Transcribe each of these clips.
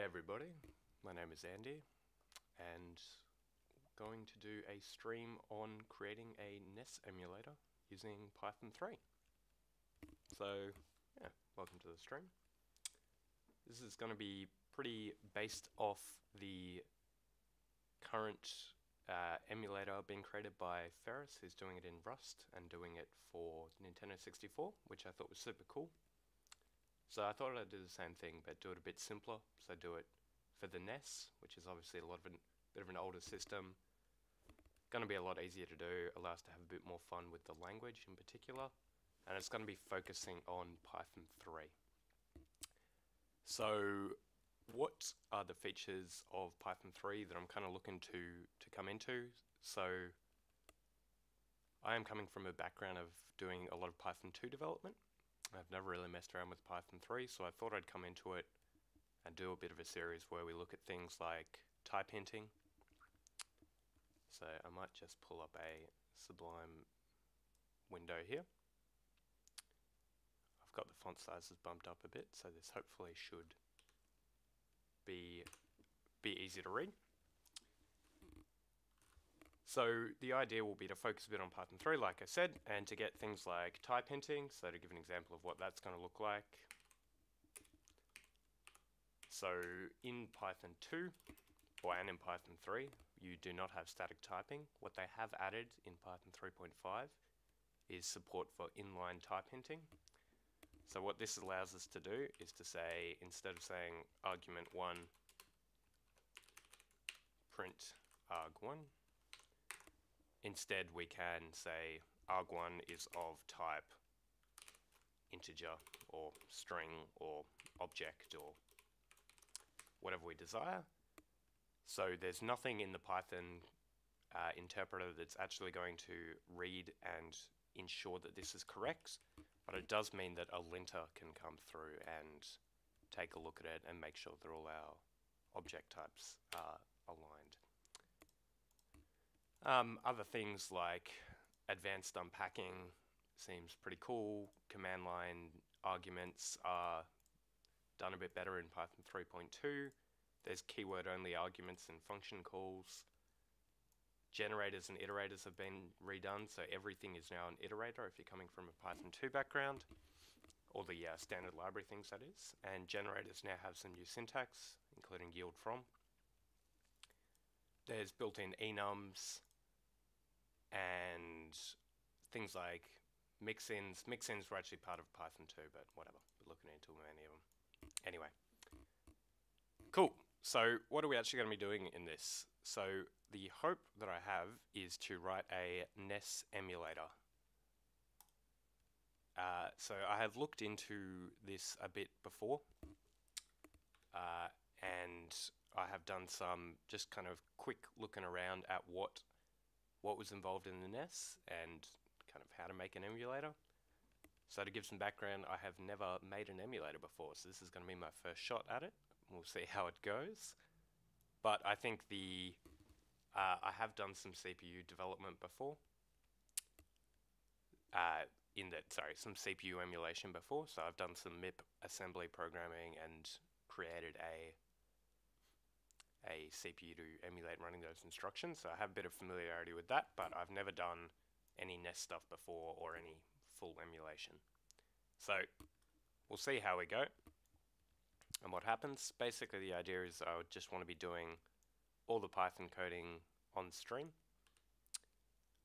Hey everybody, my name is Andy and going to do a stream on creating a NES emulator using Python 3. So yeah, welcome to the stream. This is going to be pretty based off the current uh, emulator being created by Ferris, who's doing it in Rust and doing it for Nintendo 64, which I thought was super cool. So I thought I'd do the same thing, but do it a bit simpler. So do it for the NES, which is obviously a lot of an, bit of an older system. Going to be a lot easier to do, allow us to have a bit more fun with the language in particular, and it's going to be focusing on Python 3. So what are the features of Python 3 that I'm kind of looking to, to come into? So I am coming from a background of doing a lot of Python 2 development. I've never really messed around with Python 3, so I thought I'd come into it and do a bit of a series where we look at things like type hinting. So I might just pull up a Sublime window here. I've got the font sizes bumped up a bit, so this hopefully should be be easy to read. So the idea will be to focus a bit on Python 3, like I said, and to get things like type hinting. So to give an example of what that's going to look like. So in Python 2, or and in Python 3, you do not have static typing. What they have added in Python 3.5 is support for inline type hinting. So what this allows us to do is to say, instead of saying argument 1, print arg1, Instead, we can say arg1 is of type integer or string or object or whatever we desire. So there's nothing in the Python uh, interpreter that's actually going to read and ensure that this is correct, but it does mean that a linter can come through and take a look at it and make sure that all our object types are aligned. Um, other things like advanced unpacking seems pretty cool. Command line arguments are done a bit better in Python 3.2. There's keyword only arguments and function calls. Generators and iterators have been redone, so everything is now an iterator if you're coming from a Python 2 background, all the uh, standard library things that is. And generators now have some new syntax, including yield from. There's built-in enums, and things like mixins. Mixins were actually part of Python 2, but whatever. We're looking into many of them. Anyway. Cool. So what are we actually going to be doing in this? So the hope that I have is to write a NES emulator. Uh, so I have looked into this a bit before. Uh, and I have done some just kind of quick looking around at what what was involved in the NES and kind of how to make an emulator. So to give some background, I have never made an emulator before, so this is going to be my first shot at it. We'll see how it goes. But I think the uh, I have done some CPU development before. Uh, in that, sorry, some CPU emulation before. So I've done some MIP assembly programming and created a a CPU to emulate running those instructions. So I have a bit of familiarity with that, but I've never done any NES stuff before or any full emulation. So we'll see how we go and what happens. Basically the idea is I would just want to be doing all the Python coding on stream.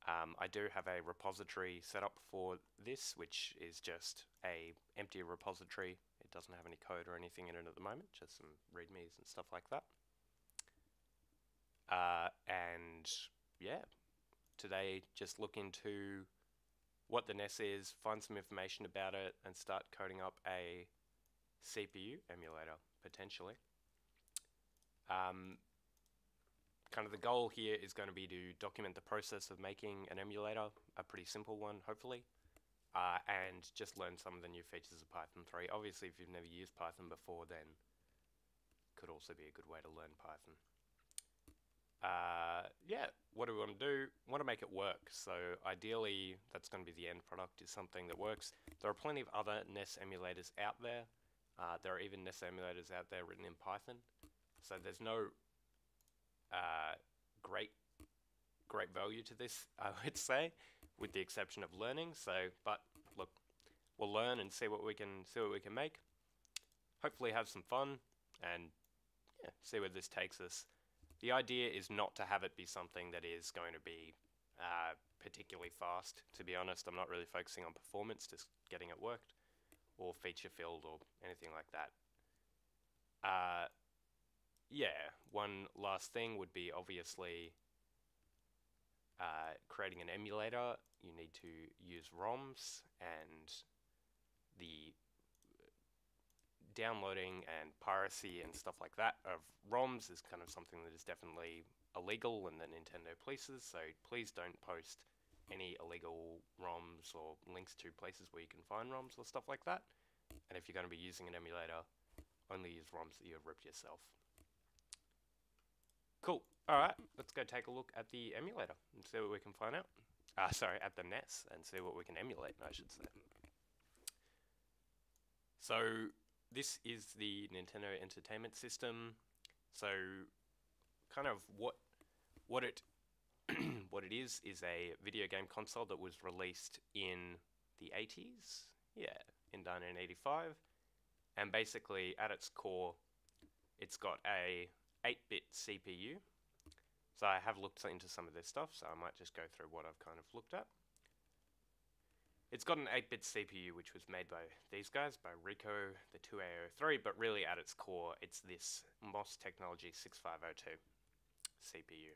Um, I do have a repository set up for this, which is just a empty repository. It doesn't have any code or anything in it at the moment, just some readmes and stuff like that. Uh, and yeah, today just look into what the NES is, find some information about it, and start coding up a CPU emulator potentially. Um, kind of the goal here is going to be to document the process of making an emulator, a pretty simple one, hopefully, uh, and just learn some of the new features of Python 3. Obviously, if you've never used Python before, then could also be a good way to learn Python uh, yeah, what do we want to do? We want to make it work. So ideally, that's going to be the end product is something that works. There are plenty of other NES emulators out there. Uh, there are even NES emulators out there written in Python, so there's no uh, great great value to this, I would say, with the exception of learning. So, but look, we'll learn and see what we can see what we can make. Hopefully, have some fun and yeah, see where this takes us. The idea is not to have it be something that is going to be uh, particularly fast. To be honest, I'm not really focusing on performance, just getting it worked, or feature filled, or anything like that. Uh, yeah, one last thing would be obviously uh, creating an emulator. You need to use ROMs and the downloading and piracy and stuff like that of ROMs is kind of something that is definitely illegal in the Nintendo polices. So please don't post any illegal ROMs or links to places where you can find ROMs or stuff like that. And if you're going to be using an emulator, only use ROMs that you have ripped yourself. Cool. All right, let's go take a look at the emulator and see what we can find out. Uh, sorry, at the NES and see what we can emulate, I should say. So this is the Nintendo Entertainment System. So kind of what what it what it is is a video game console that was released in the 80s. Yeah, in 1985. And basically at its core it's got a 8-bit CPU. So I have looked into some of this stuff, so I might just go through what I've kind of looked at. It's got an 8-bit CPU, which was made by these guys, by Ricoh, the 2A03, but really at its core, it's this MOS Technology 6502 CPU.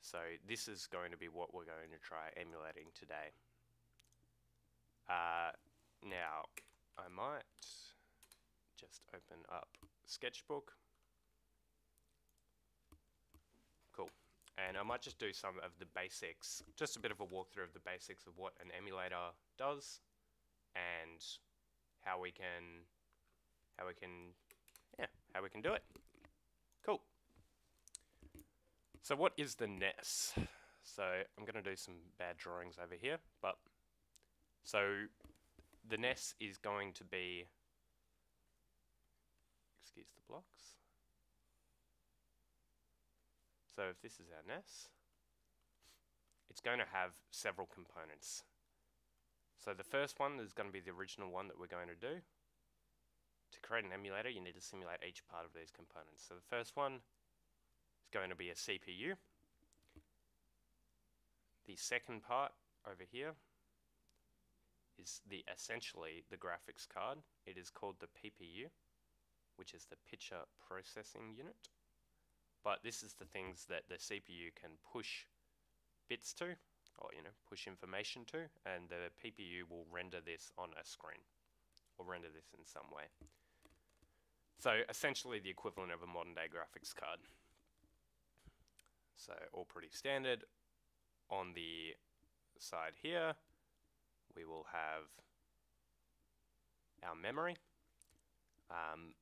So this is going to be what we're going to try emulating today. Uh, now, I might just open up Sketchbook. And I might just do some of the basics, just a bit of a walkthrough of the basics of what an emulator does and how we can how we can yeah, how we can do it. Cool. So what is the NES? So I'm going to do some bad drawings over here, but so the NES is going to be excuse the blocks. So if this is our NES, it's going to have several components. So the first one is going to be the original one that we're going to do. To create an emulator, you need to simulate each part of these components. So the first one is going to be a CPU. The second part over here is the essentially the graphics card. It is called the PPU, which is the picture processing unit. But this is the things that the CPU can push bits to, or you know, push information to, and the PPU will render this on a screen, or render this in some way. So essentially the equivalent of a modern day graphics card. So all pretty standard. On the side here, we will have our memory. Um,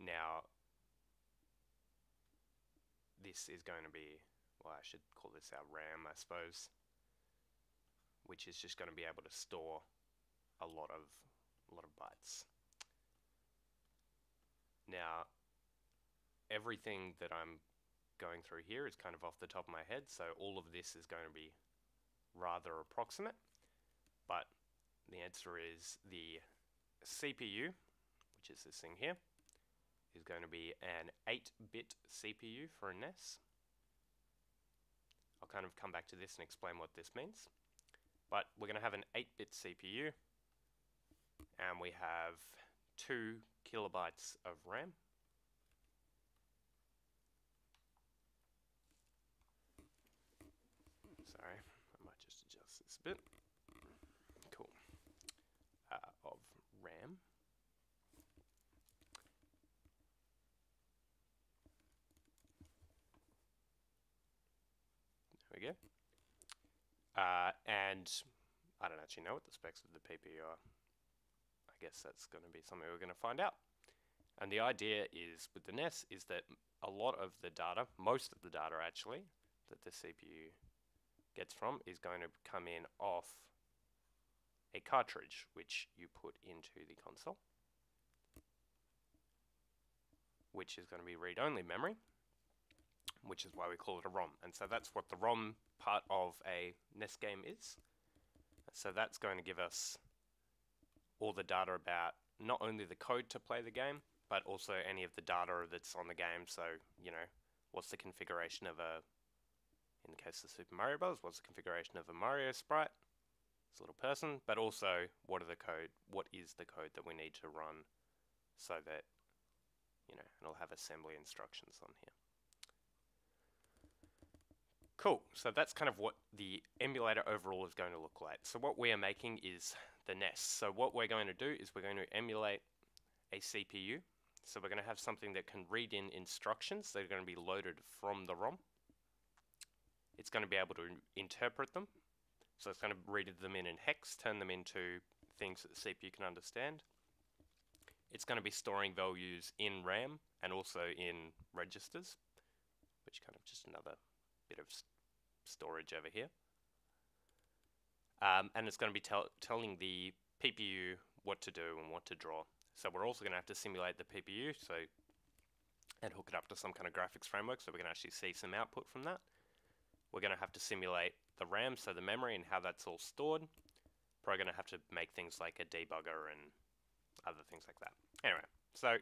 now, this is going to be, well, I should call this our RAM, I suppose, which is just going to be able to store a lot of a lot of bytes. Now, everything that I'm going through here is kind of off the top of my head, so all of this is going to be rather approximate, but the answer is the CPU, which is this thing here, is going to be an 8-bit CPU for a NES. I'll kind of come back to this and explain what this means. But we're going to have an 8-bit CPU, and we have 2 kilobytes of RAM. Sorry, I might just adjust this a bit. We. Uh, and I don't actually know what the specs of the PPU are. I guess that's going to be something we're going to find out. And the idea is with the NES is that a lot of the data, most of the data actually, that the CPU gets from is going to come in off a cartridge which you put into the console, which is going to be read-only memory, which is why we call it a ROM. And so that's what the ROM part of a NES game is. So that's going to give us all the data about not only the code to play the game, but also any of the data that's on the game. So, you know, what's the configuration of a, in the case of Super Mario Bros., what's the configuration of a Mario sprite, this little person, but also what are the code, what is the code that we need to run so that, you know, it'll have assembly instructions on here. Cool, so that's kind of what the emulator overall is going to look like. So what we are making is the NES. So what we're going to do is we're going to emulate a CPU. So we're going to have something that can read in instructions that are going to be loaded from the ROM. It's going to be able to interpret them. So it's going to read them in in hex, turn them into things that the CPU can understand. It's going to be storing values in RAM and also in registers, which kind of just another bit of storage over here. Um, and it's going to be tell telling the PPU what to do and what to draw. So we're also going to have to simulate the PPU so and hook it up to some kind of graphics framework so we can actually see some output from that. We're going to have to simulate the RAM, so the memory and how that's all stored. Probably going to have to make things like a debugger and other things like that. Anyway, so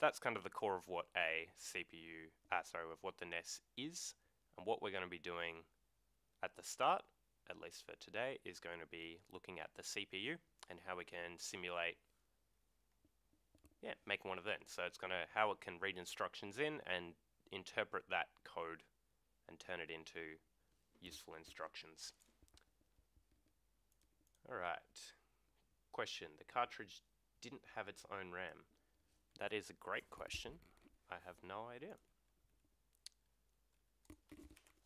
that's kind of the core of what a CPU, uh, sorry, of what the NES is. And what we're going to be doing at the start, at least for today, is going to be looking at the CPU and how we can simulate, yeah, making one of them. So it's going to, how it can read instructions in and interpret that code and turn it into useful instructions. Alright, question, the cartridge didn't have its own RAM. That is a great question. I have no idea.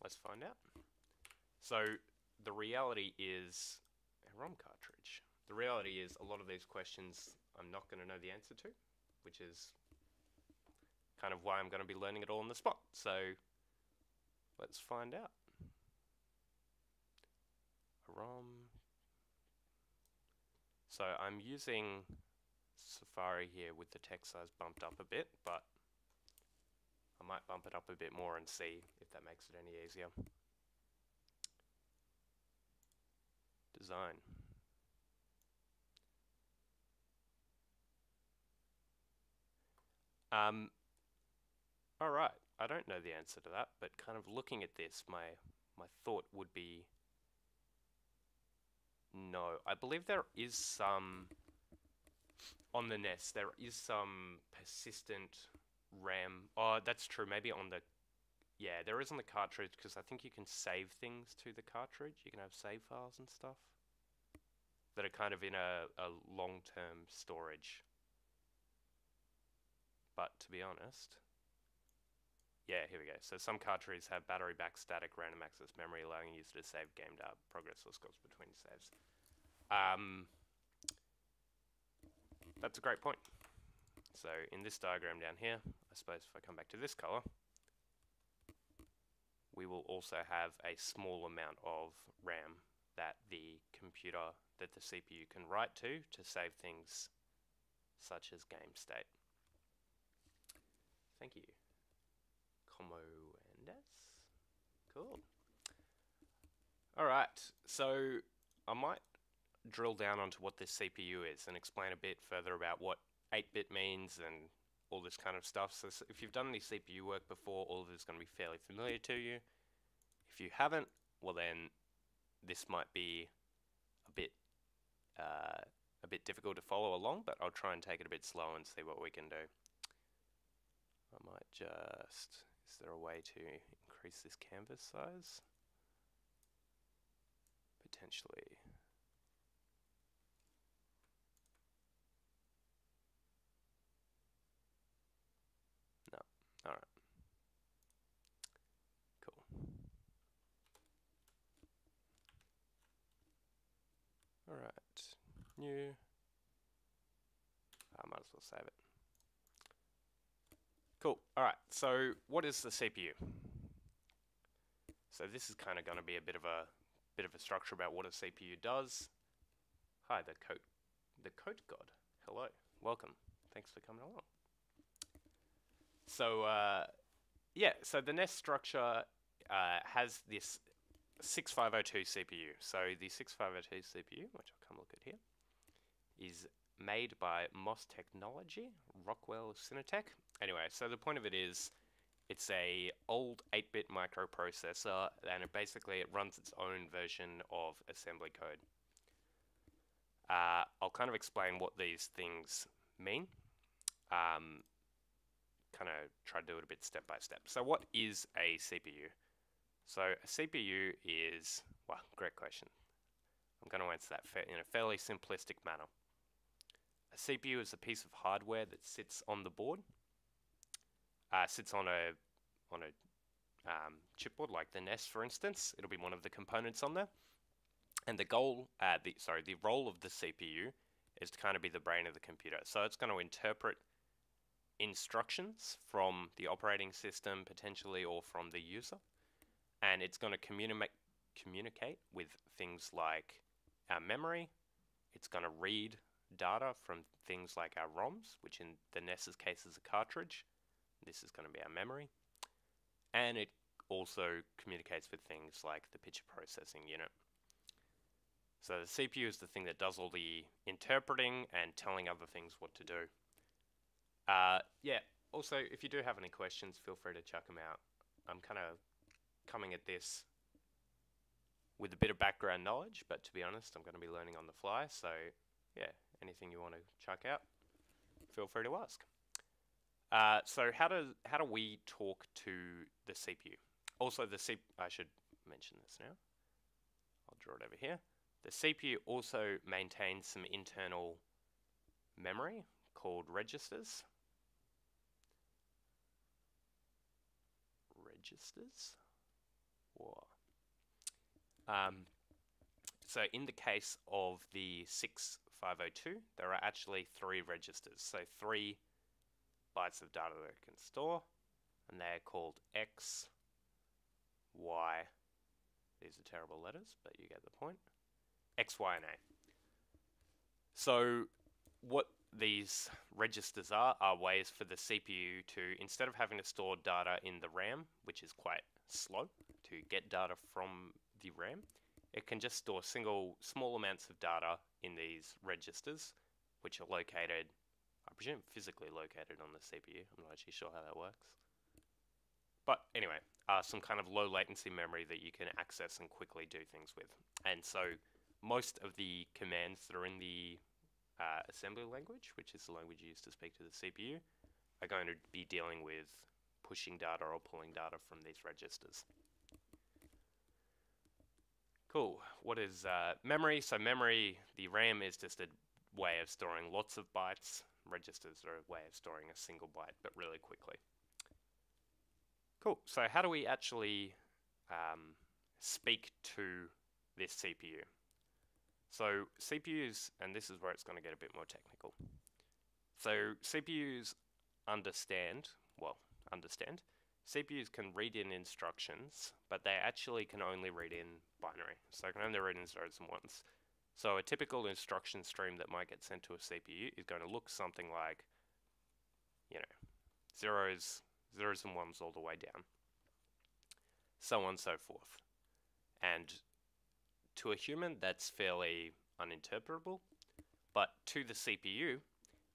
Let's find out. So the reality is a ROM cartridge. The reality is a lot of these questions I'm not going to know the answer to, which is kind of why I'm going to be learning it all on the spot. So let's find out. A ROM. So I'm using Safari here with the text size bumped up a bit, but I might bump it up a bit more and see if that makes it any easier. Design. Um, Alright, I don't know the answer to that, but kind of looking at this, my, my thought would be no. I believe there is some on the NES. There is some persistent RAM. Oh, that's true. Maybe on the yeah, there is on the cartridge because I think you can save things to the cartridge. You can have save files and stuff that are kind of in a, a long-term storage. But to be honest, yeah, here we go. So some cartridges have battery back static random access memory allowing user to save game data, progress or scores between saves. Um, that's a great point. So in this diagram down here, I suppose if I come back to this color, we will also have a small amount of RAM that the computer, that the CPU can write to to save things such as game state. Thank you. Como. Cool. Alright, so I might drill down onto what this CPU is and explain a bit further about what 8-bit means and all this kind of stuff. So if you've done any CPU work before, all of this is going to be fairly familiar to you. If you haven't, well then this might be a bit uh, a bit difficult to follow along, but I'll try and take it a bit slow and see what we can do. I might just, is there a way to increase this canvas size? Potentially. Alright. Cool. Alright. New. I might as well save it. Cool. Alright, so what is the CPU? So this is kind of going to be a bit of a bit of a structure about what a CPU does. Hi, the code, the code god. Hello, welcome. Thanks for coming along. So, uh, yeah, so the NES structure uh, has this 6502 CPU. So the 6502 CPU, which I'll come look at here, is made by MOS Technology, Rockwell Synertek. Anyway, so the point of it is it's a old 8-bit microprocessor and it basically it runs its own version of assembly code. Uh, I'll kind of explain what these things mean. Um, kind of try to do it a bit step by step. So what is a CPU? So a CPU is, well, great question. I'm going to answer that in a fairly simplistic manner. A CPU is a piece of hardware that sits on the board, uh, sits on a on a um, chipboard like the NES, for instance. It'll be one of the components on there. And the goal, uh, the sorry, the role of the CPU is to kind of be the brain of the computer. So it's going to interpret instructions from the operating system potentially or from the user and it's going to communicate communicate with things like our memory. It's going to read data from things like our ROMs which in the NES's case is a cartridge. This is going to be our memory. And it also communicates with things like the picture processing unit. So the CPU is the thing that does all the interpreting and telling other things what to do. Uh, yeah, also, if you do have any questions, feel free to chuck them out. I'm kind of coming at this with a bit of background knowledge, but to be honest, I'm going to be learning on the fly. So, yeah, anything you want to chuck out, feel free to ask. Uh, so, how do how do we talk to the CPU? Also, the CPU. I should mention this now. I'll draw it over here. The CPU also maintains some internal memory called registers. registers. Um, so in the case of the 6502, there are actually three registers. So three bytes of data that it can store, and they're called X, Y, these are terrible letters, but you get the point, X, Y, and A. So what these registers are, are ways for the CPU to, instead of having to store data in the RAM, which is quite slow to get data from the RAM, it can just store single small amounts of data in these registers, which are located, I presume physically located on the CPU. I'm not actually sure how that works. But anyway, uh, some kind of low latency memory that you can access and quickly do things with. And so most of the commands that are in the uh, assembly language, which is the language used to speak to the CPU, are going to be dealing with pushing data or pulling data from these registers. Cool. What is uh, memory? So memory, the RAM is just a way of storing lots of bytes. Registers are a way of storing a single byte, but really quickly. Cool. So how do we actually um, speak to this CPU? So CPUs, and this is where it's going to get a bit more technical. So CPUs understand, well, understand, CPUs can read in instructions, but they actually can only read in binary. So they can only read in zeros and ones. So a typical instruction stream that might get sent to a CPU is going to look something like, you know, zeros, zeros and ones all the way down, so on and so forth. And to a human, that's fairly uninterpretable, but to the CPU,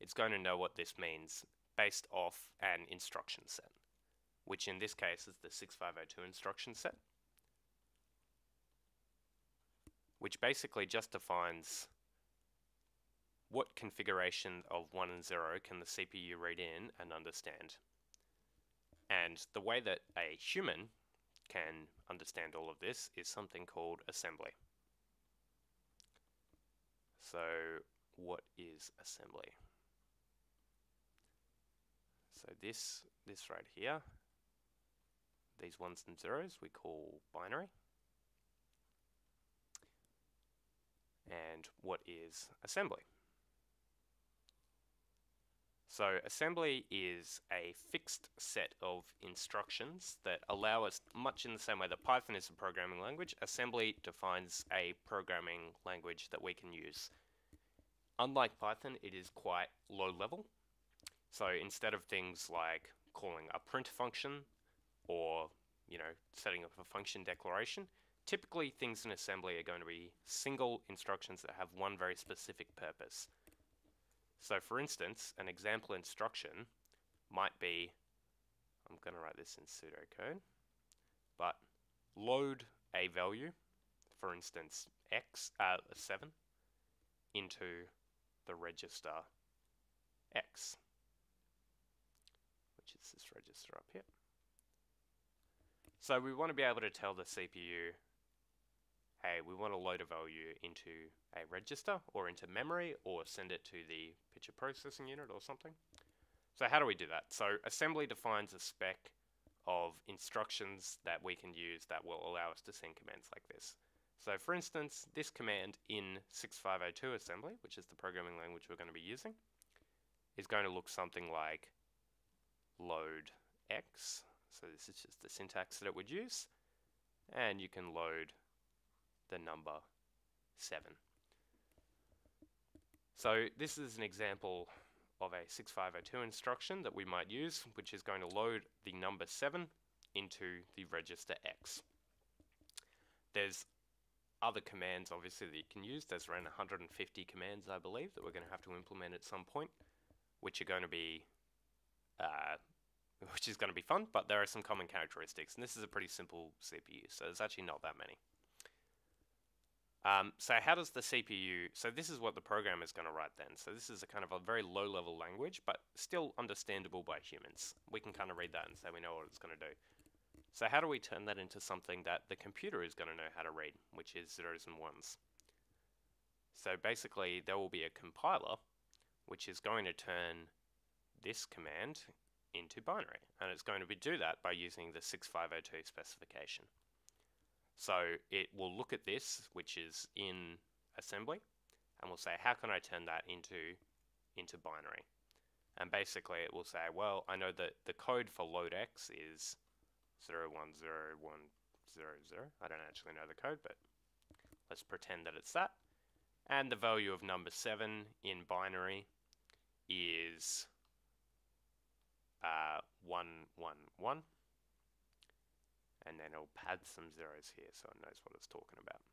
it's going to know what this means based off an instruction set, which in this case is the 6502 instruction set, which basically just defines what configuration of 1 and 0 can the CPU read in and understand. And the way that a human can understand all of this is something called assembly. So what is assembly? So this, this right here, these ones and zeros we call binary. And what is assembly? So assembly is a fixed set of instructions that allow us, much in the same way that Python is a programming language, assembly defines a programming language that we can use. unlike Python, it is quite low level. So instead of things like calling a print function or you know setting up a function declaration, typically things in assembly are going to be single instructions that have one very specific purpose. So for instance, an example instruction might be, I'm going to write this in pseudocode, but load a value, for instance, x, uh, 7, into the register x, which is this register up here. So we want to be able to tell the CPU, hey, we want to load a value into a register or into memory or send it to the picture processing unit or something. So how do we do that? So assembly defines a spec of instructions that we can use that will allow us to send commands like this. So for instance, this command in 6502 assembly, which is the programming language we're going to be using, is going to look something like load x. So this is just the syntax that it would use. And you can load the number 7. So this is an example of a 6502 instruction that we might use, which is going to load the number 7 into the register X. There's other commands obviously that you can use. There's around 150 commands I believe that we're going to have to implement at some point, which are going to be uh, which is going to be fun, but there are some common characteristics, and this is a pretty simple CPU, so there's actually not that many. Um, so how does the CPU, so this is what the program is going to write then. So this is a kind of a very low level language, but still understandable by humans. We can kind of read that and say we know what it's going to do. So how do we turn that into something that the computer is going to know how to read, which is zeros and ones? So basically there will be a compiler, which is going to turn this command into binary. And it's going to be, do that by using the 6502 specification. So it will look at this, which is in assembly, and will say, how can I turn that into, into binary? And basically it will say, well, I know that the code for load x is 010100. I don't actually know the code, but let's pretend that it's that. And the value of number 7 in binary is uh, 111 and then it'll pad some zeros here so it knows what it's talking about.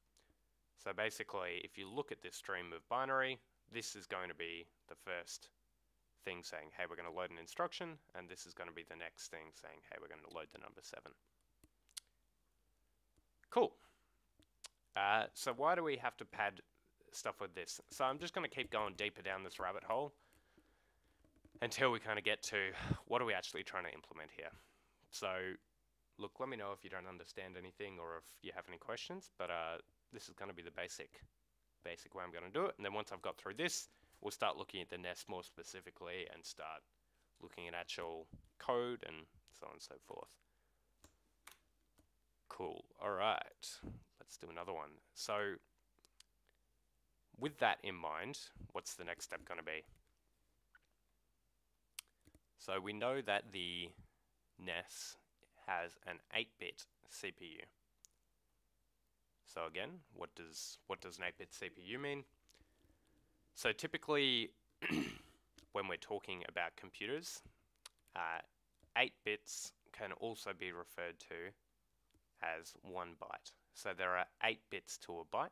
So basically, if you look at this stream of binary, this is going to be the first thing saying, hey, we're going to load an instruction, and this is going to be the next thing saying, hey, we're going to load the number 7. Cool. Uh, so why do we have to pad stuff with this? So I'm just going to keep going deeper down this rabbit hole until we kind of get to what are we actually trying to implement here. So look, let me know if you don't understand anything or if you have any questions, but uh, this is going to be the basic, basic way I'm going to do it. And then once I've got through this, we'll start looking at the NES more specifically and start looking at actual code and so on and so forth. Cool. All right. Let's do another one. So with that in mind, what's the next step going to be? So we know that the NES has an 8-bit CPU. So again, what does what does an 8-bit CPU mean? So typically, when we're talking about computers, uh, 8 bits can also be referred to as 1 byte. So there are 8 bits to a byte,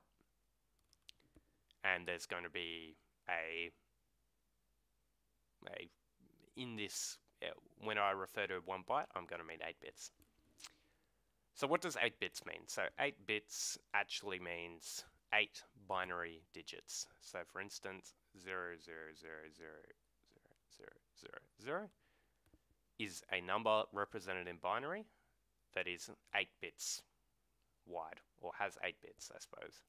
and there's going to be a, a in this uh, when I refer to 1 byte, I'm going to mean 8 bits. So what does 8 bits mean? So 8 bits actually means 8 binary digits. So for instance, 0, 0, 0, 0, 0, 0, 0 is a number represented in binary that is 8 bits wide, or has 8 bits, I suppose.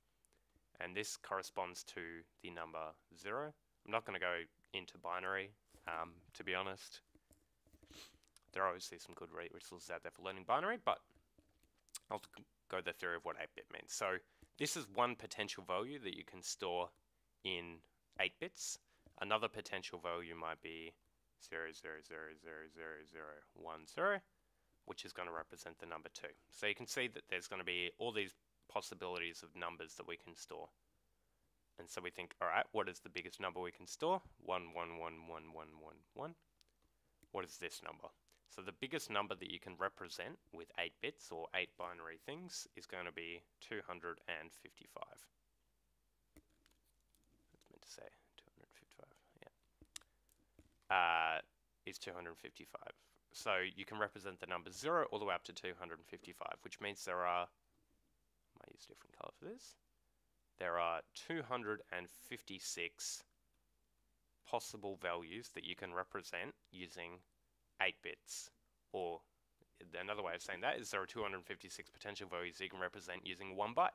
And this corresponds to the number 0. I'm not going to go into binary, um, to be honest there are obviously some good resources out there for learning binary, but I'll go the theory of what 8-bit means. So this is one potential value that you can store in 8 bits. Another potential value might be 0, 0, 0, 0, 0, 0, 1, 0, which is going to represent the number 2. So you can see that there's going to be all these possibilities of numbers that we can store. And so we think, all right, what is the biggest number we can store? 1, 1, 1, 1, 1, 1, 1. What is this number? So the biggest number that you can represent with 8 bits or 8 binary things is going to be 255. That's meant to say 255, yeah. Uh, is 255. So you can represent the number 0 all the way up to 255, which means there are, I might use a different color for this, there are 256 possible values that you can represent using 8 bits. Or another way of saying that is there are 256 potential values you can represent using 1 byte.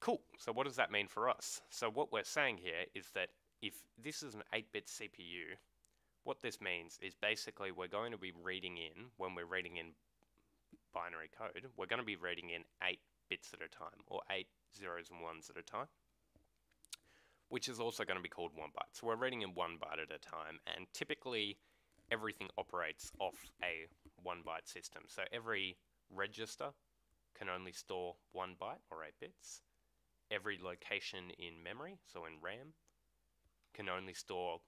Cool, so what does that mean for us? So what we're saying here is that if this is an 8-bit CPU, what this means is basically we're going to be reading in, when we're reading in binary code, we're going to be reading in 8 bits at a time, or 8 zeros and ones at a time, which is also going to be called 1 byte. So we're reading in 1 byte at a time, and typically everything operates off a 1 byte system. So every register can only store 1 byte, or 8 bits. Every location in memory, so in RAM, can only store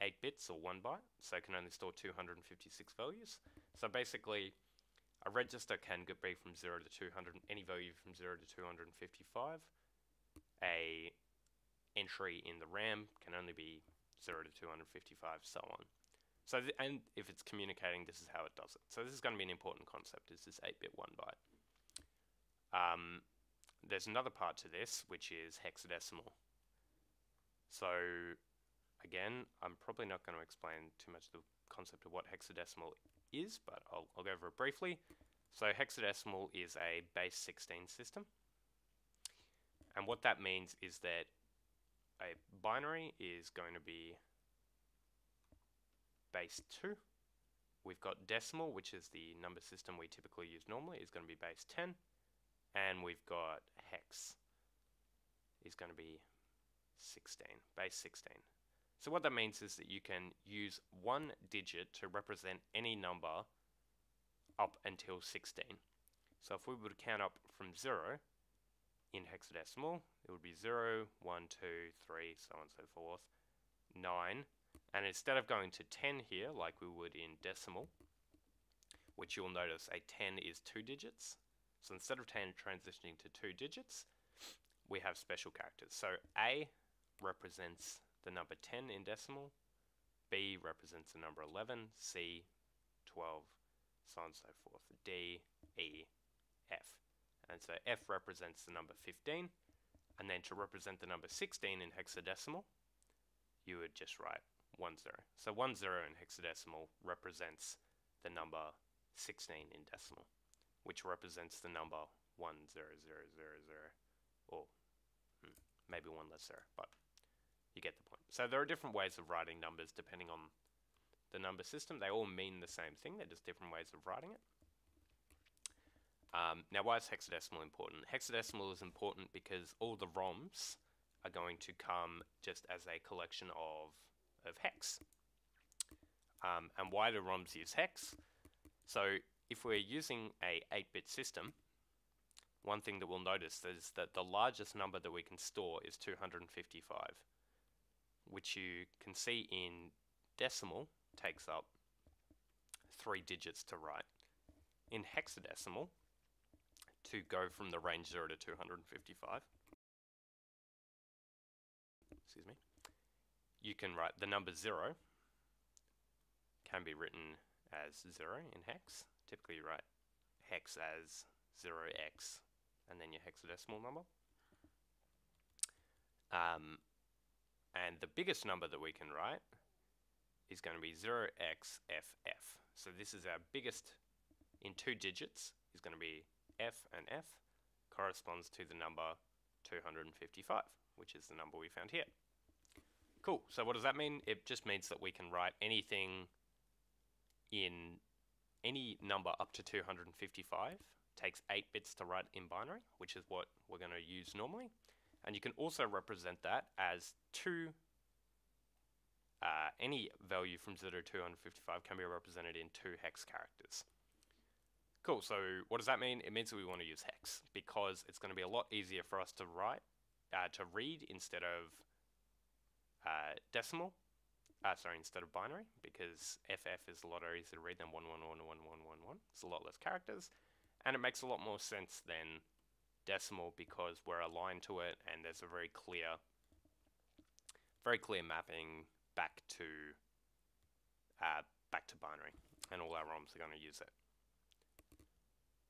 8 bits or 1 byte, so it can only store 256 values. So basically, a register can be from 0 to 200, any value from 0 to 255. A entry in the RAM can only be 0 to 255, so on. So, and if it's communicating, this is how it does it. So this is going to be an important concept, is this 8-bit 1 byte. Um, there's another part to this, which is hexadecimal. So Again, I'm probably not going to explain too much the concept of what hexadecimal is, but I'll, I'll go over it briefly. So hexadecimal is a base 16 system. And what that means is that a binary is going to be base 2. We've got decimal, which is the number system we typically use normally, is going to be base 10. And we've got hex is going to be 16, base 16. So what that means is that you can use one digit to represent any number up until 16. So if we were to count up from 0 in hexadecimal, it would be 0, 1, 2, 3, so on and so forth, 9. And instead of going to 10 here, like we would in decimal, which you'll notice a 10 is two digits. So instead of 10 transitioning to two digits, we have special characters. So A represents the number 10 in decimal, B represents the number 11, C 12, so on and so forth, D, E, F. And so F represents the number 15, and then to represent the number 16 in hexadecimal, you would just write 1 0. So 1 0 in hexadecimal represents the number 16 in decimal, which represents the number 1 0 0 0 0, or hmm, maybe one less 0, but you get the point. So there are different ways of writing numbers depending on the number system. They all mean the same thing, they're just different ways of writing it. Um, now, why is hexadecimal important? Hexadecimal is important because all the ROMs are going to come just as a collection of, of hex. Um, and why do ROMs use hex? So if we're using a 8-bit system, one thing that we'll notice is that the largest number that we can store is 255 which you can see in decimal takes up three digits to write. In hexadecimal, to go from the range 0 to 255, excuse me, you can write the number 0 can be written as 0 in hex. Typically you write hex as 0x and then your hexadecimal number. Um, and the biggest number that we can write is going to be 0xff. So this is our biggest in two digits is going to be f and f corresponds to the number 255, which is the number we found here. Cool. So what does that mean? It just means that we can write anything in any number up to 255 takes 8 bits to write in binary, which is what we're going to use normally. And you can also represent that as two, uh, any value from 0 to 255 can be represented in two hex characters. Cool, so what does that mean? It means that we want to use hex because it's going to be a lot easier for us to write, uh, to read instead of uh, decimal, uh, sorry, instead of binary because FF is a lot easier to read than 1111111. It's a lot less characters and it makes a lot more sense than decimal because we're aligned to it and there's a very clear, very clear mapping back to uh, back to binary and all our ROMs are going to use it.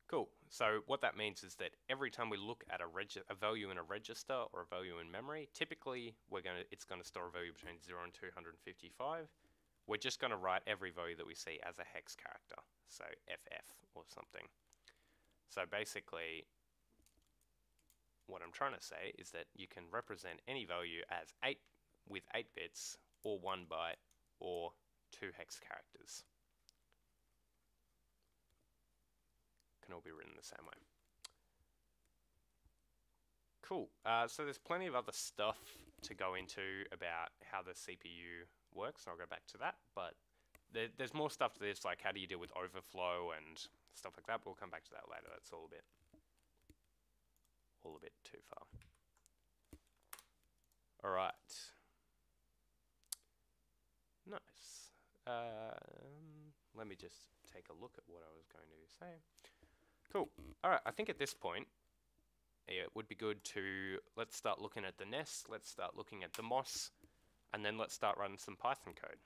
Cool. So what that means is that every time we look at a, a value in a register or a value in memory, typically we're going to it's going to store a value between 0 and 255. We're just going to write every value that we see as a hex character, so FF or something. So basically, what I'm trying to say is that you can represent any value as 8 with 8 bits or 1 byte or 2 hex characters. can all be written the same way. Cool. Uh, so there's plenty of other stuff to go into about how the CPU works, and I'll go back to that. But there, there's more stuff to this, like how do you deal with overflow and stuff like that. But we'll come back to that later. That's all a bit, all a bit too far. All right. Nice. Um, let me just take a look at what I was going to say. Cool. All right, I think at this point, it would be good to, let's start looking at the NES, let's start looking at the MOS, and then let's start running some Python code.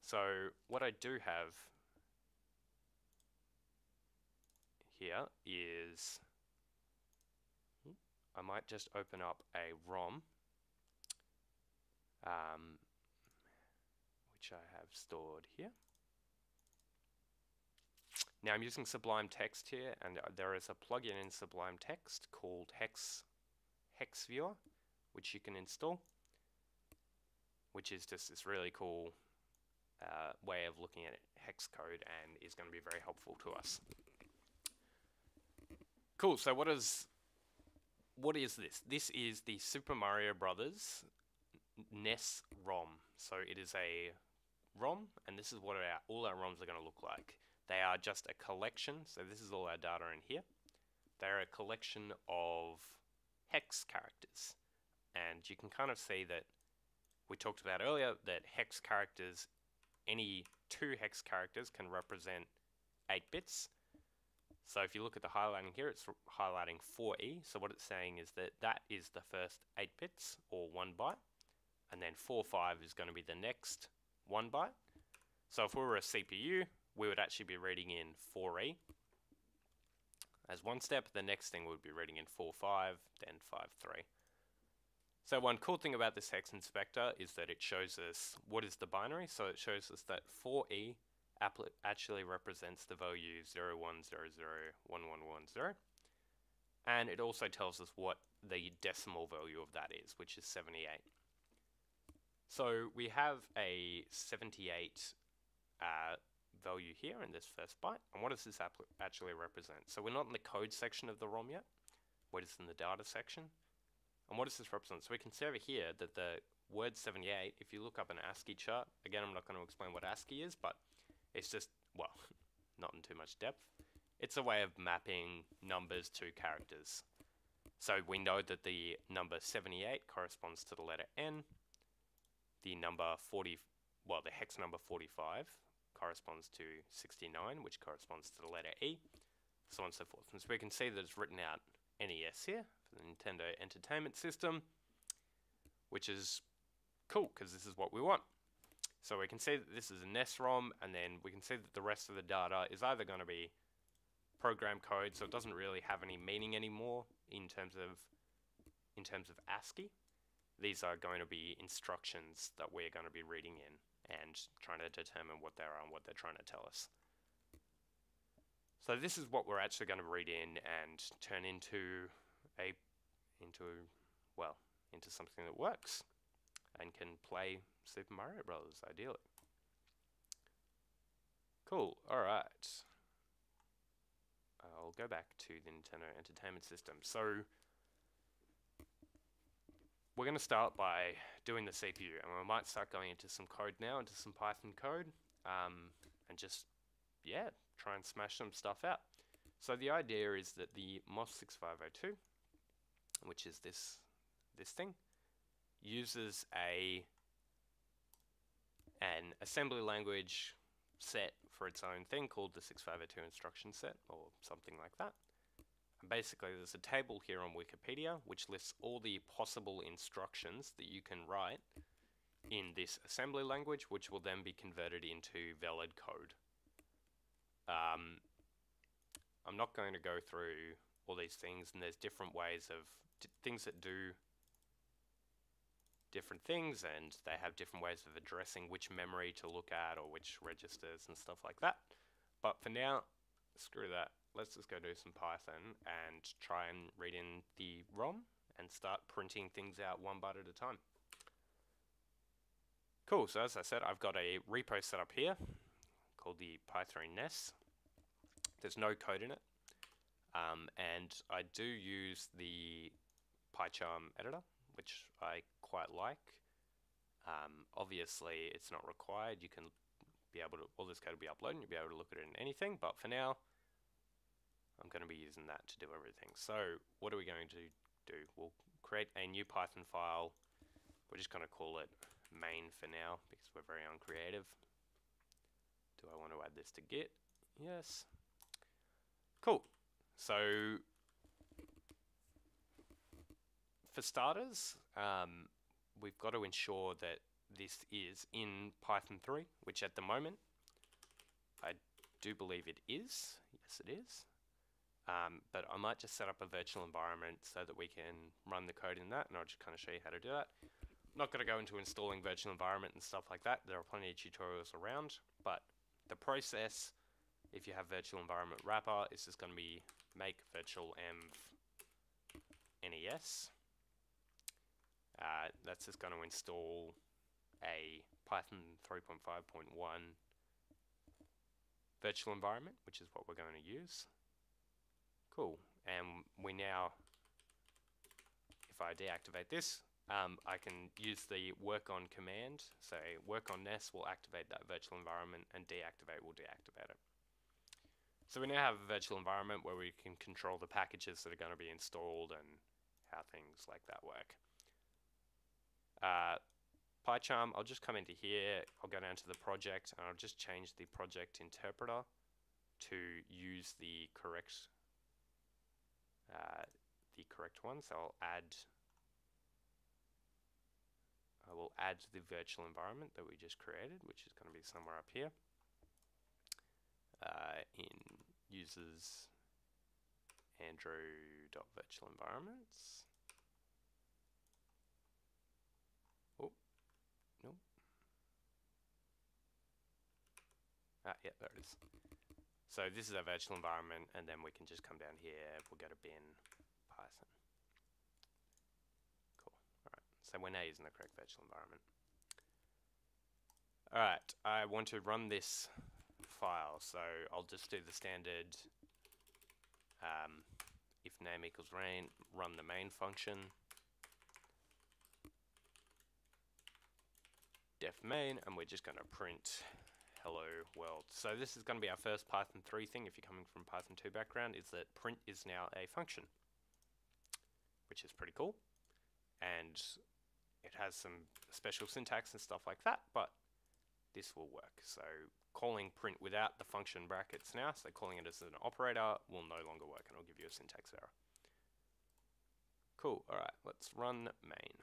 So what I do have here is, I might just open up a ROM, um, which I have stored here. Now I'm using Sublime Text here, and uh, there is a plugin in Sublime Text called Hex Hex Viewer, which you can install, which is just this really cool uh, way of looking at hex code and is going to be very helpful to us. Cool. So what is what is this? This is the Super Mario Brothers NES ROM. So it is a ROM, and this is what our, all our ROMs are going to look like. They are just a collection, so this is all our data in here. They're a collection of hex characters. And you can kind of see that we talked about earlier that hex characters, any two hex characters can represent 8 bits. So if you look at the highlighting here, it's highlighting 4E. So what it's saying is that that is the first 8 bits, or 1 byte. And then 4-5 is going to be the next 1 byte. So if we were a CPU, we would actually be reading in 4e as one step. The next thing would be reading in 4.5, then 5.3. So one cool thing about this hex inspector is that it shows us what is the binary. So it shows us that 4e actually represents the value 01001110. And it also tells us what the decimal value of that is, which is 78. So we have a 78 uh, value here in this first byte. And what does this actually represent? So we're not in the code section of the ROM yet. We're just in the data section. And what does this represent? So we can see over here that the word 78, if you look up an ASCII chart, again, I'm not going to explain what ASCII is, but it's just, well, not in too much depth. It's a way of mapping numbers to characters. So we know that the number 78 corresponds to the letter N, the number 40, well, the hex number 45 corresponds to 69, which corresponds to the letter E, so on and so forth. And so we can see that it's written out NES here for the Nintendo Entertainment System, which is cool because this is what we want. So we can see that this is a NES ROM, and then we can see that the rest of the data is either going to be program code, so it doesn't really have any meaning anymore in terms of in terms of ASCII. These are going to be instructions that we're going to be reading in and trying to determine what they are and what they're trying to tell us. So this is what we're actually going to read in and turn into a into well into something that works and can play Super Mario Brothers ideally. Cool. All right. I'll go back to the Nintendo Entertainment System. So we're going to start by doing the CPU, and we might start going into some code now, into some Python code, um, and just, yeah, try and smash some stuff out. So the idea is that the MOS6502, which is this this thing, uses a an assembly language set for its own thing called the 6502 instruction set or something like that. And basically there's a table here on Wikipedia which lists all the possible instructions that you can write in this assembly language which will then be converted into valid code. Um, I'm not going to go through all these things and there's different ways of things that do different things and they have different ways of addressing which memory to look at or which registers and stuff like that. But for now, screw that. Let's just go do some Python and try and read in the ROM and start printing things out one byte at a time. Cool, so as I said, I've got a repo set up here called the Python NES. There's no code in it. Um, and I do use the PyCharm editor, which I quite like. Um, obviously, it's not required. You can be able to, all this code will be uploaded and you'll be able to look at it in anything. But for now, I'm going to be using that to do everything. So what are we going to do? We'll create a new Python file. We're just going to call it main for now because we're very uncreative. Do I want to add this to Git? Yes. Cool. So for starters, um, we've got to ensure that this is in Python 3, which at the moment I do believe it is. Yes, it is. Um, but I might just set up a virtual environment so that we can run the code in that, and I'll just kind of show you how to do that. I'm not going to go into installing virtual environment and stuff like that. There are plenty of tutorials around, but the process, if you have virtual environment wrapper, is just going to be make virtual env NES. Uh, that's just going to install a Python 3.5.1 virtual environment, which is what we're going to use. Cool. And we now, if I deactivate this, um, I can use the work on command. So work on NES will activate that virtual environment and deactivate will deactivate it. So we now have a virtual environment where we can control the packages that are going to be installed and how things like that work. Uh, PyCharm, I'll just come into here, I'll go down to the project, and I'll just change the project interpreter to use the correct uh, the correct one. So I'll add I will add the virtual environment that we just created, which is going to be somewhere up here uh, in users andrew.virtual environments. Ah, yeah, there it is. So this is our virtual environment, and then we can just come down here, we'll go to bin, Python. Cool, alright, so we're now using the correct virtual environment. Alright, I want to run this file, so I'll just do the standard um, if name equals main, run the main function, def main, and we're just going to print hello world. So this is going to be our first Python 3 thing if you're coming from Python 2 background is that print is now a function, which is pretty cool. And it has some special syntax and stuff like that, but this will work. So calling print without the function brackets now, so calling it as an operator will no longer work and I'll give you a syntax error. Cool, alright, let's run main.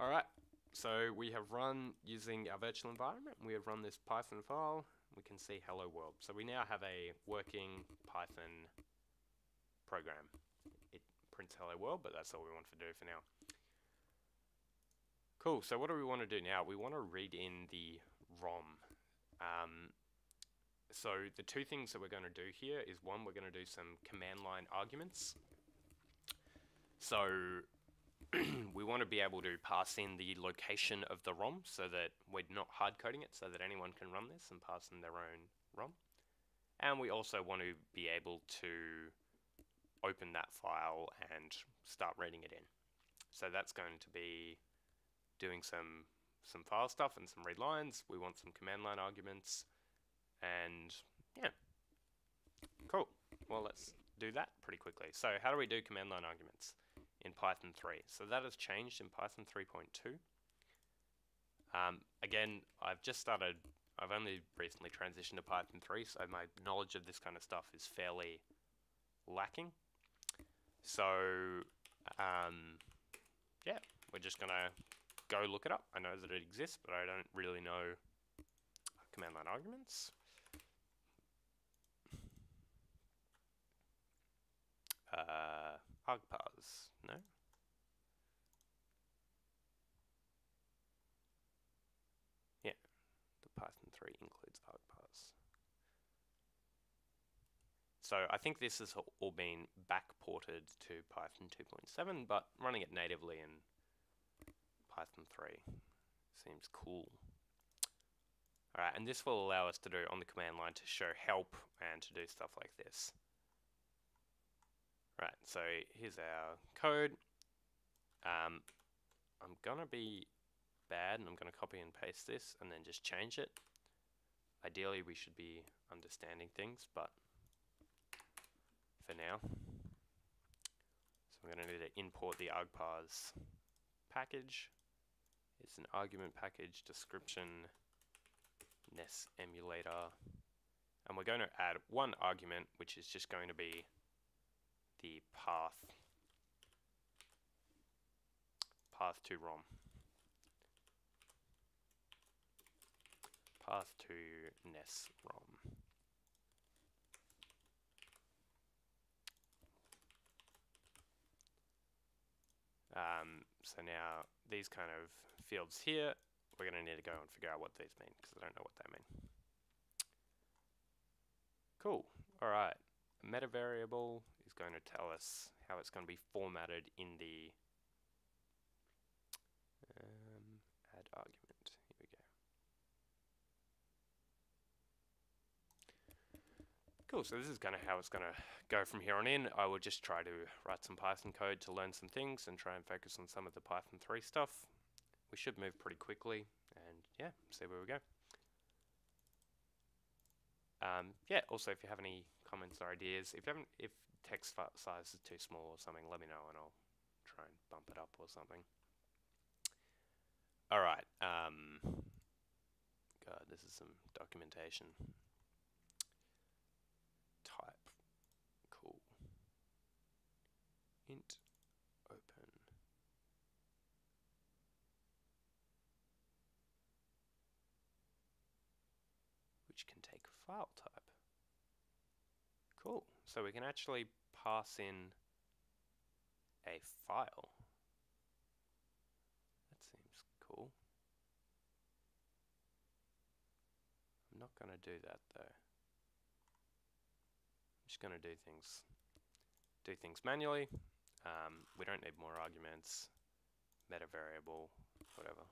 Alright, so we have run using our virtual environment. We have run this Python file. We can see hello world. So we now have a working Python program. It prints hello world, but that's all we want to do for now. Cool, so what do we want to do now? We want to read in the ROM. Um, so the two things that we're going to do here is one, we're going to do some command line arguments. So we want to be able to pass in the location of the ROM so that we're not hard coding it so that anyone can run this and pass in their own ROM. And we also want to be able to open that file and start reading it in. So that's going to be doing some some file stuff and some read lines. We want some command line arguments and yeah, cool. Well, let's do that pretty quickly. So how do we do command line arguments in Python 3? So that has changed in Python 3.2. Um, again, I've just started, I've only recently transitioned to Python 3, so my knowledge of this kind of stuff is fairly lacking. So, um, yeah, we're just going to go look it up. I know that it exists, but I don't really know command line arguments. Uh, argparse, no? Yeah, the Python 3 includes argparse. So I think this has all been backported to Python 2.7, but running it natively in Python 3 seems cool. Alright, and this will allow us to do on the command line to show help and to do stuff like this. Right, so here's our code. Um, I'm gonna be bad and I'm gonna copy and paste this and then just change it. Ideally we should be understanding things, but for now. So I'm gonna need to import the argparse package. It's an argument package description NES emulator and we're going to add one argument which is just going to be the path path to ROM. Path to NES ROM. Um, so now these kind of fields here, we're going to need to go and figure out what these mean because I don't know what they mean. Cool. All right. A meta variable is going to tell us how it's going to be formatted in the um, add argument. Here we go. Cool, so this is kind of how it's going to go from here on in. I will just try to write some Python code to learn some things and try and focus on some of the Python 3 stuff. We should move pretty quickly and yeah, see where we go. Um, yeah, also if you have any comments or ideas, if you haven't, if text size is too small or something, let me know and I'll try and bump it up or something. All right. Um, God, this is some documentation. Type. Cool. Int open. Which can take file type. Cool. So we can actually pass in a file. That seems cool. I'm not going to do that though. I'm just going to do things do things manually. Um, we don't need more arguments. Meta variable, whatever.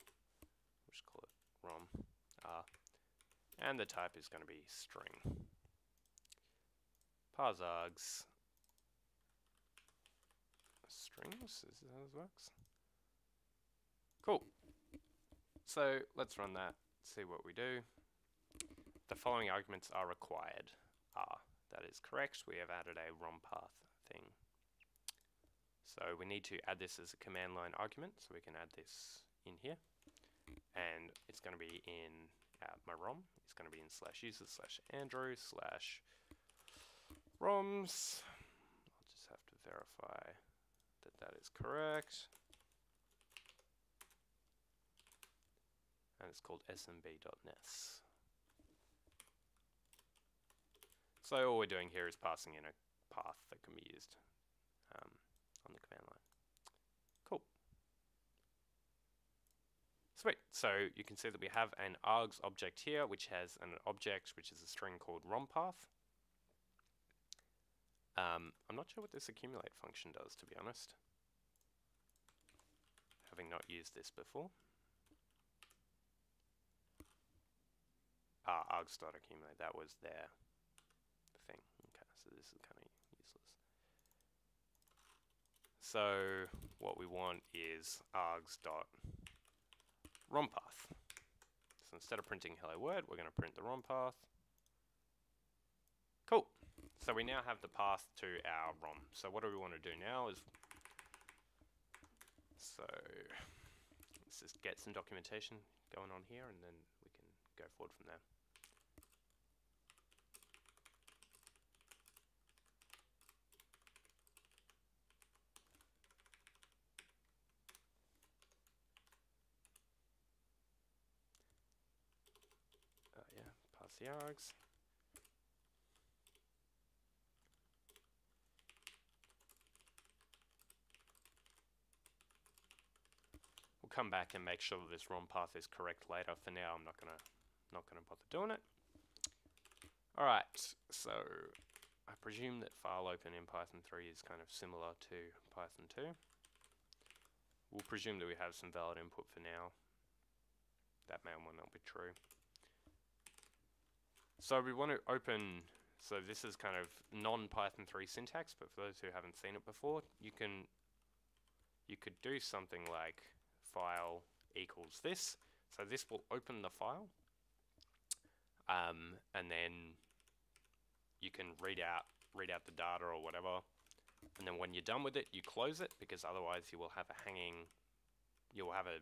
We'll just call it rom. Uh, and the type is going to be string. Parseargs. Strings, is how this works? Cool. So let's run that, see what we do. The following arguments are required. Ah, that is correct. We have added a ROM path thing. So we need to add this as a command line argument, so we can add this in here. And it's going to be in uh, my ROM. It's going to be in slash user slash Andrew slash ROMs. I'll just have to verify that that is correct. And it's called smb.nes. So all we're doing here is passing in a path that can be used um, on the command line. Cool. Sweet. So you can see that we have an args object here, which has an object which is a string called rompath. Um, I'm not sure what this accumulate function does, to be honest. Having not used this before. Ah, args.accumulate, that was their thing. Okay, so this is kind of useless. So what we want is args.rompath. So instead of printing hello world, we're going to print the ROM path. So we now have the path to our ROM. So what do we want to do now is, so let's just get some documentation going on here and then we can go forward from there. Uh, yeah, pass the args. Come back and make sure that this ROM path is correct later. For now, I'm not gonna not gonna bother doing it. All right, so I presume that file open in Python 3 is kind of similar to Python 2. We'll presume that we have some valid input for now. That may or may not be true. So we want to open, so this is kind of non-Python 3 syntax, but for those who haven't seen it before, you can, you could do something like file equals this. So this will open the file, um, and then you can read out, read out the data or whatever, and then when you're done with it, you close it, because otherwise you will have a hanging, you will have a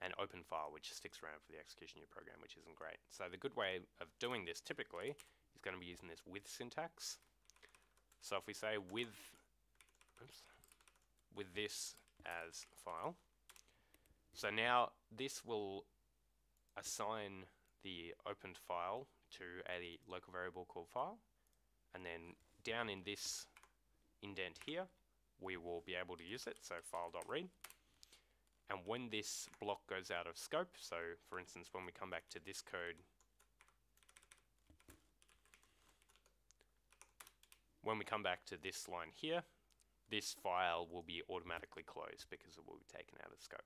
an open file which sticks around for the execution of your program, which isn't great. So the good way of doing this typically is going to be using this with syntax. So if we say with, oops, with this as file, so now this will assign the opened file to a local variable called file, and then down in this indent here, we will be able to use it, so file.read. And when this block goes out of scope, so for instance, when we come back to this code, when we come back to this line here, this file will be automatically closed because it will be taken out of scope.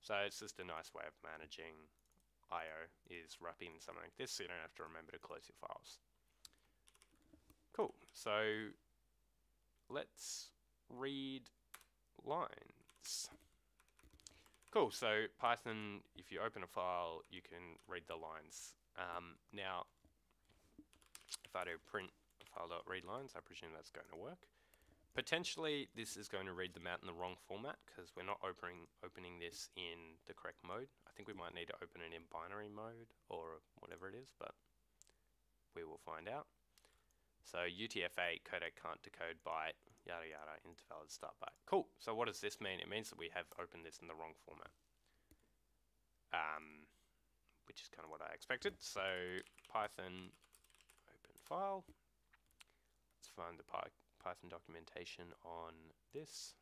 So it's just a nice way of managing I.O. is wrapping something like this so you don't have to remember to close your files. Cool, so let's read lines. Cool, so Python, if you open a file, you can read the lines. Um, now, if I do print file.read lines, I presume that's going to work. Potentially, this is going to read them out in the wrong format because we're not opening, opening this in the correct mode. I think we might need to open it in binary mode or whatever it is, but we will find out. So UTF-8 codec can't decode byte, yada yada, intervalid start byte. Cool. So what does this mean? It means that we have opened this in the wrong format. Um, which is kind of what I expected. So Python open file. Let's find the Py Python documentation on this.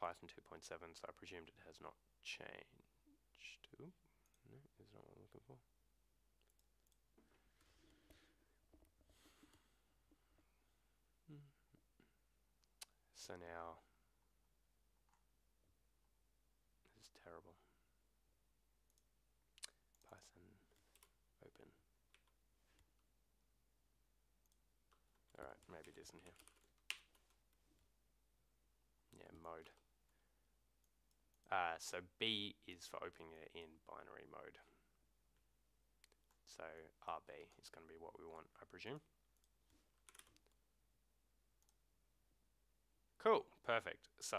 Python 2.7, so I presumed it has not changed. Oop, no, is not what I'm looking for. So now, this is terrible. Python open. Alright, maybe it isn't here. Yeah, mode. Uh, so B is for opening it in binary mode. So RB is going to be what we want, I presume. Cool, perfect. So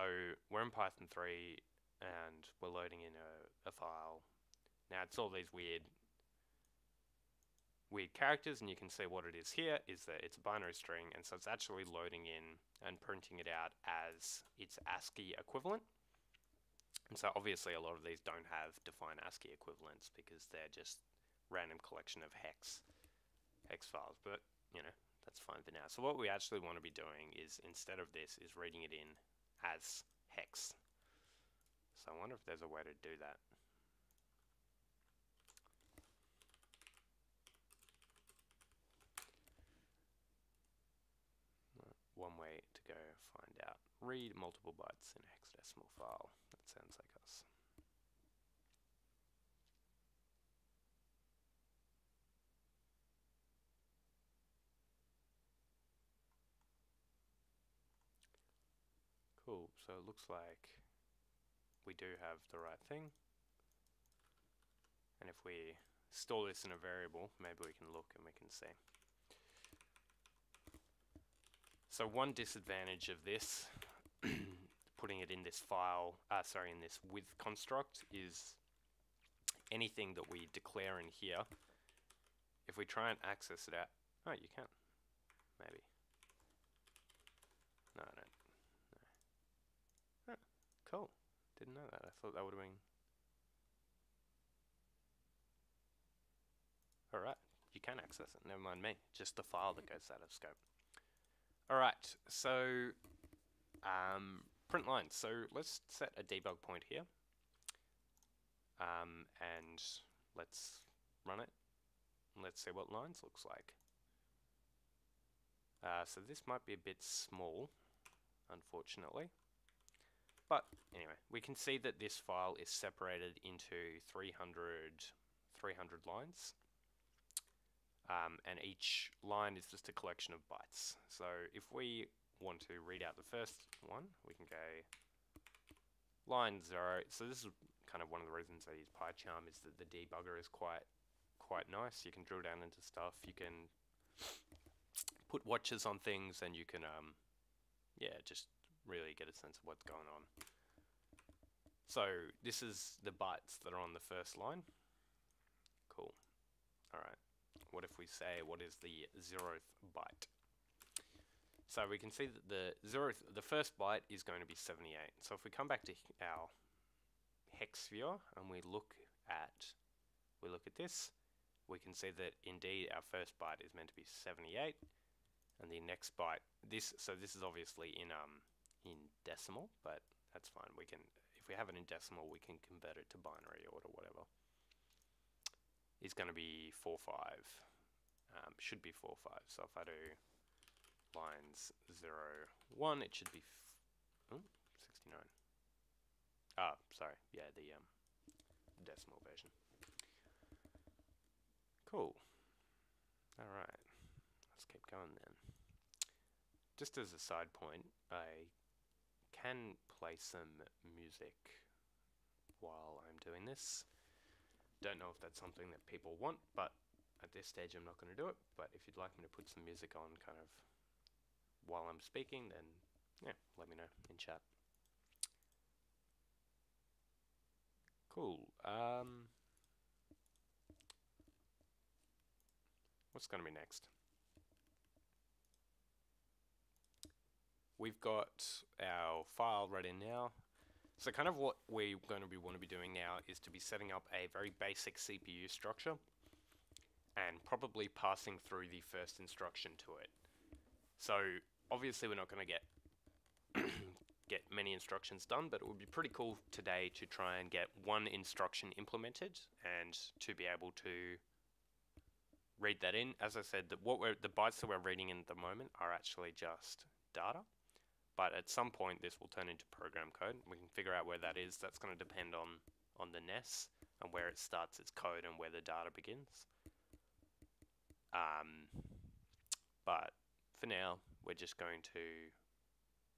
we're in Python 3 and we're loading in a, a file. Now it's all these weird weird characters and you can see what it is here is that it's a binary string and so it's actually loading in and printing it out as its ASCII equivalent. And so obviously a lot of these don't have defined ASCII equivalents because they're just random collection of hex hex files, but you know, that's fine for now. So what we actually want to be doing is, instead of this, is reading it in as hex. So I wonder if there's a way to do that. One way to go find out. Read multiple bytes in a hexadecimal file. That sounds like us. Cool, so it looks like we do have the right thing. And if we store this in a variable, maybe we can look and we can see. So one disadvantage of this, putting it in this file, uh, sorry, in this with construct is anything that we declare in here, if we try and access it out, oh, you can, maybe. No, I don't. No. Cool. Didn't know that. I thought that would have been. Alright, you can access it. Never mind me. Just the file that goes out of scope. Alright, so um, print lines. So let's set a debug point here. Um, and let's run it. Let's see what lines looks like. Uh, so this might be a bit small, unfortunately. But anyway, we can see that this file is separated into 300, 300 lines. Um, and each line is just a collection of bytes. So if we want to read out the first one, we can go line 0. So this is kind of one of the reasons I use PyCharm is that the debugger is quite quite nice. You can drill down into stuff. You can put watches on things, and you can um, yeah, just really get a sense of what's going on. So this is the bytes that are on the first line. Cool. All right. What if we say what is the zeroth byte? So we can see that the zeroth, the first byte is going to be 78. So if we come back to our hex viewer and we look at we look at this, we can see that indeed our first byte is meant to be 78 and the next byte this so this is obviously in um in decimal but that's fine we can if we have it in decimal we can convert it to binary or whatever is going to be 4 5 um, should be 4 5 so if I do lines 0 1 it should be oh, 69 ah sorry. Yeah the um decimal version. Cool. Alright let's keep going then. Just as a side point, I can play some music while I'm doing this. Don't know if that's something that people want, but at this stage I'm not going to do it. But if you'd like me to put some music on kind of while I'm speaking, then yeah, let me know in chat. Cool. Um, what's going to be next? we've got our file ready now. So kind of what we're going to be want to be doing now is to be setting up a very basic CPU structure and probably passing through the first instruction to it. So obviously we're not going to get get many instructions done, but it would be pretty cool today to try and get one instruction implemented and to be able to read that in. As I said, the, what we're, the bytes that we're reading in at the moment are actually just data but at some point this will turn into program code. We can figure out where that is. That's going to depend on, on the NES and where it starts its code and where the data begins. Um, but for now, we're just going to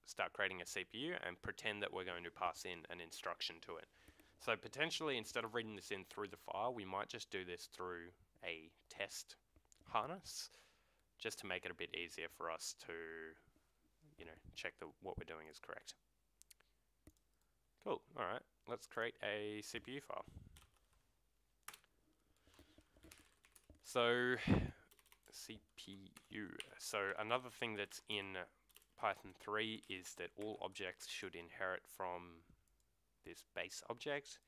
start creating a CPU and pretend that we're going to pass in an instruction to it. So potentially, instead of reading this in through the file, we might just do this through a test harness, just to make it a bit easier for us to you know, check that what we're doing is correct. Cool, alright, let's create a CPU file. So, CPU. So another thing that's in Python 3 is that all objects should inherit from this base object.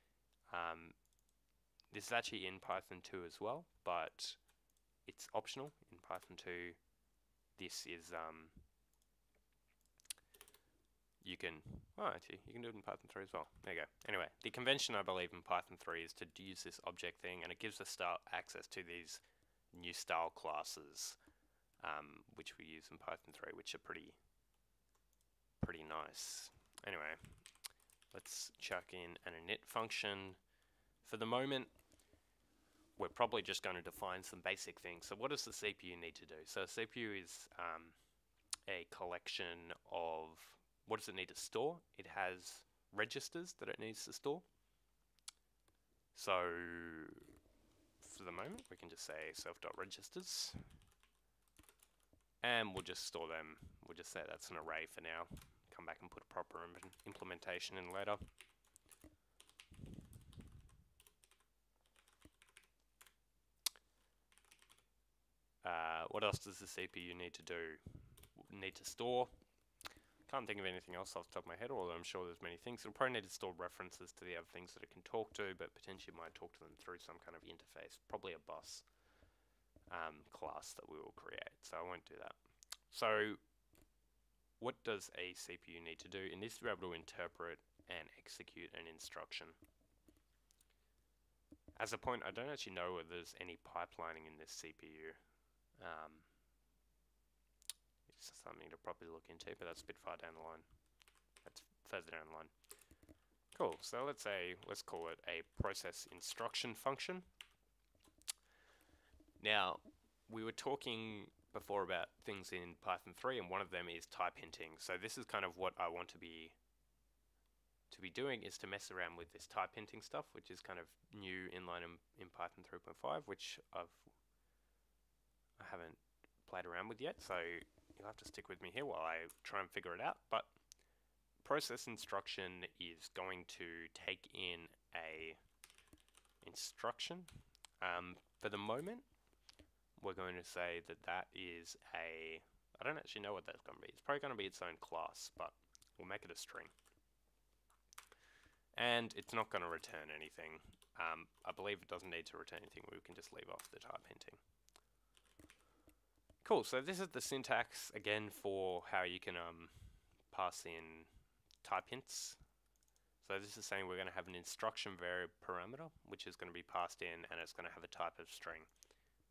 Um, this is actually in Python 2 as well, but it's optional in Python 2. This is um, you can, oh actually, you can do it in Python 3 as well. There you go. Anyway, the convention I believe in Python 3 is to use this object thing and it gives us access to these new style classes um, which we use in Python 3 which are pretty, pretty nice. Anyway, let's chuck in an init function. For the moment, we're probably just going to define some basic things. So what does the CPU need to do? So CPU is um, a collection of what does it need to store? It has registers that it needs to store. So for the moment, we can just say self.registers. And we'll just store them. we'll just say that's an array for now. Come back and put a proper Im implementation in later. Uh, what else does the CPU need to do? Need to store. Can't think of anything else off the top of my head, although I'm sure there's many things. It'll probably need to store references to the other things that it can talk to, but potentially might talk to them through some kind of interface, probably a bus um, class that we will create. So I won't do that. So what does a CPU need to do? It needs to be able to interpret and execute an instruction. As a point, I don't actually know whether there's any pipelining in this CPU. Um, something to probably look into, but that's a bit far down the line. That's further down the line. Cool, so let's say, let's call it a process instruction function. Now, we were talking before about things in Python 3, and one of them is type hinting. So this is kind of what I want to be to be doing is to mess around with this type hinting stuff, which is kind of new inline in, in Python 3.5, which I've I haven't played around with yet. So you'll have to stick with me here while I try and figure it out. But process instruction is going to take in a instruction. Um, for the moment, we're going to say that that is a, I don't actually know what that's going to be. It's probably going to be its own class, but we'll make it a string. And it's not going to return anything. Um, I believe it doesn't need to return anything. We can just leave off the type hinting. Cool, so this is the syntax again for how you can um, pass in type hints. So this is saying we're going to have an instruction variable parameter, which is going to be passed in and it's going to have a type of string.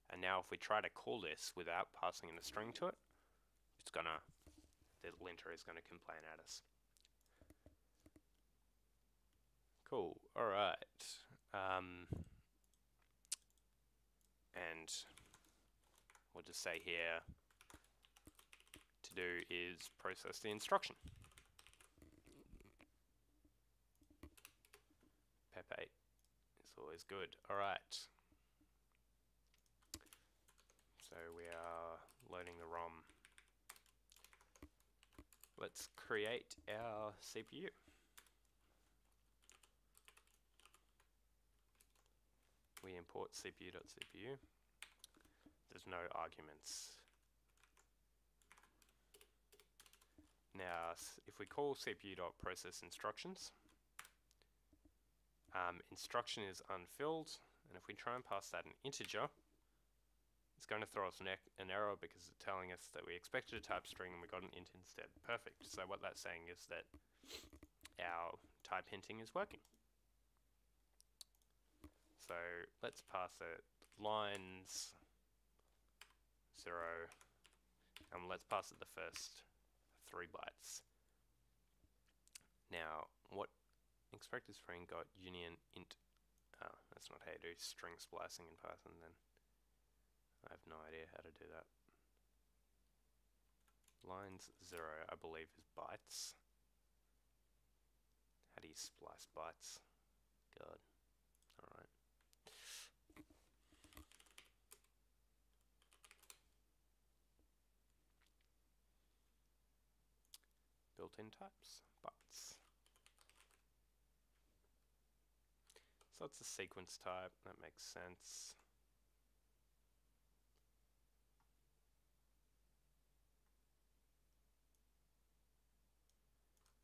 And now if we try to call this without passing in a string to it, it's going to, the linter is going to complain at us. Cool, alright. Um, and we'll just say here to do is process the instruction. Pep8 is always good. Alright. So we are loading the ROM. Let's create our CPU. We import cpu.cpu. .cpu there's no arguments. Now, if we call cpu.process instructions, um, instruction is unfilled, and if we try and pass that an integer, it's going to throw us an, an error because it's telling us that we expected a type string and we got an int instead. Perfect. So what that's saying is that our type hinting is working. So let's pass it lines 0, and let's pass it the first three bytes. Now, what expected string got union int, oh, that's not how you do string splicing in Python then. I have no idea how to do that. Lines 0, I believe, is bytes. How do you splice bytes? God. Built-in types, bytes. So it's a sequence type, that makes sense.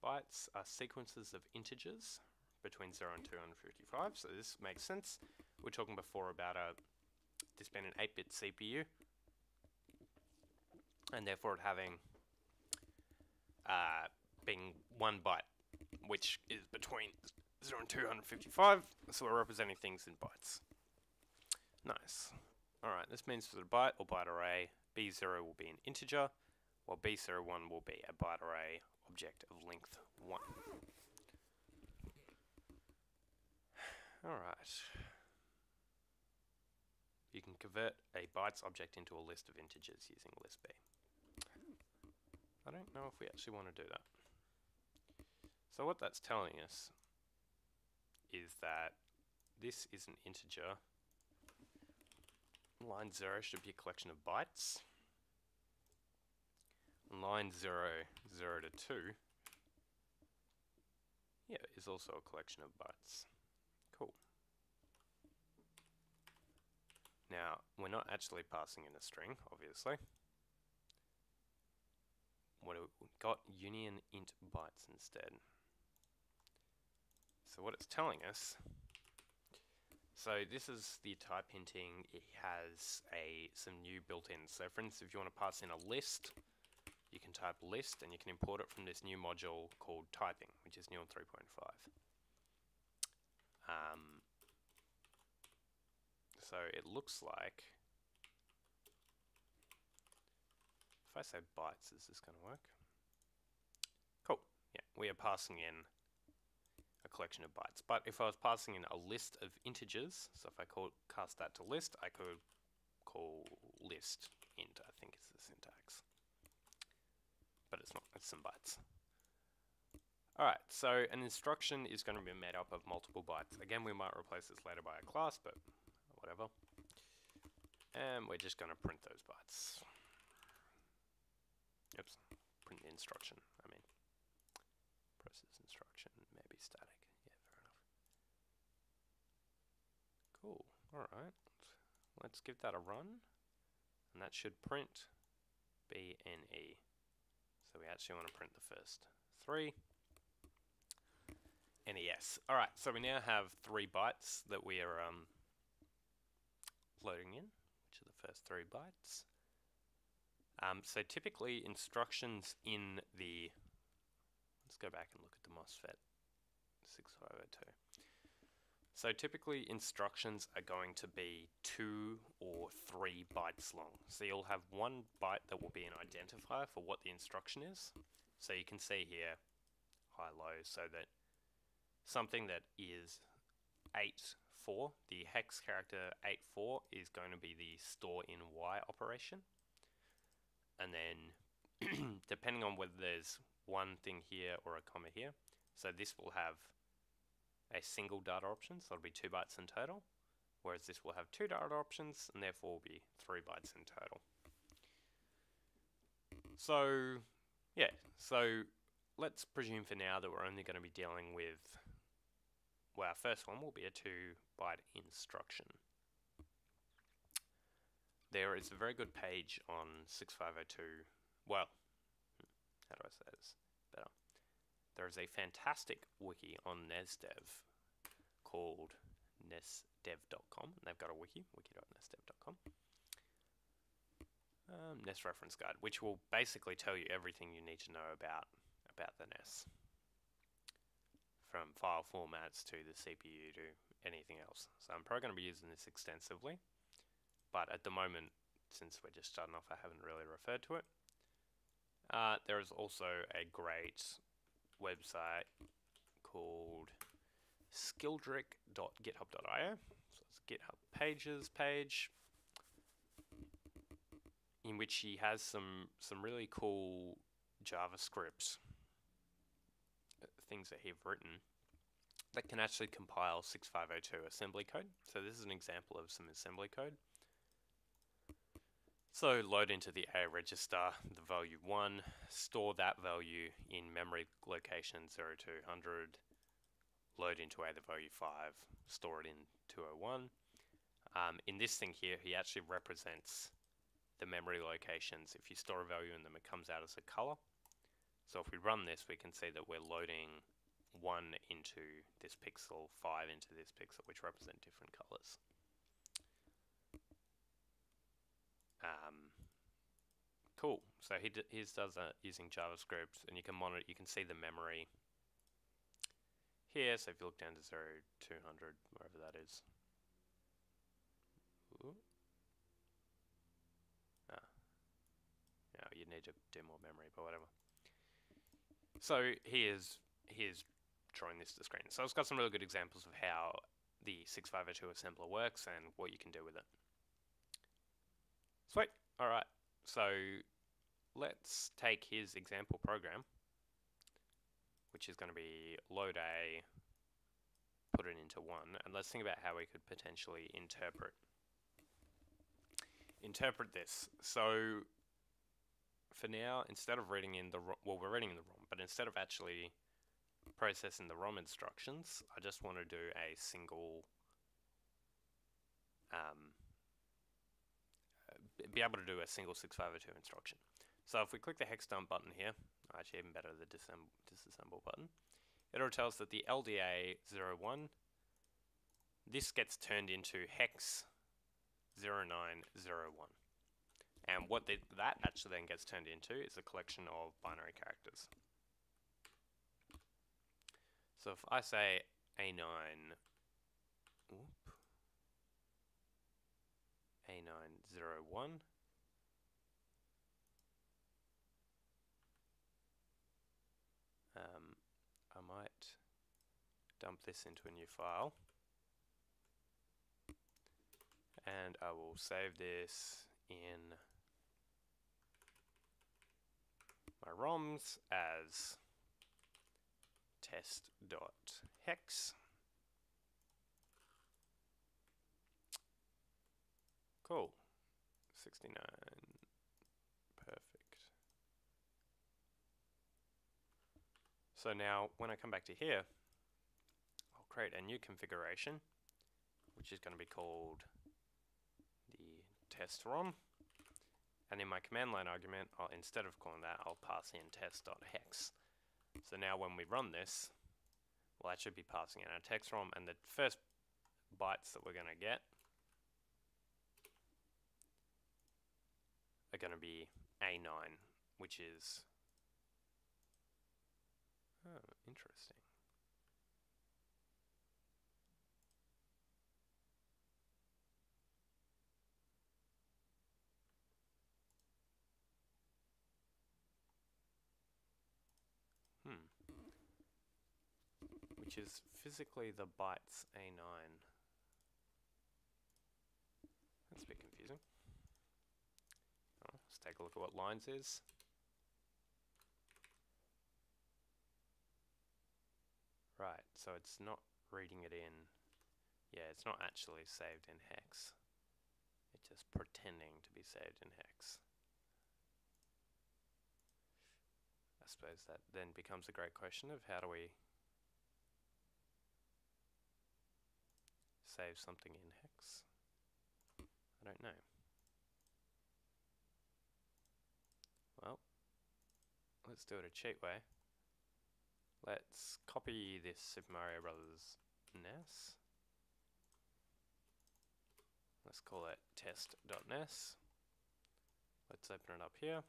Bytes are sequences of integers between 0 and 255, so this makes sense. We are talking before about a, this being an 8-bit CPU, and therefore it having uh, being one byte, which is between 0 and 255, so we're representing things in bytes. Nice. Alright, this means for the byte or byte array, B0 will be an integer, while B01 will be a byte array object of length 1. Alright. You can convert a bytes object into a list of integers using listb. I don't know if we actually want to do that. So what that's telling us is that this is an integer. Line 0 should be a collection of bytes. line 0, 0 to 2, yeah, is also a collection of bytes. Cool. Now, we're not actually passing in a string, obviously. What we got union int bytes instead. So what it's telling us so this is the type hinting. It has a some new built-ins. So for instance, if you want to pass in a list, you can type list and you can import it from this new module called typing, which is new on 3.5. Um, so it looks like, if I say bytes, is this going to work? Cool. Yeah, we are passing in a collection of bytes. But if I was passing in a list of integers, so if I call cast that to list, I could call list int, I think is the syntax. But it's not, it's some bytes. Alright, so an instruction is going to be made up of multiple bytes. Again, we might replace this later by a class, but whatever. And we're just going to print those bytes. Oops, print the instruction, I mean. Process instruction, maybe static. Cool, alright. Let's give that a run. And that should print BNE. So we actually want to print the first three. NES. Alright, so we now have three bytes that we are um, loading in, which are the first three bytes. Um, so typically instructions in the, let's go back and look at the MOSFET 6502. So typically instructions are going to be two or three bytes long. So you'll have one byte that will be an identifier for what the instruction is. So you can see here high low so that something that is 8 4, the hex character 8 4 is going to be the store in Y operation. And then depending on whether there's one thing here or a comma here, so this will have a single data option, so it'll be two bytes in total, whereas this will have two data options and therefore will be three bytes in total. So, yeah, so let's presume for now that we're only going to be dealing with, well, our first one will be a two byte instruction. There is a very good page on 6502, well, how do I say this? There is a fantastic wiki on NesDev called nesdev.com. and They've got a wiki, wiki.nesdev.com. Um, NES reference guide, which will basically tell you everything you need to know about about the NES, from file formats to the CPU to anything else. So I'm probably going to be using this extensively, but at the moment, since we're just starting off, I haven't really referred to it. Uh, there is also a great website called skilldrick.github.io. So it's GitHub pages page in which he has some some really cool JavaScript things that he've written that can actually compile 6502 assembly code. So this is an example of some assembly code. So load into the A register the value 1, store that value in memory location 0200, load into A the value 5, store it in 201. Um, in this thing here, he actually represents the memory locations. If you store a value in them, it comes out as a color. So if we run this, we can see that we're loading 1 into this pixel, 5 into this pixel, which represent different colors. Um, cool. So he his does that using JavaScript, and you can monitor. You can see the memory here. So if you look down to zero two hundred, wherever that is. Ah. Yeah, you need to do more memory, but whatever. So here's here's drawing this to the screen. So it's got some really good examples of how the 6502 assembler works and what you can do with it. Sweet. All right. So let's take his example program, which is going to be load A, put it into one, and let's think about how we could potentially interpret interpret this. So for now, instead of reading in the well, we're reading in the ROM, but instead of actually processing the ROM instructions, I just want to do a single, um, be able to do a single 6502 instruction. So if we click the hex dump button here, actually even better the disassemble, disassemble button, it'll tell us that the LDA01, this gets turned into hex 0901. And what the, that actually then gets turned into is a collection of binary characters. So if I say A9, whoop, A901, um, I might dump this into a new file and I will save this in my ROMs as test.hex. Cool. 69. Perfect. So now when I come back to here, I'll create a new configuration, which is going to be called the test ROM. And in my command line argument, I'll, instead of calling that, I'll pass in test.hex. So now when we run this, we'll actually be passing in our text ROM, and the first bytes that we're going to get are going to be A9, which is oh, interesting. Hmm. which is physically the bytes A9. That's a bit confusing. Oh, let's take a look at what lines is. Right, so it's not reading it in. Yeah, it's not actually saved in hex. It's just pretending to be saved in hex. I suppose that then becomes a great question of how do we save something in hex? I don't know. Well, let's do it a cheat way. Let's copy this Super Mario Brothers NES. Let's call it test.nes. Let's open it up here.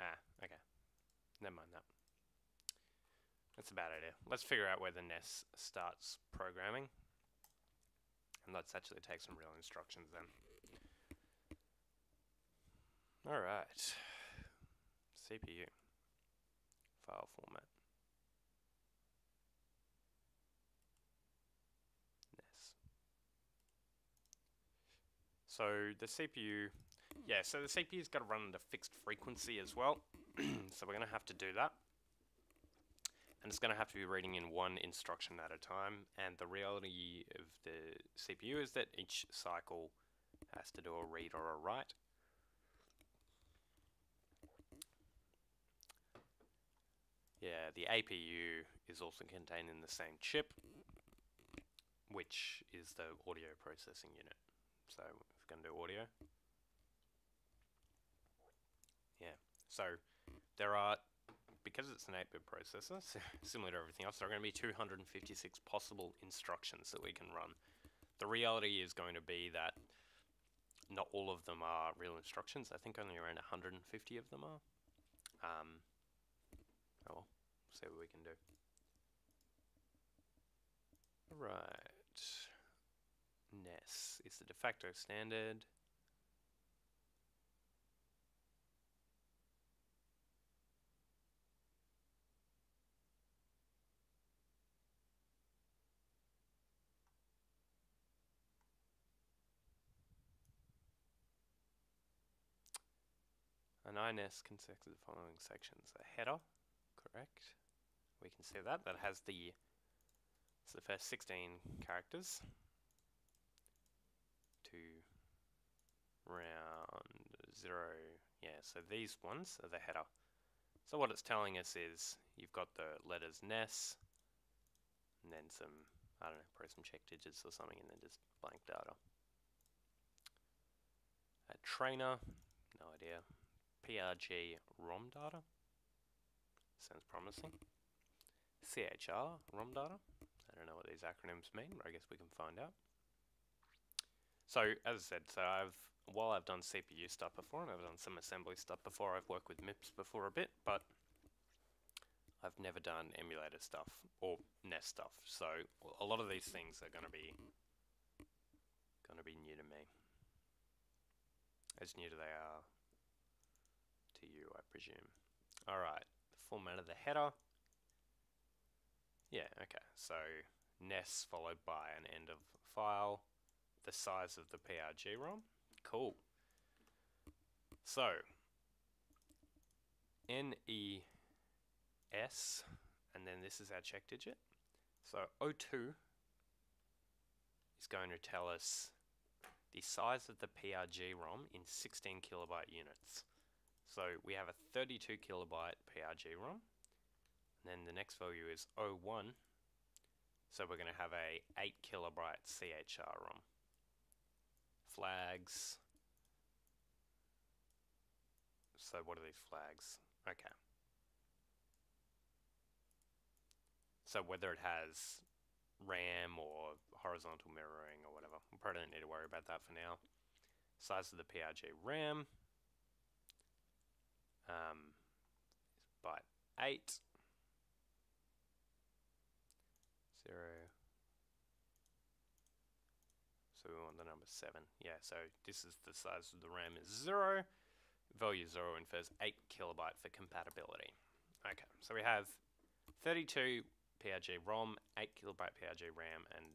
Ah, okay. Never mind that. That's a bad idea. Let's figure out where the NES starts programming. And let's actually take some real instructions then. Alright. CPU. File format. So the CPU, yeah, so the CPU's got to run at a fixed frequency as well. so we're going to have to do that. And it's going to have to be reading in one instruction at a time. And the reality of the CPU is that each cycle has to do a read or a write. Yeah, the APU is also contained in the same chip, which is the audio processing unit. So we're going to do audio. Yeah, so there are, because it's an 8-bit processor, similar to everything else, there are going to be 256 possible instructions that we can run. The reality is going to be that not all of them are real instructions. I think only around 150 of them are. Um, oh well, see what we can do. Right. NES is the de facto standard. An iNES consists of the following sections. A header, correct. We can see that. That has the So the first 16 characters to round zero. Yeah, so these ones are the header. So what it's telling us is you've got the letters NES and then some, I don't know, probably some check digits or something and then just blank data. A trainer, no idea. PRG ROM data, sounds promising. CHR ROM data, I don't know what these acronyms mean, but I guess we can find out. So as I said, so I've while I've done CPU stuff before and I've done some assembly stuff before, I've worked with MIPS before a bit, but I've never done emulator stuff or NES stuff. So a lot of these things are going to be going to be new to me, as new to they are to you, I presume. All right, the format of the header. Yeah, okay. So NES followed by an end of file, the size of the PRG ROM. Cool. So, NES, and then this is our check digit. So 02 is going to tell us the size of the PRG ROM in 16 kilobyte units. So we have a 32 kilobyte PRG ROM, and then the next value is 01, so we're going to have a 8 kilobyte CHR ROM flags. So what are these flags? Okay. So whether it has RAM or horizontal mirroring or whatever, we probably don't need to worry about that for now. Size of the PRG RAM. Um, byte 8. 0, so we want the number 7. Yeah, so this is the size of the RAM is 0. Value 0 infers 8 kilobyte for compatibility. Okay, so we have 32 PRG ROM, 8 kilobyte PRG RAM, and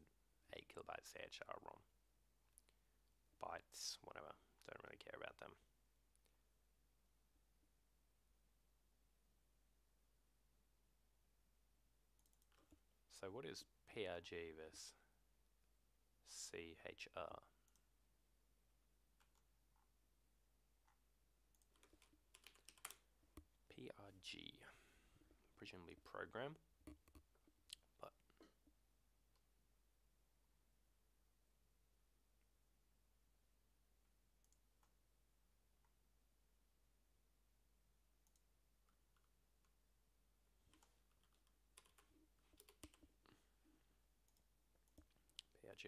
8 kilobyte CHR ROM. Bytes, whatever. Don't really care about them. So what is PRG versus CHR. PRG, presumably program, but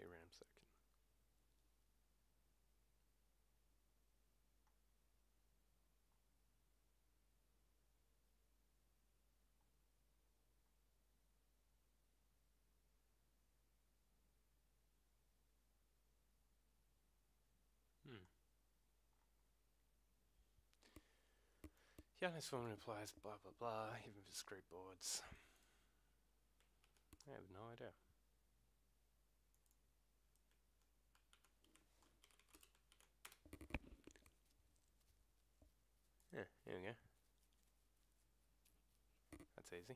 PRG RAM. Hmm. This one applies blah blah blah, even for discrete boards. I have no idea. Yeah, here we go. That's easy.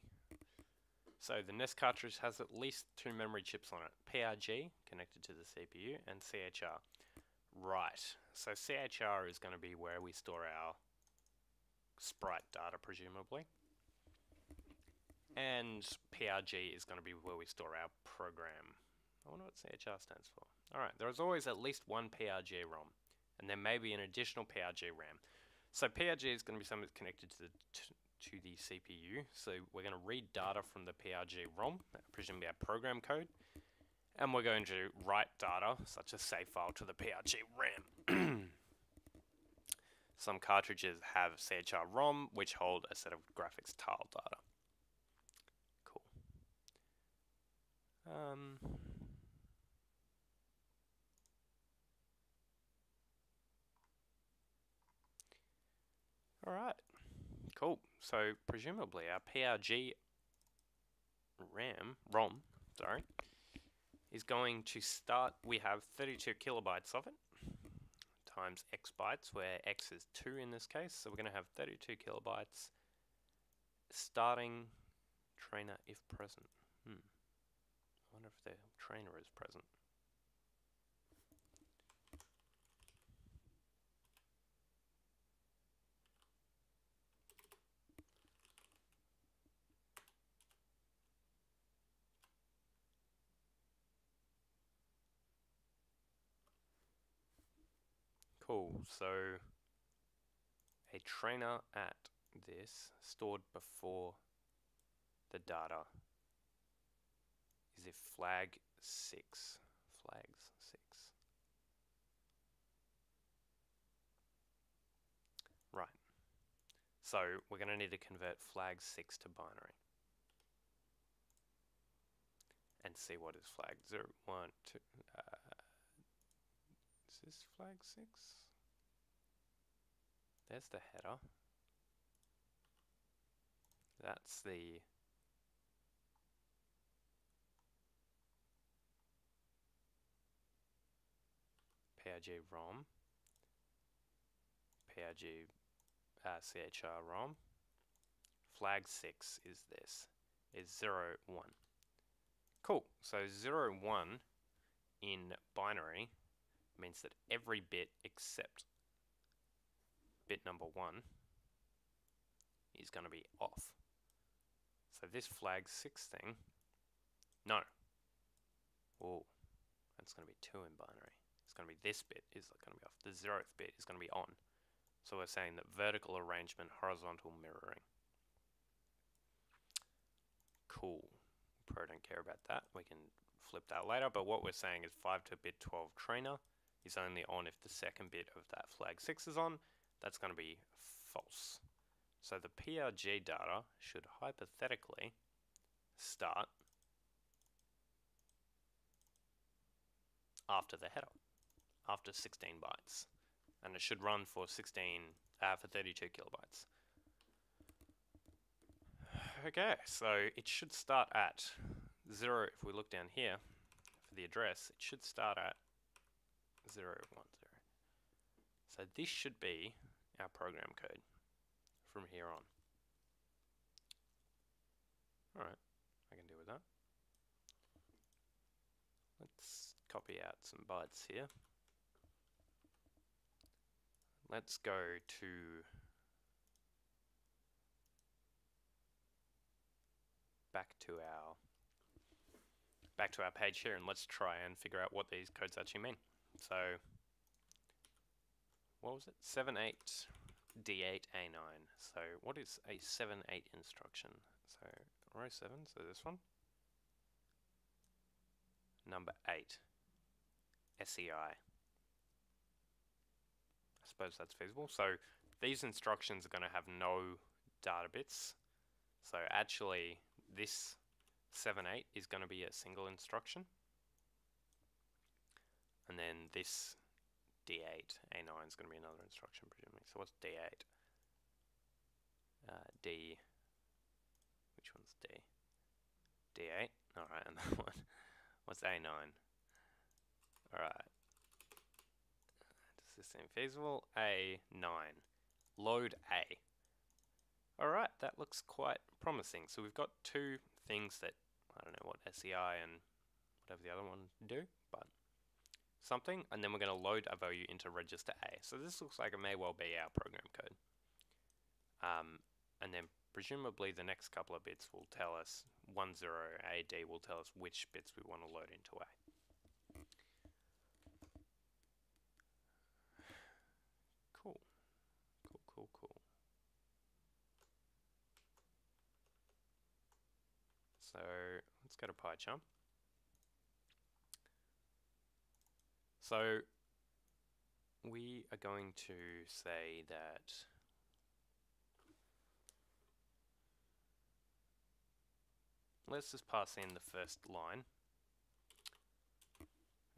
So the NES cartridge has at least two memory chips on it. PRG, connected to the CPU, and CHR. Right, so CHR is going to be where we store our sprite data, presumably. And PRG is going to be where we store our program. I wonder what CHR stands for. Alright, there is always at least one PRG ROM, and there may be an additional PRG RAM. So PRG is going to be something that's connected to the to the CPU. So we're going to read data from the PRG ROM, presumably our program code, and we're going to write data, such as save file, to the PRG RAM. Some cartridges have CHR ROM, which hold a set of graphics tile data. Cool. Um, Alright, cool. So presumably our PRG RAM, ROM, sorry, is going to start, we have 32 kilobytes of it, times x bytes, where x is 2 in this case, so we're going to have 32 kilobytes starting trainer if present. Hmm. I wonder if the trainer is present. Cool, so a trainer at this stored before the data is if flag 6, flags 6. Right, so we're going to need to convert flag 6 to binary. And see what is flag 0, 1, 2, uh, is this flag 6? There's the header. That's the PRG ROM, PRG uh, CHR ROM. Flag 6 is this, is 0, 1. Cool, so 0, 1 in binary means that every bit except bit number 1 is going to be off. So this flag 6 thing, no. Oh, that's going to be 2 in binary. It's going to be this bit is going to be off. The zeroth bit is going to be on. So we're saying that vertical arrangement, horizontal mirroring. Cool. Pro don't care about that. We can flip that later. But what we're saying is 5 to bit 12 trainer is only on if the second bit of that flag 6 is on. That's going to be false. So the PRG data should hypothetically start after the header, after 16 bytes. And it should run for 16, uh, for 32 kilobytes. Okay, so it should start at 0, if we look down here, for the address, it should start at 0, 1, 0. So this should be our program code from here on. Alright, I can deal with that. Let's copy out some bytes here. Let's go to back to our back to our page here and let's try and figure out what these codes actually mean. So what was it? 7 8 D8 A9. So what is a 7 8 instruction? So row 7, so this one. Number 8 SEI. I suppose that's feasible. So these instructions are going to have no data bits. So actually this 7 8 is going to be a single instruction. And then this D8. A9 is going to be another instruction, presumably. So what's D8? Uh, D. Which one's D? D8. Alright, and that one. What's A9? Alright. Does this seem feasible? A9. Load A. Alright, that looks quite promising. So we've got two things that, I don't know what SEI and whatever the other one do, something, and then we're going to load a value into register A. So this looks like it may well be our program code. Um, and then presumably the next couple of bits will tell us, 10 AD will tell us which bits we want to load into A. Cool. Cool, cool, cool. So let's go to PyCharm. So we are going to say that let's just pass in the first line.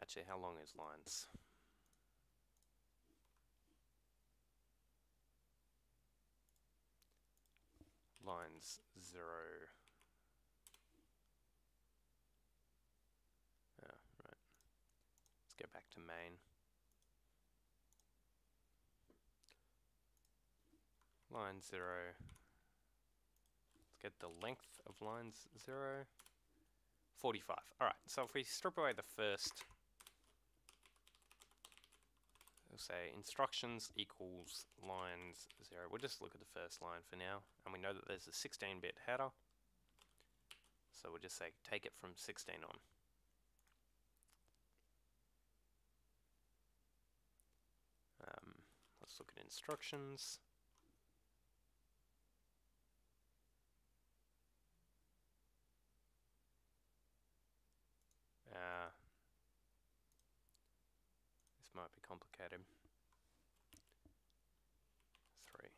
Actually, how long is lines? Lines 0 go back to main. Line 0. Let's get the length of lines 0. 45. Alright, so if we strip away the first, we'll say instructions equals lines 0. We'll just look at the first line for now, and we know that there's a 16-bit header, so we'll just say take it from 16 on. Um, let's look at instructions. Uh, this might be complicated. Three.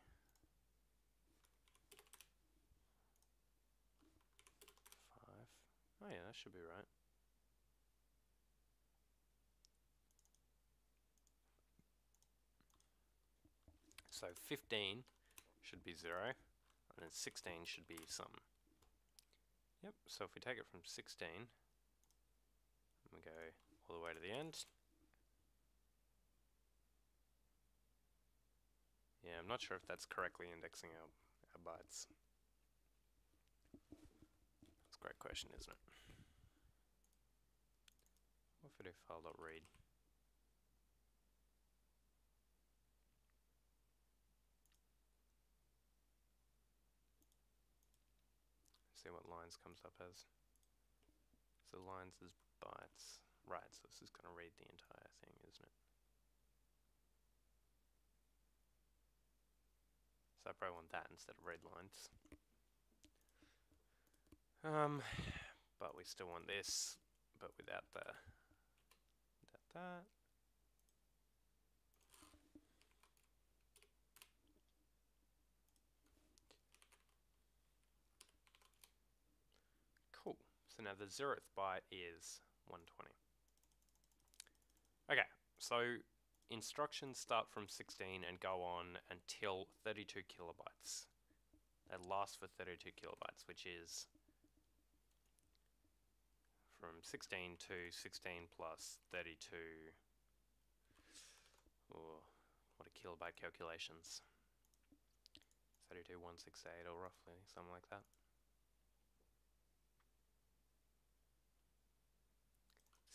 Five. Oh yeah, that should be right. So 15 should be 0, and then 16 should be some. Yep, so if we take it from 16, we go all the way to the end. Yeah, I'm not sure if that's correctly indexing our, our bytes. That's a great question, isn't it? What if I do file.read? See what lines comes up as. So lines is bytes. Right, so this is going to read the entire thing, isn't it? So I probably want that instead of readlines. Um, but we still want this, but without the, without that. Cool. So now the zeroth byte is 120. Okay, so instructions start from 16 and go on until 32 kilobytes. They last for 32 kilobytes, which is from 16 to 16 plus 32. Oh, what a kilobyte calculations. 32168 or roughly, something like that.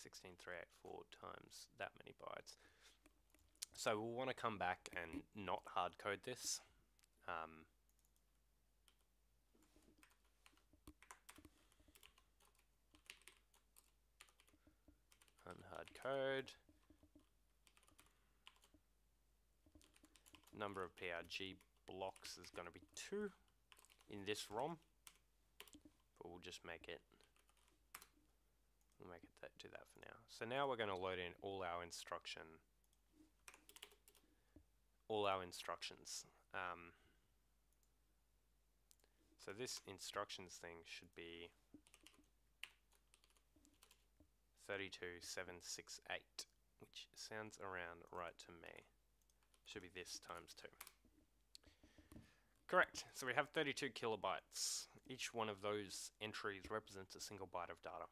16384 times that many bytes. So we'll want to come back and not hard code this. Um, unhard code. Number of PRG blocks is going to be 2 in this ROM. But we'll just make it We'll make it that, do that for now. So now we're going to load in all our instruction, all our instructions. Um, so this instructions thing should be 32768, which sounds around right to me. Should be this times 2. Correct. So we have 32 kilobytes. Each one of those entries represents a single byte of data.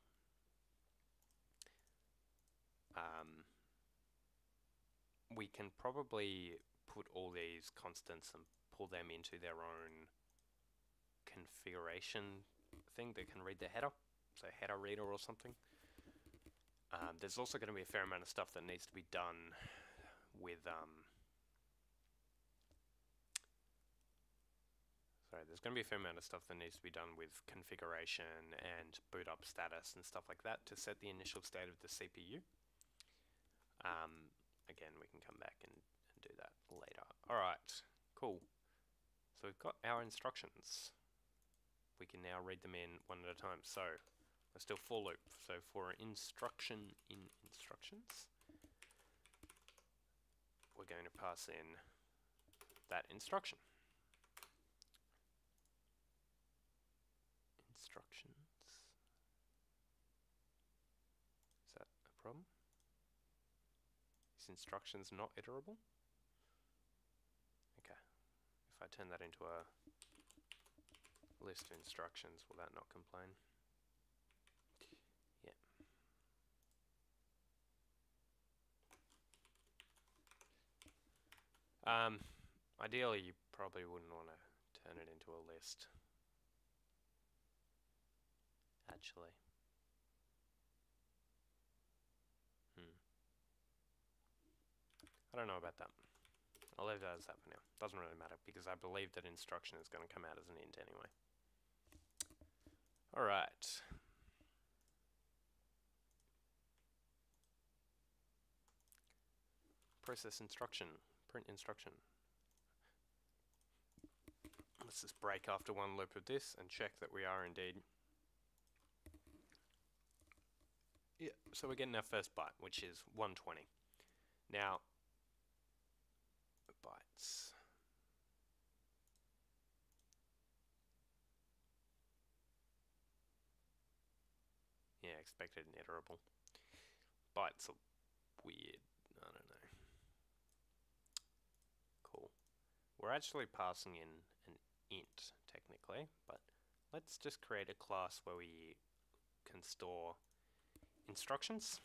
Um, we can probably put all these constants and pull them into their own configuration thing that can read the header, so header reader or something. Um, there's also going to be a fair amount of stuff that needs to be done with um, sorry, there's going to be a fair amount of stuff that needs to be done with configuration and boot up status and stuff like that to set the initial state of the CPU. Um, again, we can come back and, and do that later. Alright, cool. So we've got our instructions. We can now read them in one at a time. So let's do a for loop. So for instruction in instructions, we're going to pass in that instruction. Instructions. Is that a problem? Is instructions not iterable? Okay. If I turn that into a list of instructions, will that not complain? Yeah. Um, ideally, you probably wouldn't want to turn it into a list. Actually. I don't know about that. I'll leave that as that for now. Doesn't really matter because I believe that instruction is going to come out as an int anyway. Alright. Process instruction. Print instruction. Let's just break after one loop of this and check that we are indeed. Yeah, so we're getting our first byte, which is 120. Now, bytes. Yeah, expected and iterable. Bytes are weird. I don't know. Cool. We're actually passing in an int, technically, but let's just create a class where we can store instructions.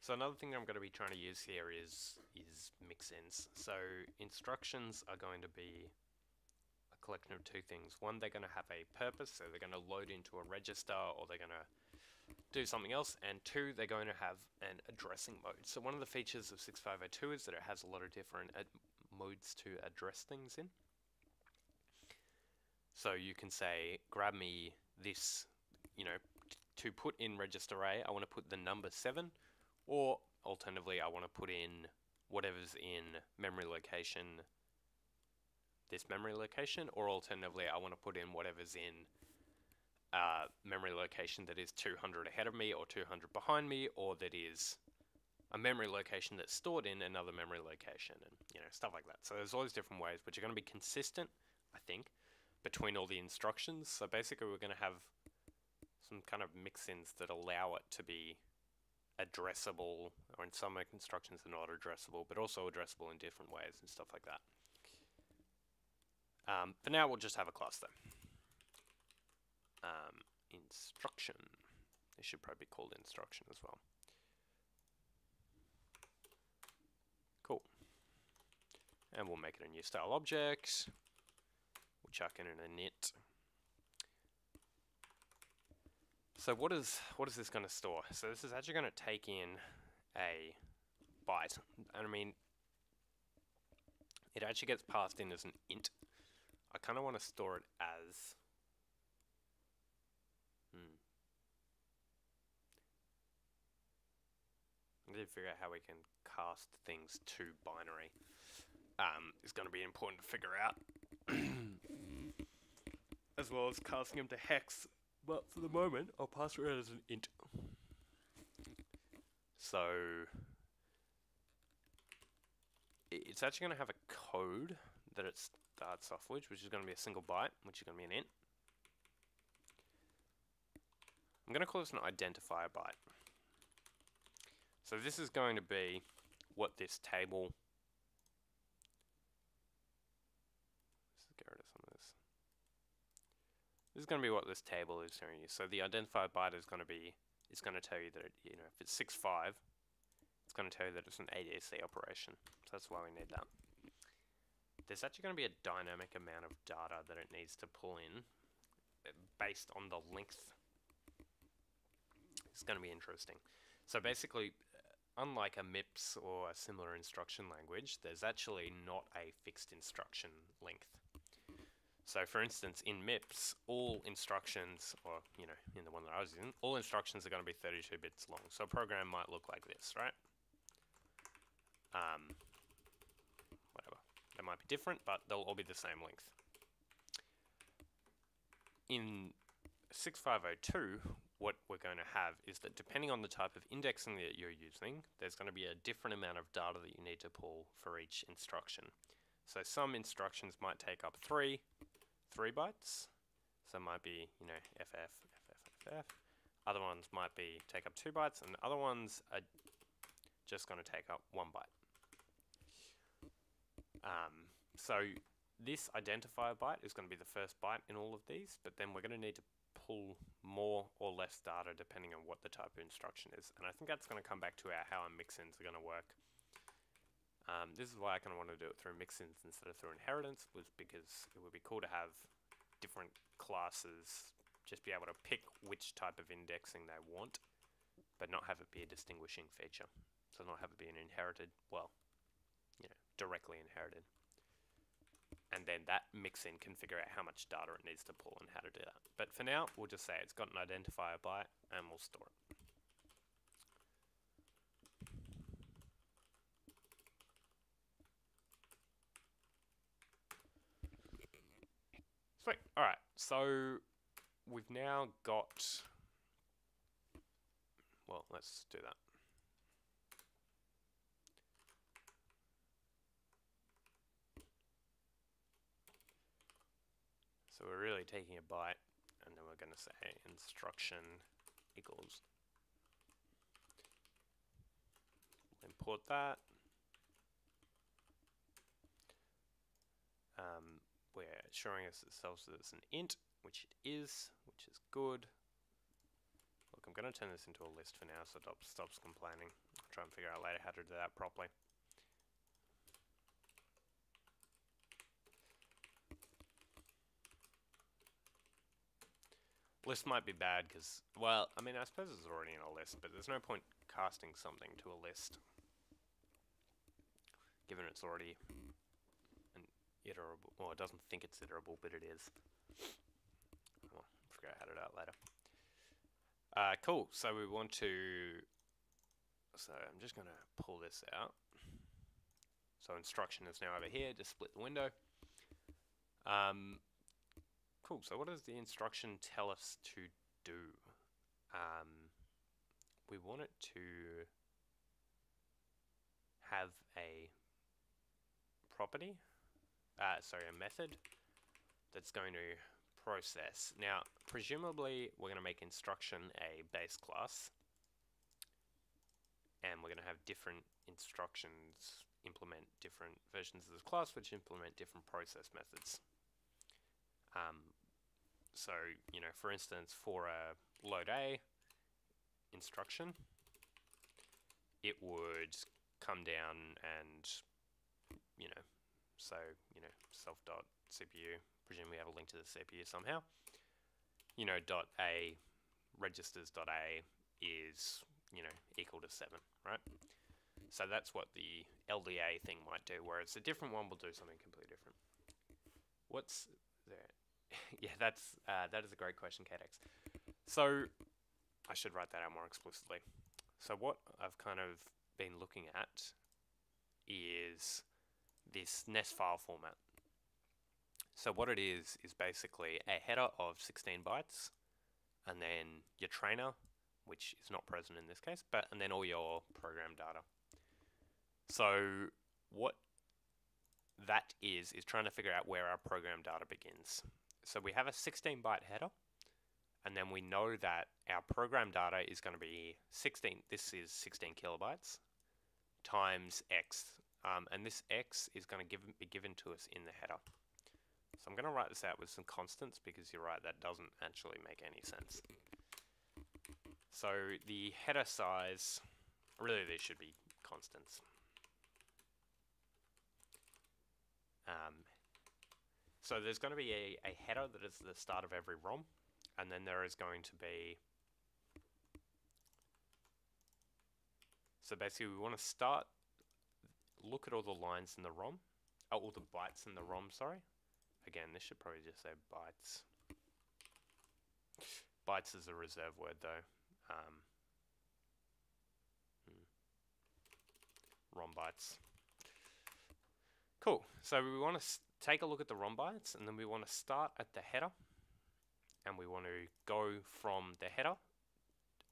So another thing I'm going to be trying to use here is is mixins. So instructions are going to be a collection of two things. One, they're going to have a purpose, so they're going to load into a register or they're going to do something else. And two, they're going to have an addressing mode. So one of the features of 6502 is that it has a lot of different modes to address things in. So you can say, grab me this, you know, to put in register A, I want to put the number 7 or alternatively, I want to put in whatever's in memory location, this memory location, or alternatively, I want to put in whatever's in uh, memory location that is 200 ahead of me or 200 behind me, or that is a memory location that's stored in another memory location, and you know stuff like that. So there's all these different ways, but you're going to be consistent, I think, between all the instructions. So basically, we're going to have some kind of mix-ins that allow it to be addressable, or in some constructions they're not addressable, but also addressable in different ways and stuff like that. Um, for now, we'll just have a class though. Um, instruction. It should probably be called instruction as well. Cool. And we'll make it a new style object. We'll chuck in an init. So what is what is this going to store? So this is actually going to take in a byte. And I mean, it actually gets passed in as an int. I kind of want to store it as... Hmm. I need to figure out how we can cast things to binary. Um, it's going to be important to figure out. as well as casting them to hex but for the moment, I'll pass it around as an int. So it's actually going to have a code that it starts off with, which is going to be a single byte, which is going to be an int. I'm going to call this an identifier byte. So this is going to be what this table This is going to be what this table is showing you. So the identifier byte is going to be, it's going to tell you that, it, you know, if it's 6.5, it's going to tell you that it's an ADC operation. So that's why we need that. There's actually going to be a dynamic amount of data that it needs to pull in uh, based on the length. It's going to be interesting. So basically, uh, unlike a MIPS or a similar instruction language, there's actually not a fixed instruction length. So for instance, in MIPS, all instructions, or you know, in the one that I was in, all instructions are going to be 32 bits long. So a program might look like this, right? Um, whatever. They might be different, but they'll all be the same length. In 6502, what we're going to have is that depending on the type of indexing that you're using, there's going to be a different amount of data that you need to pull for each instruction. So some instructions might take up three, three bytes. So might be, you know, FF, FF, FF. Other ones might be take up two bytes, and other ones are just going to take up one byte. Um, so this identifier byte is going to be the first byte in all of these, but then we're going to need to pull more or less data depending on what the type of instruction is. And I think that's going to come back to our how our mixins are going to work. Um, this is why I kind of want to do it through mixins instead of through inheritance, was because it would be cool to have different classes just be able to pick which type of indexing they want, but not have it be a distinguishing feature. so not have it be an inherited, well, you know, directly inherited. And then that mixin can figure out how much data it needs to pull and how to do that. But for now, we'll just say it's got an identifier byte and we'll store it. Sweet. All right. So we've now got. Well, let's do that. So we're really taking a byte, and then we're going to say instruction equals. Import that. Um, we're showing us itself that it's an int, which it is, which is good. Look, I'm going to turn this into a list for now so it stops complaining. I'll try and figure out later how to do that properly. List might be bad because, well, I mean, I suppose it's already in a list, but there's no point casting something to a list given it's already iterable, well, it doesn't think it's iterable, but it is. I'll figure out how to do that later. Uh, cool, so we want to, so I'm just going to pull this out. So instruction is now over here, just split the window. Um, Cool, so what does the instruction tell us to do? Um, we want it to have a property, uh, sorry, a method that's going to process. Now, presumably, we're going to make instruction a base class, and we're going to have different instructions implement different versions of this class, which implement different process methods. Um, so, you know, for instance, for a load A instruction, it would come down and, you know, so, you know, self dot CPU, presume we have a link to the CPU somehow. You know, dot A registers dot A is, you know, equal to 7, right? So that's what the LDA thing might do, whereas a different one will do something completely different. What's there? yeah, that's uh, that is a great question, KDEX. So I should write that out more explicitly. So what I've kind of been looking at is this NES file format. So what it is is basically a header of 16 bytes, and then your trainer, which is not present in this case, but and then all your program data. So what that is is trying to figure out where our program data begins. So we have a 16 byte header, and then we know that our program data is going to be 16, this is 16 kilobytes, times x, um, and this x is going to be given to us in the header. So I'm going to write this out with some constants because you're right, that doesn't actually make any sense. So the header size, really these should be constants. Um, so there's going to be a, a header that is the start of every ROM, and then there is going to be... So basically we want to start, look at all the lines in the ROM, oh, all the bytes in the ROM, sorry. Again, this should probably just say bytes. Bytes is a reserve word though. Um, hmm. ROM bytes. Cool. So we want to take a look at the ROM bytes and then we want to start at the header and we want to go from the header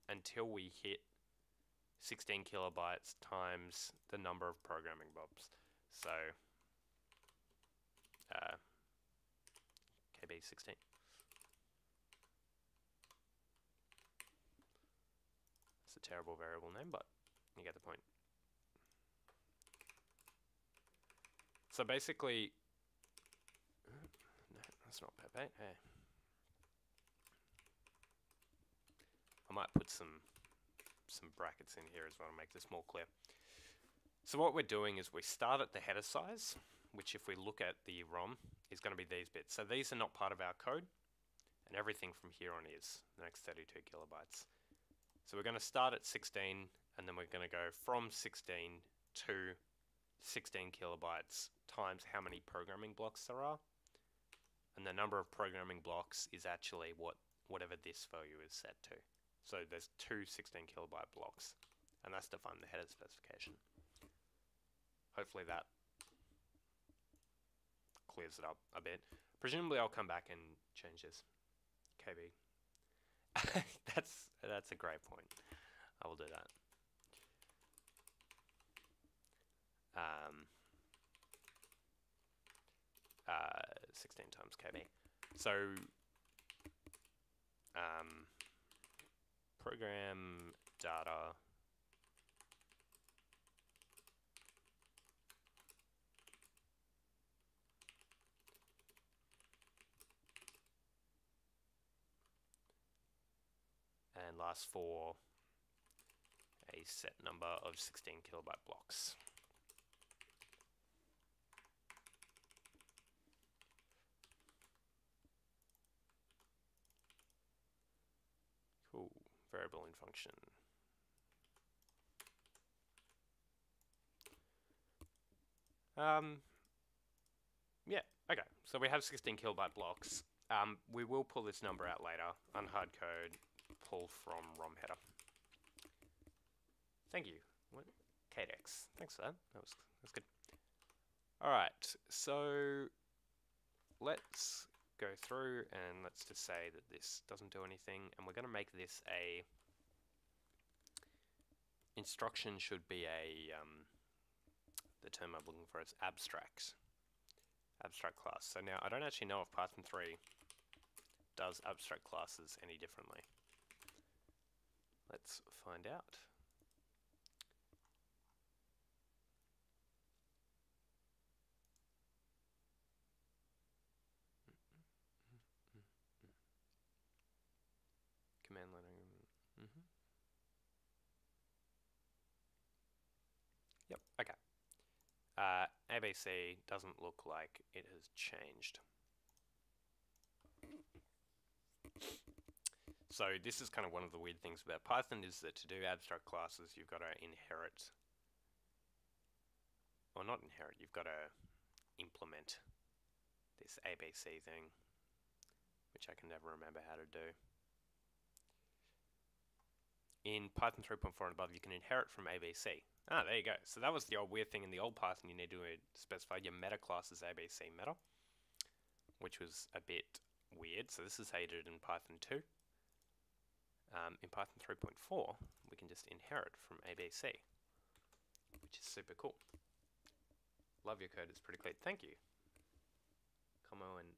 until we hit 16 kilobytes times the number of programming bobs. So uh, KB16. It's a terrible variable name, but you get the point. So basically, no, that's not Pepe. Hey. I might put some some brackets in here as well to make this more clear. So what we're doing is we start at the header size, which if we look at the ROM, is going to be these bits. So these are not part of our code, and everything from here on is the next 32 kilobytes. So we're going to start at 16, and then we're going to go from 16 to 16 kilobytes times how many programming blocks there are. And the number of programming blocks is actually what whatever this value is set to. So there's two 16 kilobyte blocks, and that's defined in the header specification. Hopefully that clears it up a bit. Presumably I'll come back and change this. KB. that's that's a great point. I will do that. Um, uh, 16 times KB. So, um, program data and lasts for a set number of 16 kilobyte blocks. Cool, variable in function. Um, yeah, okay, so we have 16 kilobyte blocks. Um, we will pull this number out later, unhard code, pull from ROM header. Thank you. What? KDEX. Thanks for that. That was that's good. All right. So let's go through and let's just say that this doesn't do anything, and we're going to make this a instruction should be a um, the term I'm looking for is abstract abstract class. So now I don't actually know if Python 3 does abstract classes any differently. Let's find out. Command line. Mm -hmm. Yep. Okay. Uh, ABC doesn't look like it has changed. So this is kind of one of the weird things about Python is that to do abstract classes, you've got to inherit, or not inherit, you've got to implement this ABC thing, which I can never remember how to do. In Python 3.4 and above, you can inherit from ABC. Ah, there you go. So that was the old weird thing in the old Python. You need to specify your meta class as ABC meta, which was a bit weird. So this is how you did it in Python 2. Um, in Python 3.4, we can just inherit from ABC, which is super cool. Love your code, it's pretty clear. Thank you. Como and?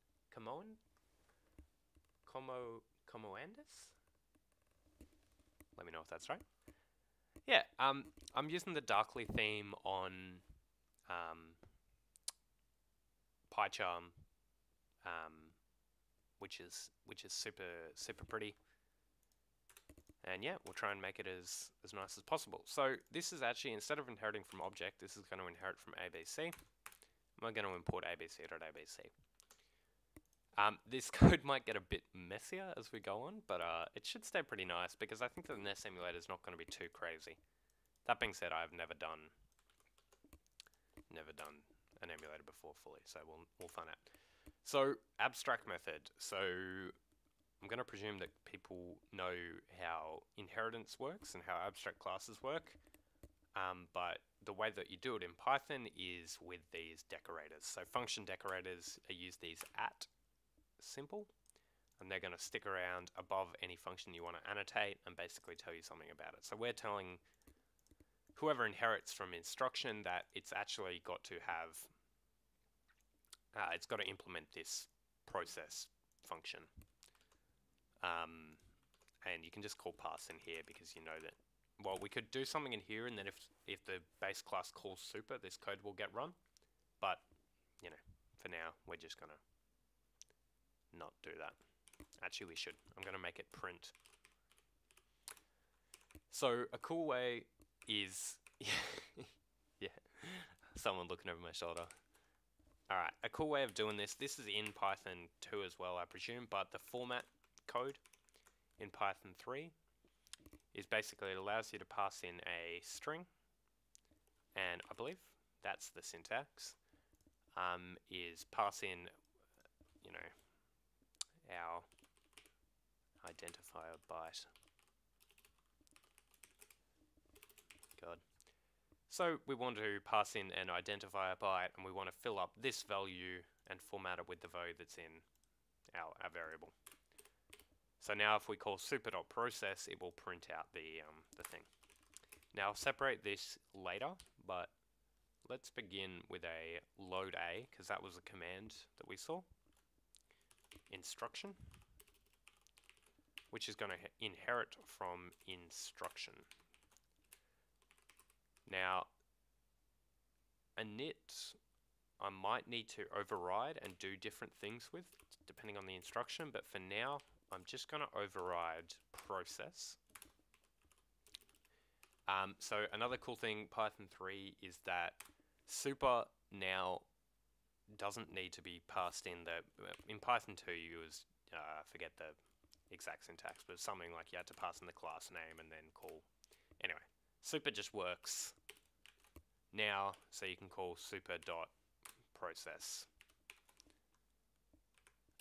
Como Comoandus? Let me know if that's right. Yeah, um, I'm using the Darcula theme on um, PyCharm, um, which is which is super super pretty. And yeah, we'll try and make it as, as nice as possible. So this is actually, instead of inheriting from object, this is going to inherit from ABC. I'm going to import abc.abc. Um, this code might get a bit messier as we go on, but uh, it should stay pretty nice because I think the NES emulator is not going to be too crazy. That being said, I've never done never done an emulator before fully, so we'll we'll find out. So abstract method. So I'm going to presume that people know how inheritance works and how abstract classes work. Um, but the way that you do it in Python is with these decorators. So function decorators use these at simple, and they're going to stick around above any function you want to annotate and basically tell you something about it. So we're telling whoever inherits from instruction that it's actually got to have, uh, it's got to implement this process function. Um, and you can just call pass in here because you know that, well, we could do something in here and then if, if the base class calls super, this code will get run. But, you know, for now, we're just going to not do that. Actually, we should. I'm going to make it print. So a cool way is, yeah, someone looking over my shoulder. Alright, a cool way of doing this, this is in Python 2 as well, I presume, but the format code in Python 3 is basically it allows you to pass in a string, and I believe that's the syntax, um, is pass in, you know, our identifier byte. God. So we want to pass in an identifier byte and we want to fill up this value and format it with the value that's in our, our variable. So now if we call super.process, it will print out the, um, the thing. Now I'll separate this later, but let's begin with a load A, because that was the command that we saw. Instruction, which is going to inherit from instruction. Now, init I might need to override and do different things with, depending on the instruction, but for now, I'm just going to override process. Um, so another cool thing Python 3 is that super now doesn't need to be passed in the in Python 2 you was uh, forget the exact syntax but something like you had to pass in the class name and then call. Anyway super just works now so you can call super dot process.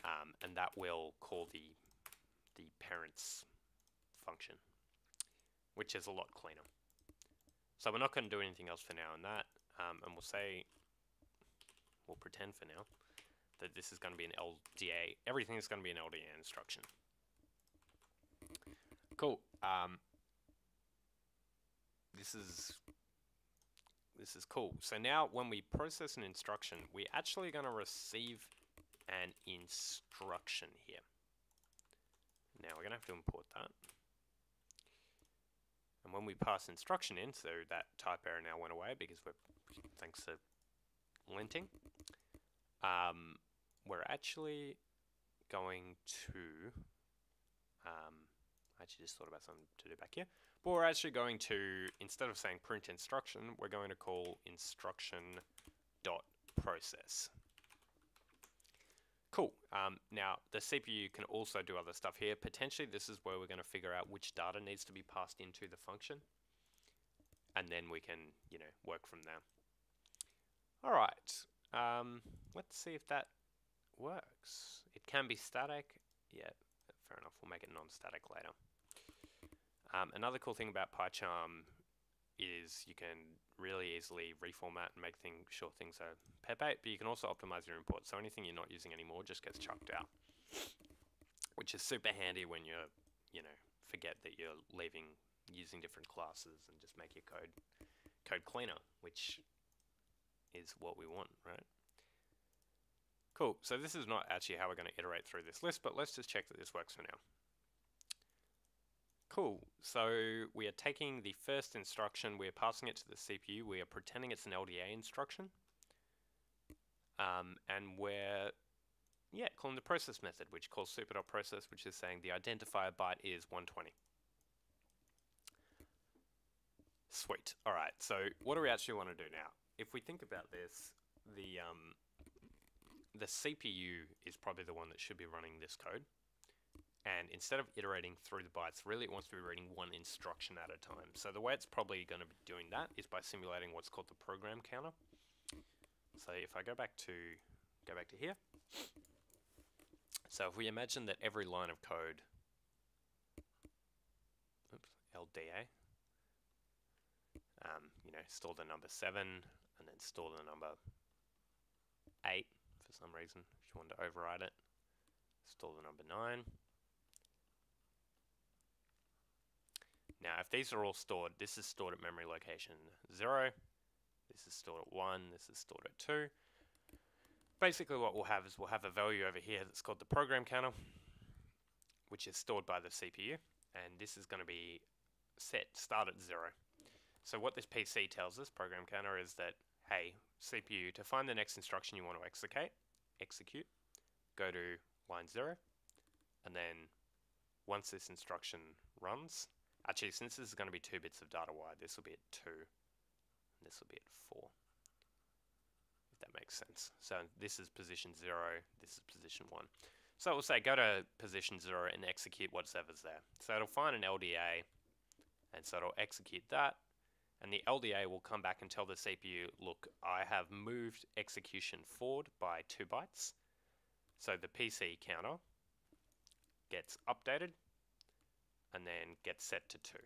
Um, and that will call the the parents function which is a lot cleaner. So we're not going to do anything else for now on that. Um, and we'll say we'll pretend for now that this is going to be an LDA everything is going to be an LDA instruction cool um, this is this is cool. So now when we process an instruction, we're actually going to receive an instruction here. Now we're going to have to import that. And when we pass instruction in, so that type error now went away because we're, thanks to linting, um, we're actually going to, um, I actually just thought about something to do back here. But we're actually going to, instead of saying print instruction, we're going to call instruction dot process. Cool. Um, now, the CPU can also do other stuff here. Potentially, this is where we're going to figure out which data needs to be passed into the function. And then we can, you know, work from there. All right. Um, let's see if that works. It can be static. Yeah, fair enough. We'll make it non-static later. Um, another cool thing about PyCharm is you can really easily reformat and make things sure things are pep8, but you can also optimize your import. So anything you're not using anymore just gets chucked out, which is super handy when you're, you know, forget that you're leaving using different classes and just make your code code cleaner, which is what we want, right? Cool. So this is not actually how we're going to iterate through this list, but let's just check that this works for now. Cool. So we are taking the first instruction, we are passing it to the CPU, we are pretending it's an LDA instruction. Um, and we're, yeah, calling the process method, which calls super.process, which is saying the identifier byte is 120. Sweet. All right. So what do we actually want to do now? if we think about this, the um, the CPU is probably the one that should be running this code. And instead of iterating through the bytes, really it wants to be reading one instruction at a time. So the way it's probably going to be doing that is by simulating what's called the program counter. So if I go back to go back to here. So if we imagine that every line of code oops, LDA um, you know, store the number 7, let's store the number 8 for some reason, if you want to override it. Store the number 9. Now, if these are all stored, this is stored at memory location 0, this is stored at 1, this is stored at 2. Basically, what we'll have is we'll have a value over here that's called the program counter, which is stored by the CPU, and this is going to be set start at 0. So what this PC tells us, program counter, is that hey, CPU, to find the next instruction you want to execute, execute, go to line 0, and then once this instruction runs, Actually, since this is going to be two bits of data wide, this will be at 2, and this will be at 4. If that makes sense. So this is position 0, this is position 1. So it will say go to position 0 and execute whatever's there. So it'll find an LDA And so it'll execute that. And the LDA will come back and tell the CPU, look, I have moved execution forward by two bytes. So the PC counter gets updated and then gets set to two.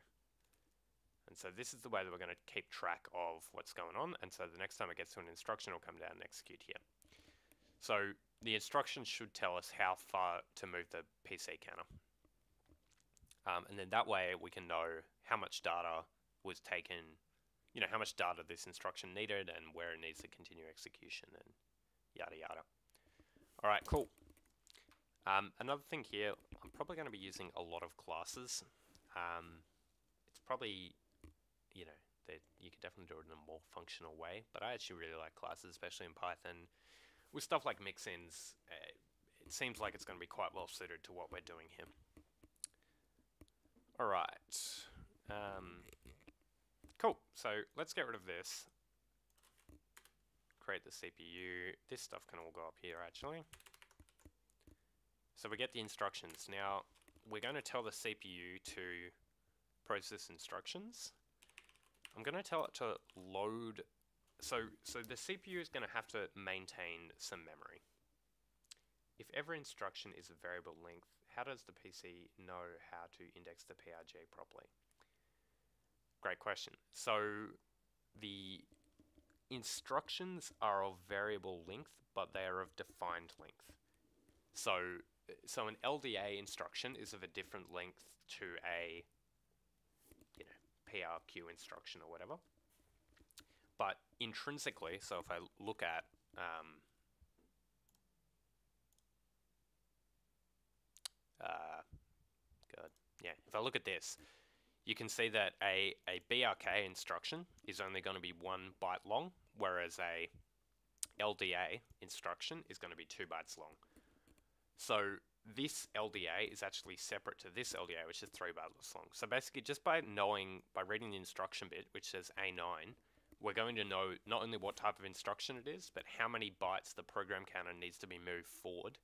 And so this is the way that we're going to keep track of what's going on. And so the next time it gets to an instruction, it'll come down and execute here. So the instructions should tell us how far to move the PC counter. Um, and then that way we can know how much data was taken, you know, how much data this instruction needed and where it needs to continue execution and yada yada. All right, cool. Um, another thing here, I'm probably going to be using a lot of classes. Um, it's probably you know, that you could definitely do it in a more functional way. But I actually really like classes, especially in Python. With stuff like mixins, uh, it seems like it's going to be quite well suited to what we're doing here. All right. Um, cool. So let's get rid of this. Create the CPU. This stuff can all go up here, actually. So we get the instructions. Now, we're going to tell the CPU to process instructions. I'm going to tell it to load. So, so the CPU is going to have to maintain some memory. If every instruction is a variable length, how does the PC know how to index the PRG properly? Great question. So the instructions are of variable length, but they are of defined length. So, so an LDA instruction is of a different length to a you know BRK instruction or whatever. But intrinsically, so if I look at um, uh, yeah, if I look at this, you can see that a, a BRK instruction is only going to be one byte long, whereas a LDA instruction is going to be two bytes long. So this LDA is actually separate to this LDA, which is three bytes long. So basically, just by knowing, by reading the instruction bit, which says A9, we're going to know not only what type of instruction it is, but how many bytes the program counter needs to be moved forward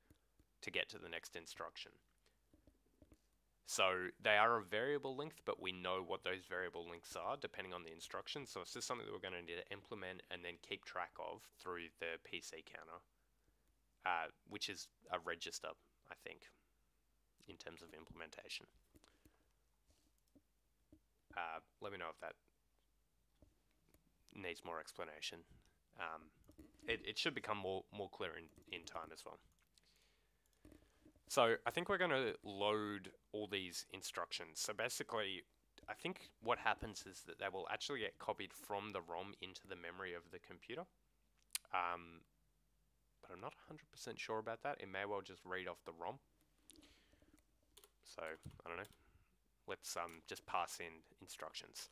to get to the next instruction. So they are a variable length, but we know what those variable lengths are depending on the instructions. So it's just something that we're going to need to implement and then keep track of through the PC counter, uh, which is a register I think, in terms of implementation. Uh, let me know if that needs more explanation. Um, it, it should become more, more clear in, in time as well. So I think we're going to load all these instructions. So basically, I think what happens is that they will actually get copied from the ROM into the memory of the computer. Um, but I'm not 100% sure about that. It may well just read off the ROM. So, I don't know. Let's um, just pass in instructions.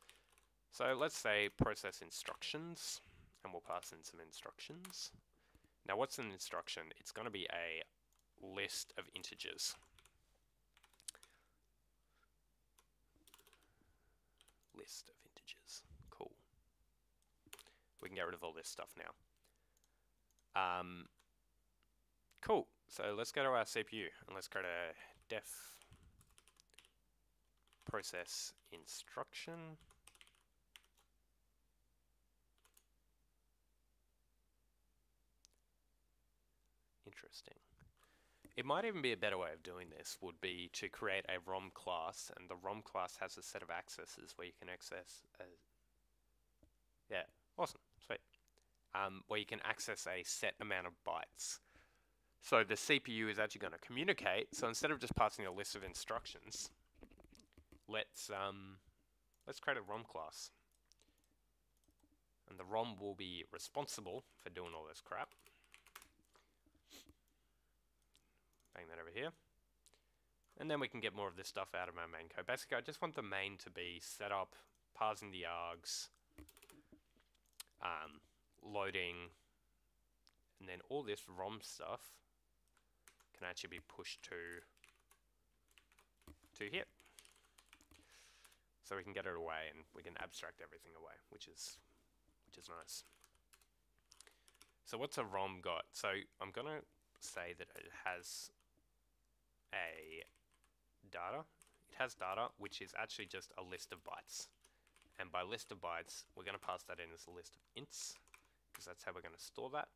So let's say process instructions, and we'll pass in some instructions. Now what's an instruction? It's going to be a list of integers. List of integers. Cool. We can get rid of all this stuff now. Um, Cool. So let's go to our CPU and let's go to def process instruction. Interesting. It might even be a better way of doing this would be to create a ROM class and the ROM class has a set of accesses where you can access a, yeah, awesome, sweet. Um, where you can access a set amount of bytes. So the CPU is actually going to communicate. So instead of just passing a list of instructions, let's um, let's create a ROM class. And the ROM will be responsible for doing all this crap. Bang that over here. And then we can get more of this stuff out of our main code. Basically, I just want the main to be set up, parsing the args, um, loading, and then all this ROM stuff can actually be pushed to to here. So we can get it away and we can abstract everything away, which is which is nice. So what's a ROM got? So I'm gonna say that it has a data it has data which is actually just a list of bytes. And by list of bytes, we're going to pass that in as a list of ints, because that's how we're going to store that.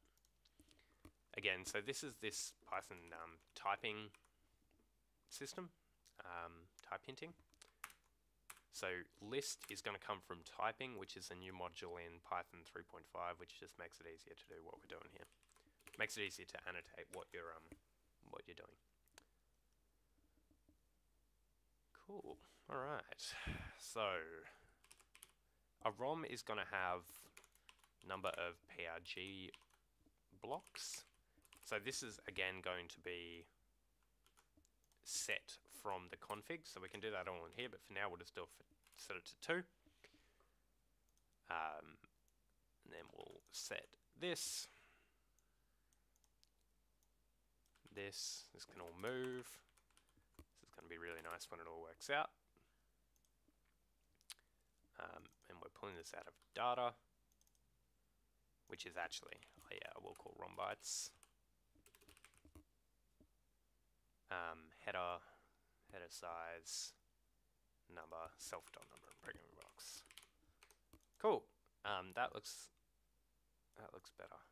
Again, so this is this Python um, typing system, um, type hinting. So list is going to come from typing, which is a new module in Python 3.5, which just makes it easier to do what we're doing here. Makes it easier to annotate what you're um what you're doing. Cool. All right. So a ROM is going to have number of PRG blocks. So this is again going to be set from the config. So we can do that all in here, but for now we'll just do it for, set it to two. Um, and then we'll set this. This, this can all move. This is going to be really nice when it all works out. Um, and we're pulling this out of data, which is actually, oh yeah, we'll call ROM bytes. Um, header, header size, number, self dot number, programming blocks. Cool. Um, that looks that looks better.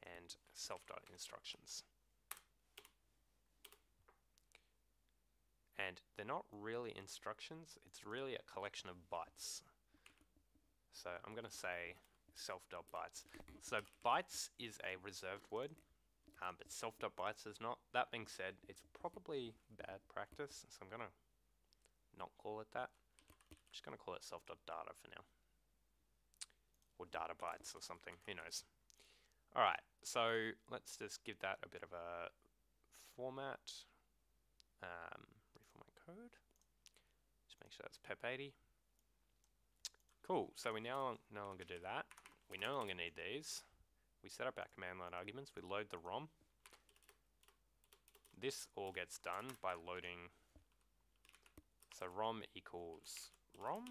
And self dot instructions. and they're not really instructions, it's really a collection of bytes. So I'm going to say self.bytes. So bytes is a reserved word, um, but self.bytes is not. That being said, it's probably bad practice, so I'm going to not call it that. I'm just going to call it self.data for now. Or data bytes or something, who knows. Alright, so let's just give that a bit of a format. Um, code. Just make sure that's pep80. Cool, so we now no longer do that. We no longer need these. We set up our command line arguments, we load the ROM. This all gets done by loading, so ROM equals ROM.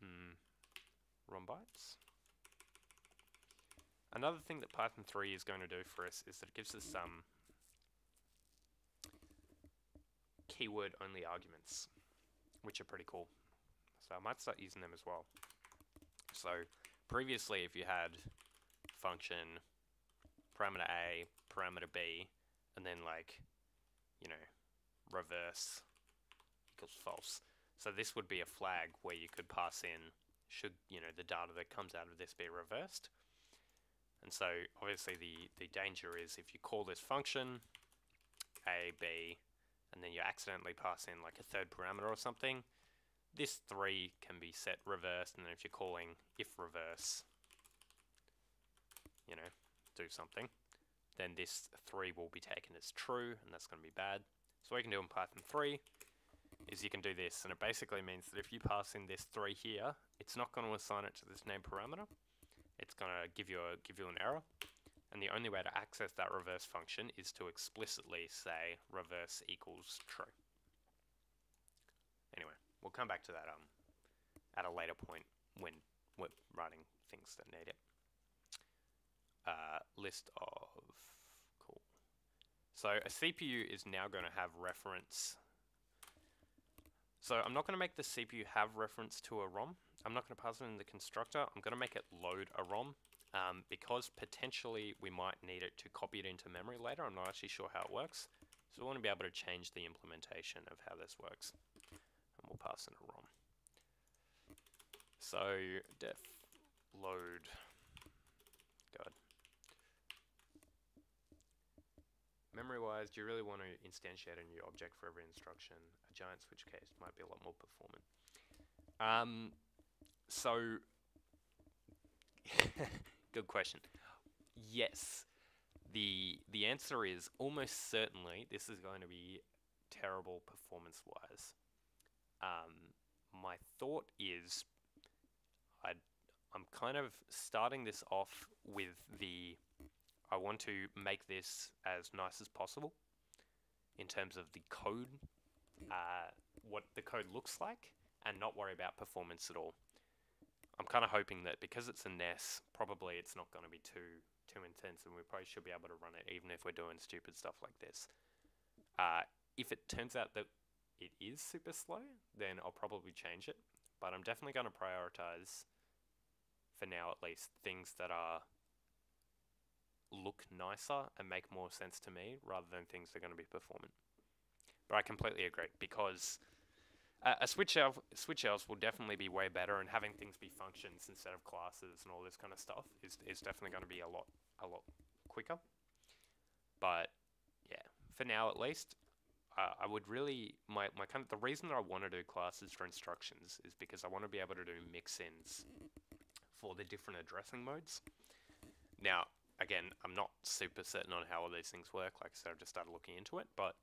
Hmm, ROM bytes. Another thing that Python 3 is going to do for us is that it gives us some um, keyword only arguments, which are pretty cool. So I might start using them as well. So previously, if you had function parameter A, parameter B, and then like, you know, reverse equals false. So this would be a flag where you could pass in should, you know, the data that comes out of this be reversed. And so obviously the, the danger is if you call this function A, B, and then you accidentally pass in like a third parameter or something, this 3 can be set reverse, and then if you're calling if reverse, you know, do something, then this 3 will be taken as true, and that's going to be bad. So what you can do in Python 3 is you can do this, and it basically means that if you pass in this 3 here, it's not going to assign it to this name parameter. It's going to give you a give you an error, and the only way to access that reverse function is to explicitly say reverse equals true. Anyway, we'll come back to that um, at a later point when we're writing things that need it. Uh, list of, cool. So a CPU is now going to have reference. So I'm not going to make the CPU have reference to a ROM. I'm not going to pass it in the constructor. I'm going to make it load a ROM um, because potentially we might need it to copy it into memory later. I'm not actually sure how it works. So we want to be able to change the implementation of how this works. And we'll pass in a ROM. So def load, God. Memory-wise, do you really want to instantiate a new object for every instruction? A giant switch case might be a lot more performant. Um, so Good question. Yes. The the answer is almost certainly this is going to be terrible performance wise. Um, my thought is I I'm kind of starting this off with the I want to make this as nice as possible in terms of the code, uh, what the code looks like, and not worry about performance at all. I'm kind of hoping that because it's a NES, probably it's not going to be too too intense, and we probably should be able to run it even if we're doing stupid stuff like this. Uh, if it turns out that it is super slow, then I'll probably change it. But I'm definitely going to prioritize, for now at least, things that are look nicer and make more sense to me rather than things that are going to be performant. But I completely agree because a switch elf, switch elves will definitely be way better, and having things be functions instead of classes and all this kind of stuff is is definitely going to be a lot a lot quicker. But yeah, for now at least, uh, I would really my my kind of the reason that I want to do classes for instructions is because I want to be able to do mix-ins for the different addressing modes. Now, again, I'm not super certain on how all these things work. Like I said, I've just started looking into it, but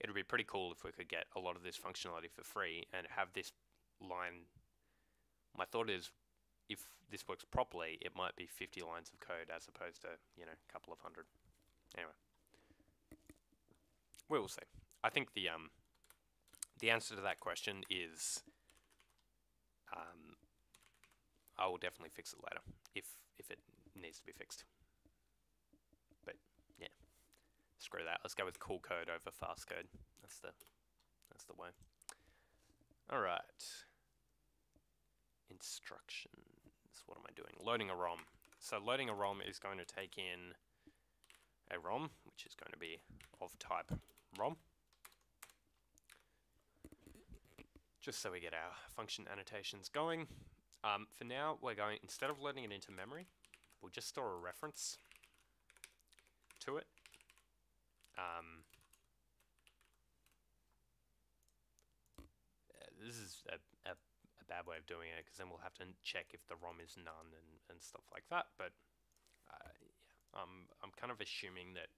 it would be pretty cool if we could get a lot of this functionality for free and have this line. My thought is, if this works properly, it might be 50 lines of code as opposed to, you know, a couple of hundred. Anyway, we will see. I think the um, the answer to that question is um, I will definitely fix it later if if it needs to be fixed. Screw that. Let's go with cool code over fast code. That's the that's the way. All right. Instructions. What am I doing? Loading a ROM. So loading a ROM is going to take in a ROM, which is going to be of type ROM. Just so we get our function annotations going. Um, for now, we're going, instead of loading it into memory, we'll just store a reference to it um, this is a, a, a, bad way of doing it because then we'll have to check if the ROM is none and, and stuff like that. But uh, yeah, um, I'm kind of assuming that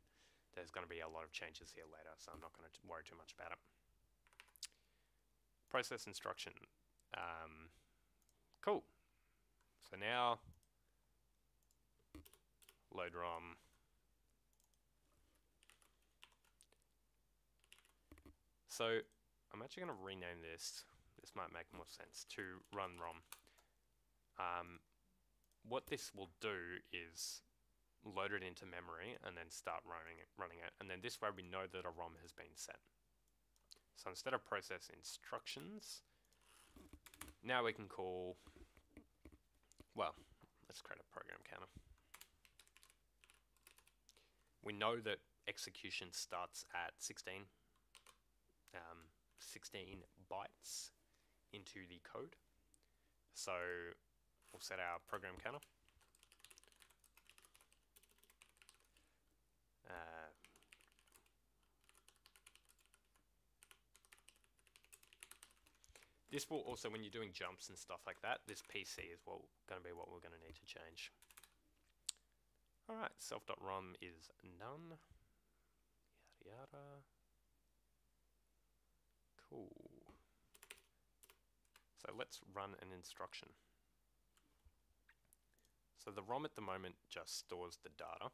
there's going to be a lot of changes here later, so I'm not going to worry too much about it. Process instruction. Um, cool. So now load ROM. So I'm actually going to rename this, this might make more sense, to run ROM. Um, what this will do is load it into memory and then start running it, running it. And then this way we know that a ROM has been set. So instead of process instructions, now we can call, well, let's create a program counter. We know that execution starts at 16 um, 16 bytes into the code. So we'll set our program counter. Uh, this will also, when you're doing jumps and stuff like that, this PC is what going to be what we're going to need to change. Alright, self.rom is none. Yada yada. Cool. So let's run an instruction. So the ROM at the moment just stores the data,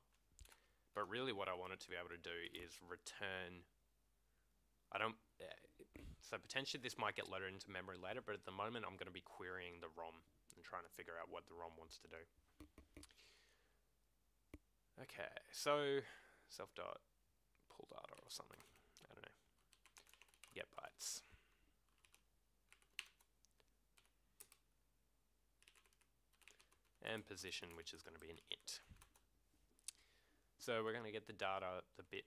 but really what I want it to be able to do is return, I don't, uh, so potentially this might get loaded into memory later, but at the moment I'm going to be querying the ROM and trying to figure out what the ROM wants to do. Okay, so self dot pull data or something get bytes. And position, which is going to be an int. So we're going to get the data, the bit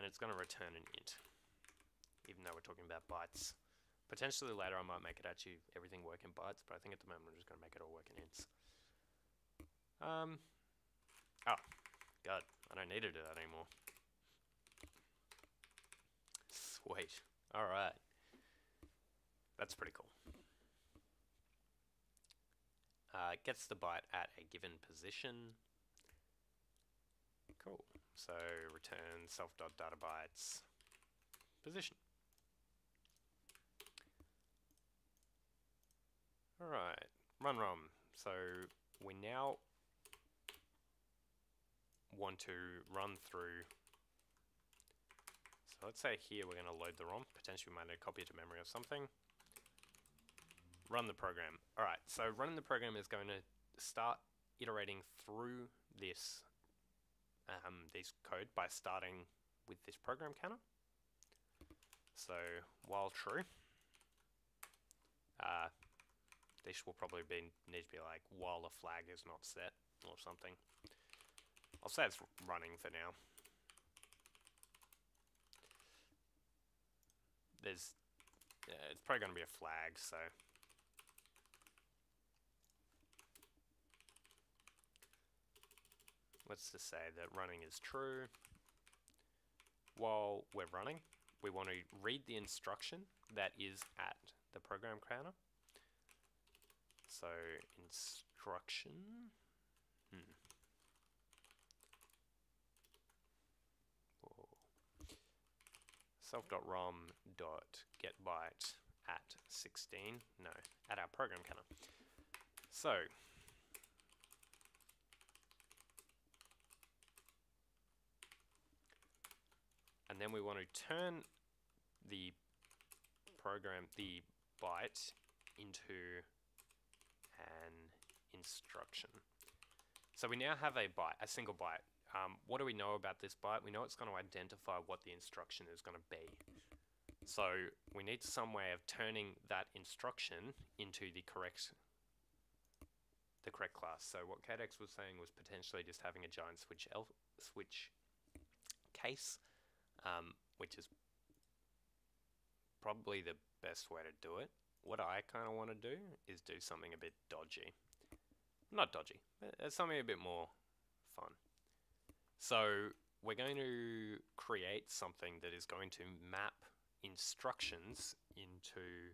and it's going to return an int, even though we're talking about bytes. Potentially later I might make it actually everything work in bytes, but I think at the moment I'm just going to make it all work in ints. Um, oh, God, I don't need to do that anymore. Sweet. Alright. That's pretty cool. Uh, gets the byte at a given position. Cool. So return self.databytes position. Alright, run ROM. So we now want to run through so let's say here we're going to load the ROM, potentially we might need to copy it to memory or something. run the program. Alright, so running the program is going to start iterating through this um, this code by starting with this program counter. So while true, uh, this will probably be need to be like while the flag is not set or something. I'll say it's running for now. There's, yeah, it's probably going to be a flag, so. Let's just say that running is true. While we're running, we want to read the instruction that is at the program counter. So instruction, hmm. self.rom dot get byte at 16, no, at our program counter. So, and then we want to turn the program, the byte into an instruction. So we now have a byte, a single byte. Um, what do we know about this byte? We know it's going to identify what the instruction is going to be. So we need some way of turning that instruction into the correct the correct class. So what Cadex was saying was potentially just having a giant switch switch case, um, which is probably the best way to do it. What I kind of want to do is do something a bit dodgy. Not dodgy, but something a bit more fun. So we're going to create something that is going to map instructions into,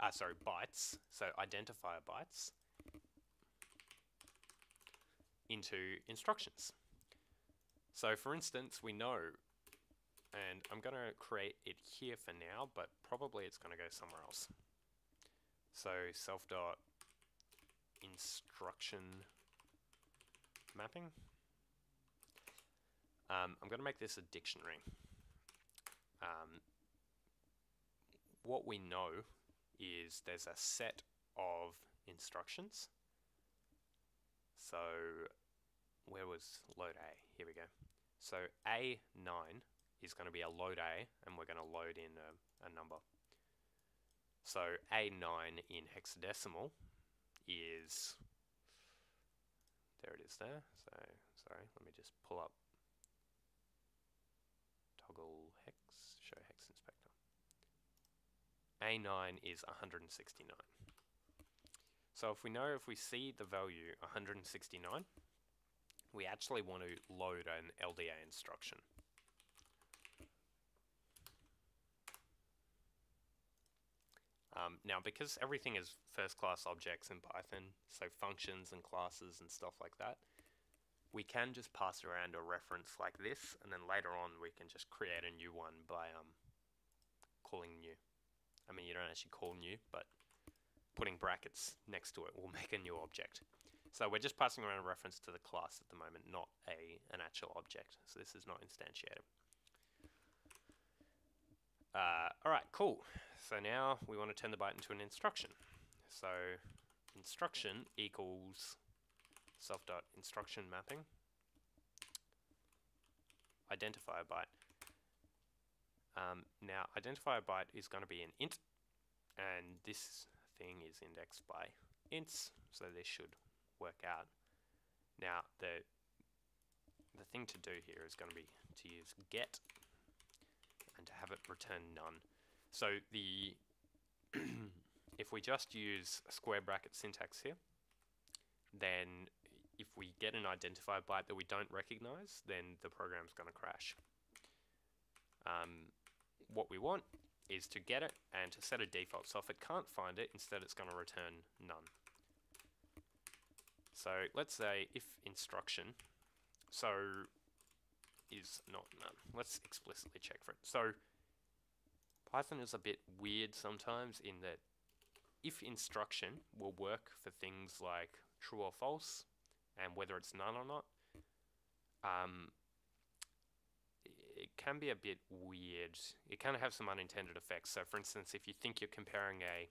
uh, sorry, bytes, so identifier bytes, into instructions. So for instance, we know and I'm going to create it here for now, but probably it's going to go somewhere else. So self dot instruction mapping. Um, I'm going to make this a dictionary. Um, what we know is there's a set of instructions. So where was load A? Here we go. So A9 is going to be a load A, and we're going to load in a, a number. So A9 in hexadecimal is, there it is there, so sorry, let me just pull up toggle hex, show hex inspector. A9 is 169. So if we know if we see the value 169, we actually want to load an LDA instruction. Um, now, because everything is first-class objects in Python, so functions and classes and stuff like that, we can just pass around a reference like this, and then later on we can just create a new one by um, calling new. I mean, you don't actually call new, but putting brackets next to it will make a new object. So we're just passing around a reference to the class at the moment, not a an actual object. So this is not instantiated. Uh, all right, cool. So now we want to turn the byte into an instruction. So instruction equals self dot instruction mapping identifier byte. Um, now identifier byte is going to be an int, and this thing is indexed by ints, so this should work out. Now the the thing to do here is going to be to use get and to have it return none. So the if we just use square bracket syntax here, then if we get an identifier byte that we don't recognize, then the program's going to crash. Um, what we want is to get it and to set a default. So if it can't find it, instead it's going to return none. So let's say if instruction, so is not none. Let's explicitly check for it. So Python is a bit weird sometimes in that if instruction will work for things like true or false and whether it's none or not, um, it can be a bit weird. It can have some unintended effects. So for instance, if you think you're comparing a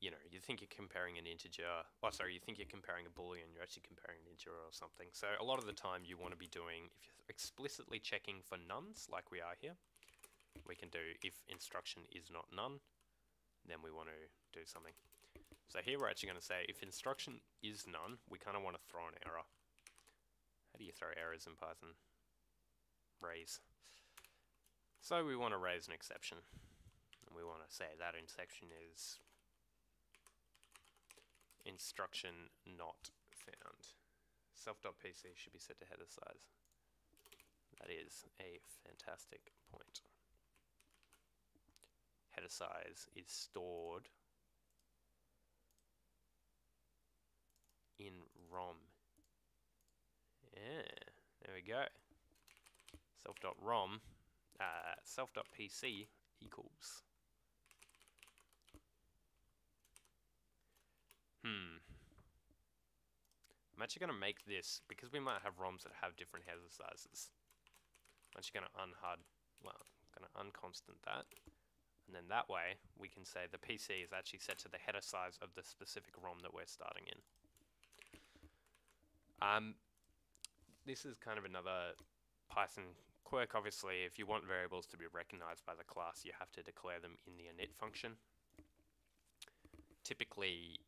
you know, you think you're comparing an integer, oh sorry, you think you're comparing a boolean, you're actually comparing an integer or something. So a lot of the time you want to be doing, if you're explicitly checking for nones, like we are here, we can do if instruction is not none, then we want to do something. So here we're actually going to say if instruction is none, we kind of want to throw an error. How do you throw errors in Python? Raise. So we want to raise an exception. And we want to say that exception is instruction not found. Self.pc should be set to header size. That is a fantastic point. Header size is stored in ROM. Yeah, there we go. Self.rom, uh, self.pc equals Hmm. I'm actually going to make this, because we might have ROMs that have different header sizes. I'm actually going to unhard, well, going to unconstant that. And then that way, we can say the PC is actually set to the header size of the specific ROM that we're starting in. Um, this is kind of another Python quirk. Obviously, if you want variables to be recognized by the class, you have to declare them in the init function. Typically,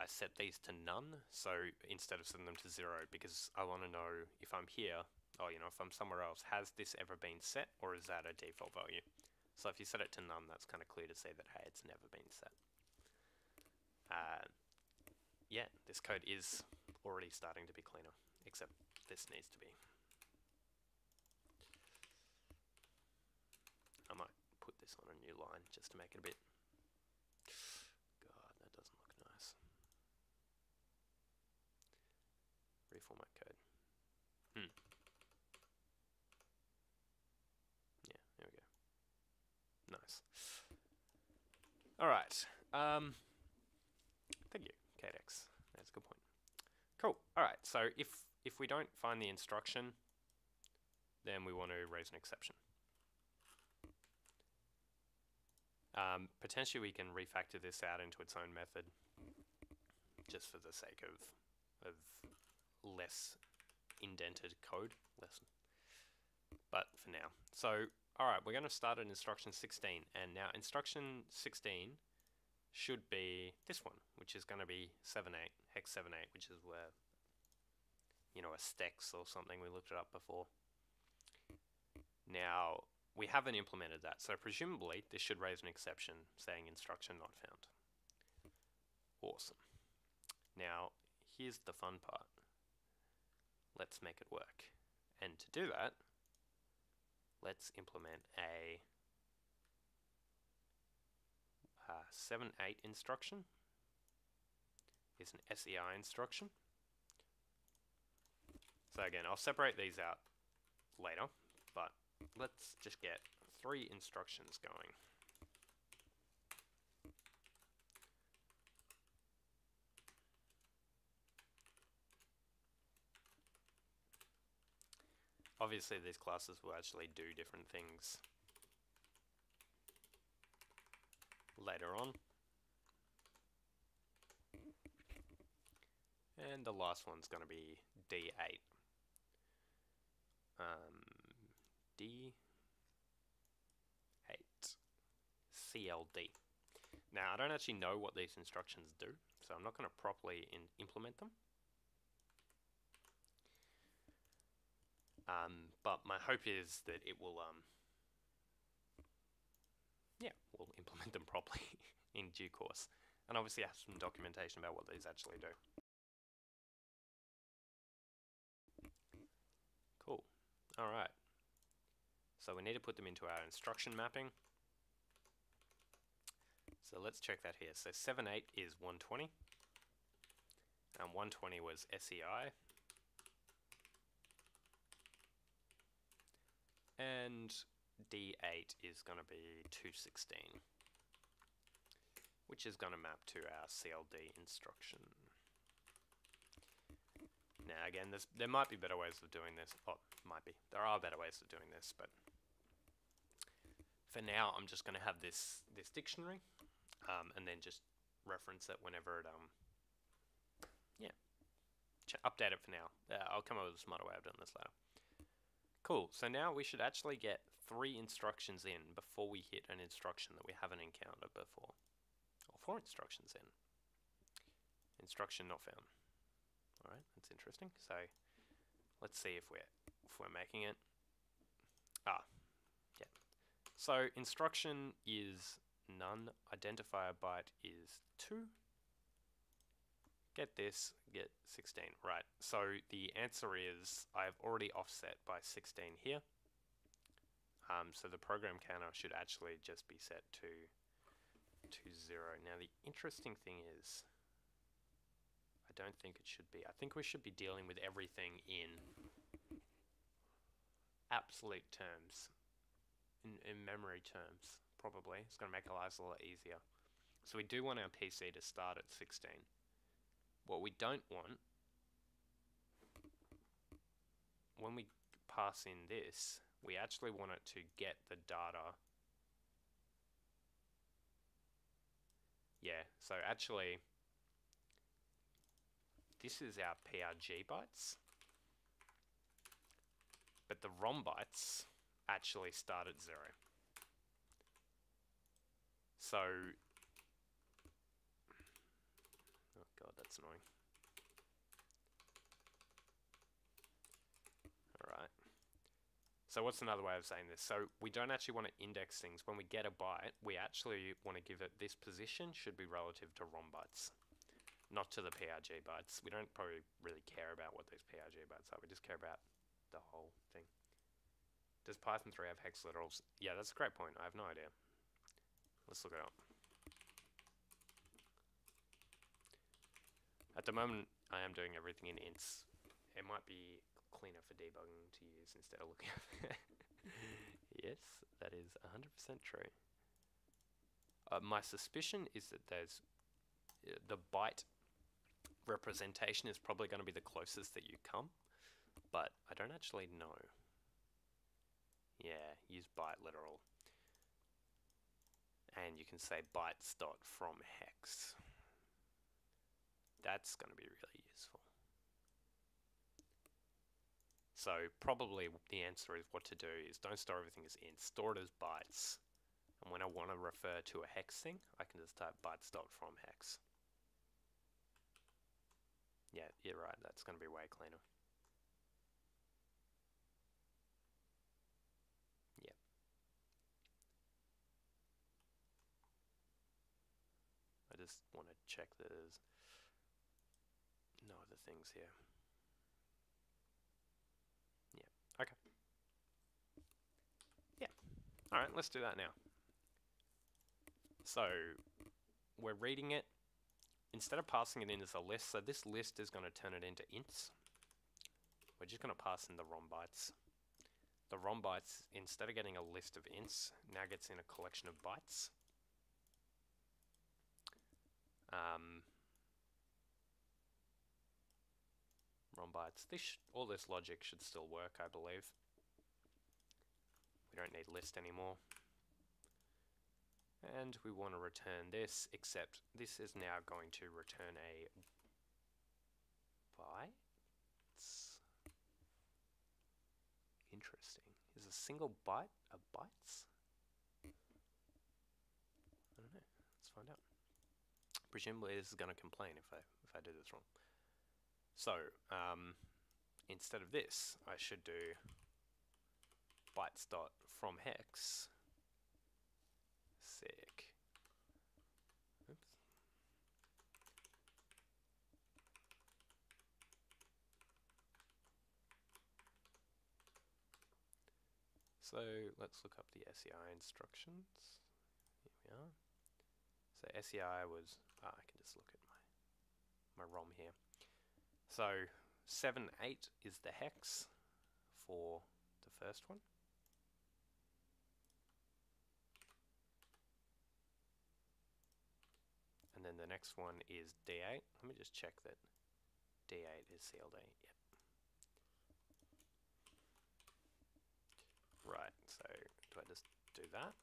I set these to none, so instead of setting them to zero, because I want to know if I'm here, or you know, if I'm somewhere else, has this ever been set, or is that a default value? So if you set it to none, that's kind of clear to say that, hey, it's never been set. Uh, yeah, this code is already starting to be cleaner, except this needs to be. I might put this on a new line just to make it a bit reformat code. Hmm. Yeah, there we go. Nice. All right. Um, thank you, Cadex. That's a good point. Cool. All right. So if if we don't find the instruction, then we want to raise an exception. Um, potentially we can refactor this out into its own method just for the sake of, of less indented code. Less, but for now. So, alright, we're going to start at instruction 16. And now instruction 16 should be this one, which is going to be 78, hex 78, which is where, you know, a stex or something, we looked it up before. Now, we haven't implemented that, so presumably this should raise an exception saying instruction not found. Awesome. Now, here's the fun part let's make it work. And to do that, let's implement a uh, 7.8 instruction is an SEI instruction. So again, I'll separate these out later, but let's just get three instructions going. Obviously these classes will actually do different things later on. And the last one's going to be D8. Um, D8 CLD. Now, I don't actually know what these instructions do, so I'm not going to properly implement them. Um, but my hope is that it will, um, yeah, we'll implement them properly in due course. And obviously have some documentation about what these actually do. Cool. All right. So we need to put them into our instruction mapping. So let's check that here. So 7.8 is 120. And 120 was SEI. And D8 is going to be 216, which is going to map to our CLD instruction. Now again, there might be better ways of doing this. Oh, might be. There are better ways of doing this, but for now, I'm just going to have this this dictionary, um, and then just reference it whenever it um yeah Ch- update it for now. Uh, I'll come up with a smarter way of doing this later. Cool. So now we should actually get three instructions in before we hit an instruction that we haven't encountered before, or four instructions in. Instruction not found. All right, that's interesting. So let's see if we're if we're making it. Ah, yeah. So instruction is none. Identifier byte is two. Get this, get 16. Right, so the answer is I've already offset by 16 here. Um, so the program counter should actually just be set to, to 0. Now the interesting thing is, I don't think it should be. I think we should be dealing with everything in absolute terms, in, in memory terms, probably. It's going to make our lives a lot easier. So we do want our PC to start at 16. What we don't want, when we pass in this, we actually want it to get the data. Yeah, so actually, this is our PRG bytes, but the ROM bytes actually start at zero. So God, that's annoying. Alright. So what's another way of saying this? So we don't actually want to index things. When we get a byte, we actually want to give it this position should be relative to ROM bytes, not to the PRG bytes. We don't probably really care about what those PRG bytes are. We just care about the whole thing. Does Python 3 have hex literals? Yeah, that's a great point. I have no idea. Let's look it up. At the moment, I am doing everything in ints. It might be cleaner for debugging to use instead of looking at Yes, that is 100% true. Uh, my suspicion is that there's uh, the byte representation is probably going to be the closest that you come, but I don't actually know. Yeah, use byte literal. And you can say bytes dot from hex. That's going to be really useful. So probably the answer is what to do is don't store everything as int, store it as bytes. And when I want to refer to a hex thing, I can just type bytes dot from hex. Yeah, you're right, that's going to be way cleaner. Yeah. I just want to check there's no other things here. Yeah, okay. Yeah, alright, let's do that now. So, we're reading it. Instead of passing it in as a list, so this list is going to turn it into ints. We're just going to pass in the ROM bytes. The ROM bytes, instead of getting a list of ints, now gets in a collection of bytes. Um, Bytes. This all this logic should still work, I believe. We don't need list anymore. And we want to return this, except this is now going to return a bytes. Interesting. Is a single byte a bytes? I don't know. Let's find out. Presumably this is going to complain if I if I do this wrong. So um, instead of this, I should do bytes dot from hex sick. Oops. So let's look up the SEI instructions. Here we are. So SEI was, ah, I can just look at my, my ROM here. So 7, 8 is the hex for the first one. And then the next one is D8. Let me just check that D8 is CLD. Yep. Right, so do I just do that?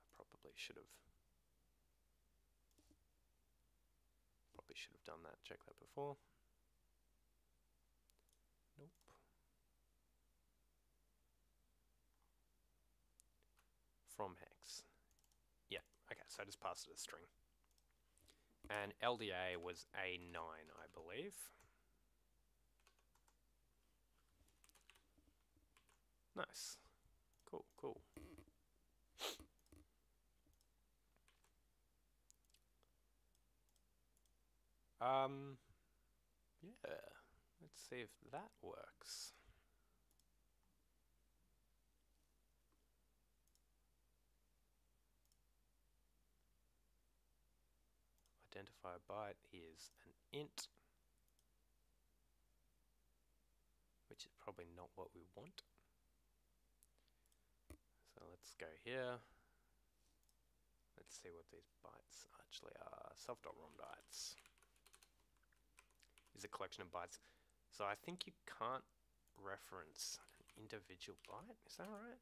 I probably should have Probably should have done that, check that before. Nope. From hex. Yeah, okay, so I just passed it a string. And LDA was A9, I believe. Nice. Cool, cool. Um, yeah, let's see if that works. Identify byte is an int, which is probably not what we want. So let's go here. Let's see what these bytes actually are. Self.rom bytes is a collection of bytes. So I think you can't reference an individual byte. Is that right?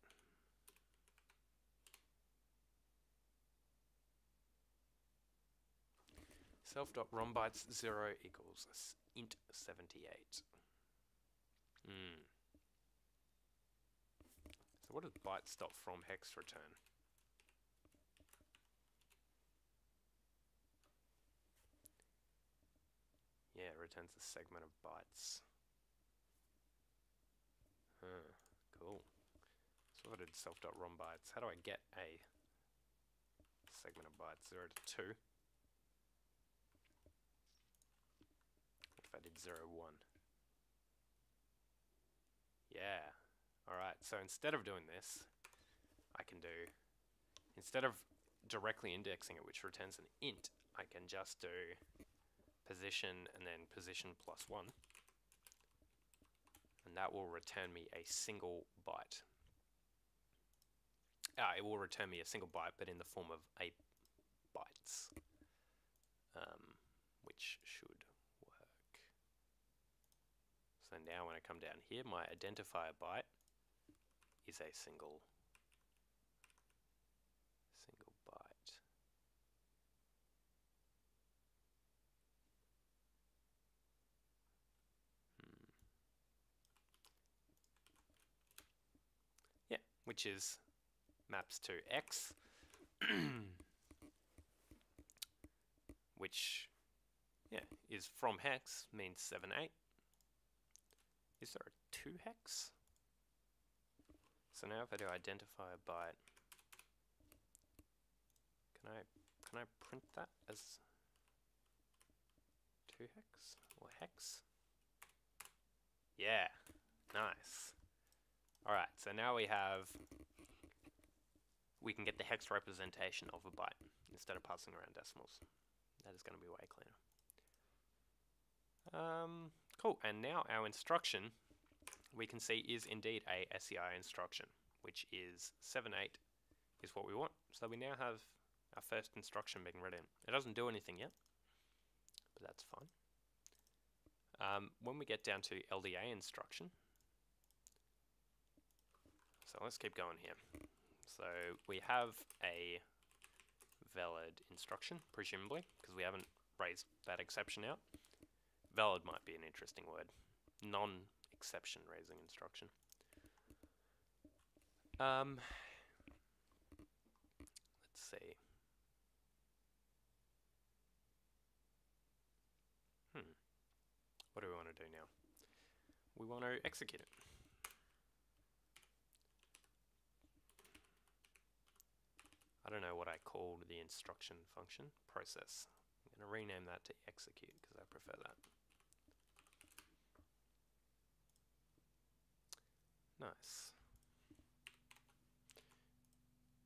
Self.rom bytes 0 equals int 78. Hmm. So what does byte stop from hex return? Yeah, it returns a segment of bytes. Huh, cool. So I did self.rom bytes? How do I get a segment of bytes? 0 to 2. If I did 0, 1. Yeah. Alright, so instead of doing this, I can do, instead of directly indexing it, which returns an int, I can just do position and then position plus 1 and that will return me a single byte. Ah, it will return me a single byte but in the form of 8 bytes um, which should work. So now when I come down here my identifier byte is a single which is maps to x, which yeah is from hex means 7 8. Is there a 2 hex? So now if I do identify a byte, can I can I print that as 2 hex or hex? Yeah, nice. Alright, so now we have, we can get the hex representation of a byte instead of passing around decimals. That is going to be way cleaner. Um, cool, and now our instruction, we can see is indeed a SEI instruction, which is 7, 8 is what we want. So we now have our first instruction being read in. It doesn't do anything yet, but that's fine. Um, when we get down to LDA instruction, so let's keep going here. So we have a valid instruction, presumably, because we haven't raised that exception out. Valid might be an interesting word. Non-exception raising instruction. Um, let's see. Hmm. What do we want to do now? We want to execute it. I don't know what I called the instruction function, process. I'm going to rename that to execute because I prefer that. Nice.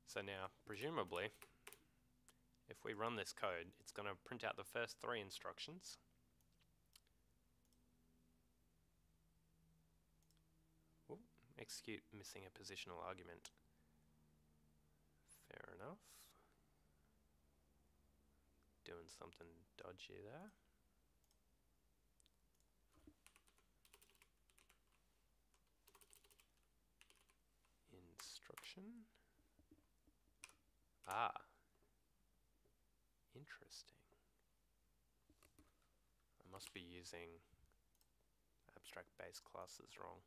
So now, presumably, if we run this code, it's going to print out the first three instructions. Ooh, execute missing a positional argument. Fair enough. Doing something dodgy there. Instruction. Ah. Interesting. I must be using abstract base classes wrong.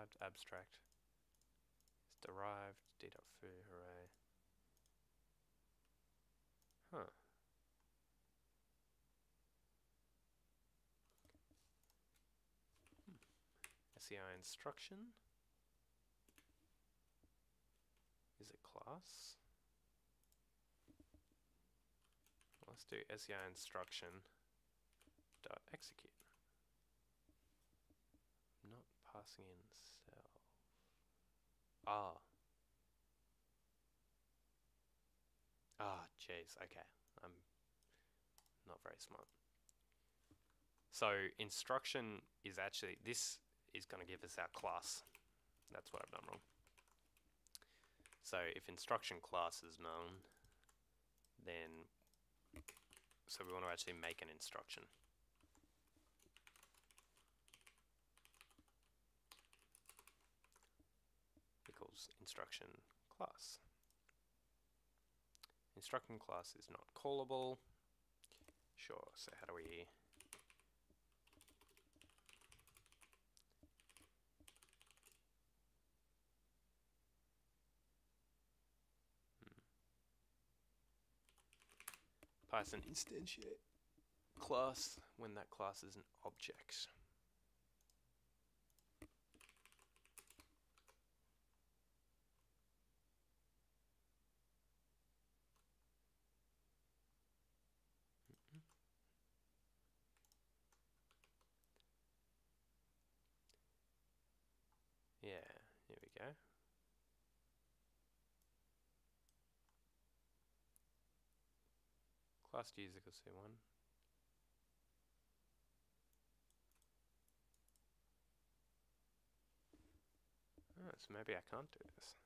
Derived abstract is derived d dot foo hooray. Huh. Hmm. SEI instruction is a class. Let's do SEI instruction dot execute. Passing in self. Ah. Ah, jeez. Okay, I'm not very smart. So instruction is actually this is going to give us our class. That's what I've done wrong. So if instruction class is known, then so we want to actually make an instruction. Equals instruction class. Instruction class is not callable. Sure, so how do we hmm. Python instantiate class when that class is an object. Yeah, here we go. Class G is equal to 1. Oh, so maybe I can't do this.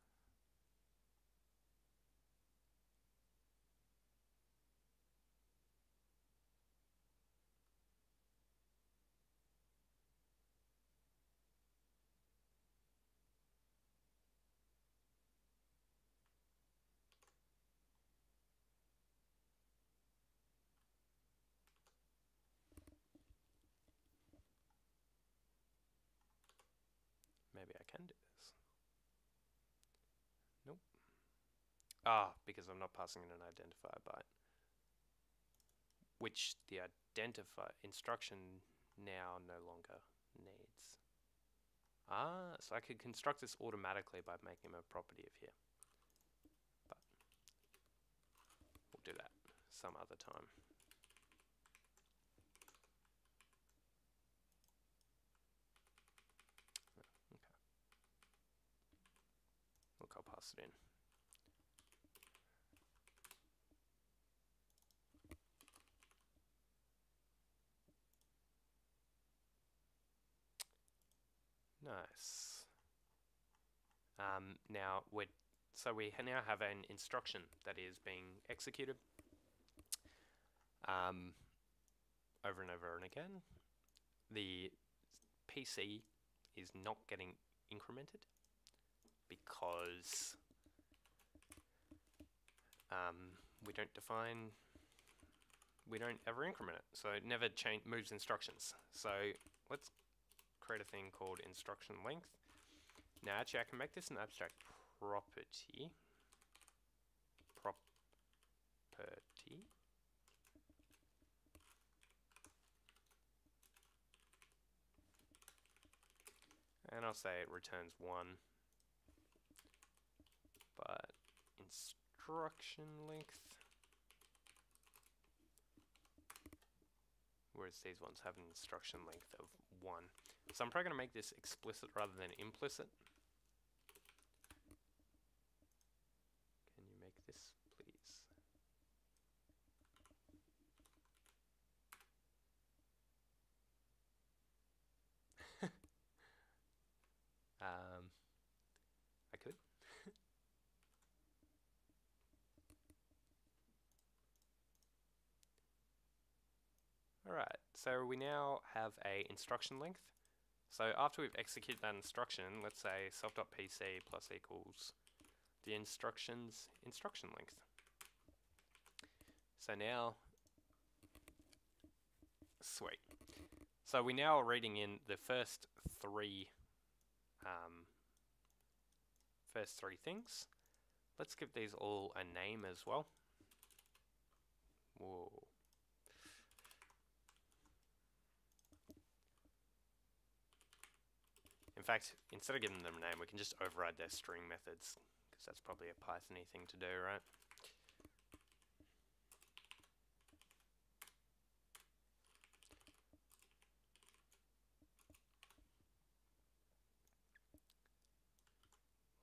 Maybe I can do this. Nope. Ah, because I'm not passing in an identifier byte. Which the identify instruction now no longer needs. Ah, so I could construct this automatically by making a property of here. But we'll do that some other time. Okay. Look, I'll pass it in. Nice. Um, now we so we now have an instruction that is being executed um, over and over and again. The PC is not getting incremented because um, we don't define, we don't ever increment it. So it never change moves instructions. So create a thing called instruction length. Now actually I can make this an abstract property. Property. And I'll say it returns one but instruction length whereas these ones have an instruction length of 1. So I'm probably going to make this explicit rather than implicit. Can you make this, please? um, I could. Alright, so we now have a instruction length. So after we've executed that instruction, let's say self.pc plus equals the instructions instruction length. So now, sweet. So we now are reading in the first three, um, first three things. Let's give these all a name as well. Whoa. Fact, instead of giving them a name, we can just override their string methods, because that's probably a Pythony thing to do, right?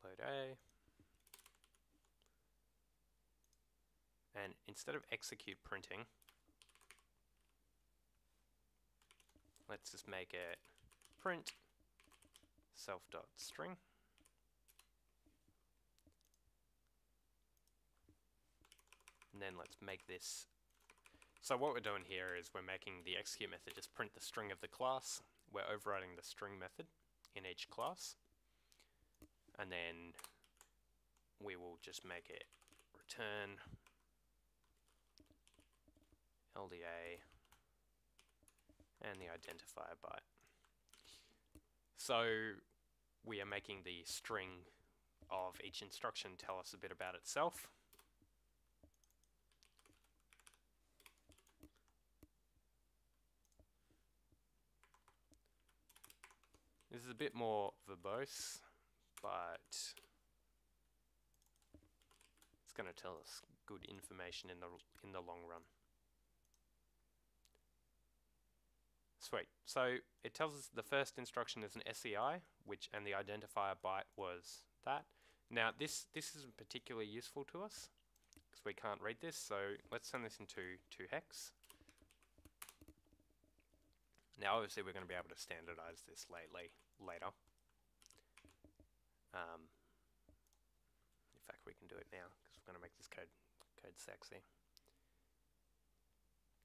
Load A. And instead of execute printing, let's just make it print self dot string. And then let's make this. So what we're doing here is we're making the execute method just print the string of the class. We're overriding the string method in each class. And then we will just make it return LDA and the identifier byte. So we are making the string of each instruction tell us a bit about itself. This is a bit more verbose, but it's going to tell us good information in the in the long run. Sweet. So it tells us the first instruction is an SEI, which and the identifier byte was that. Now this this isn't particularly useful to us because we can't read this. So let's turn this into two hex. Now obviously we're going to be able to standardize this lately later. Um, in fact, we can do it now because we're going to make this code code sexy.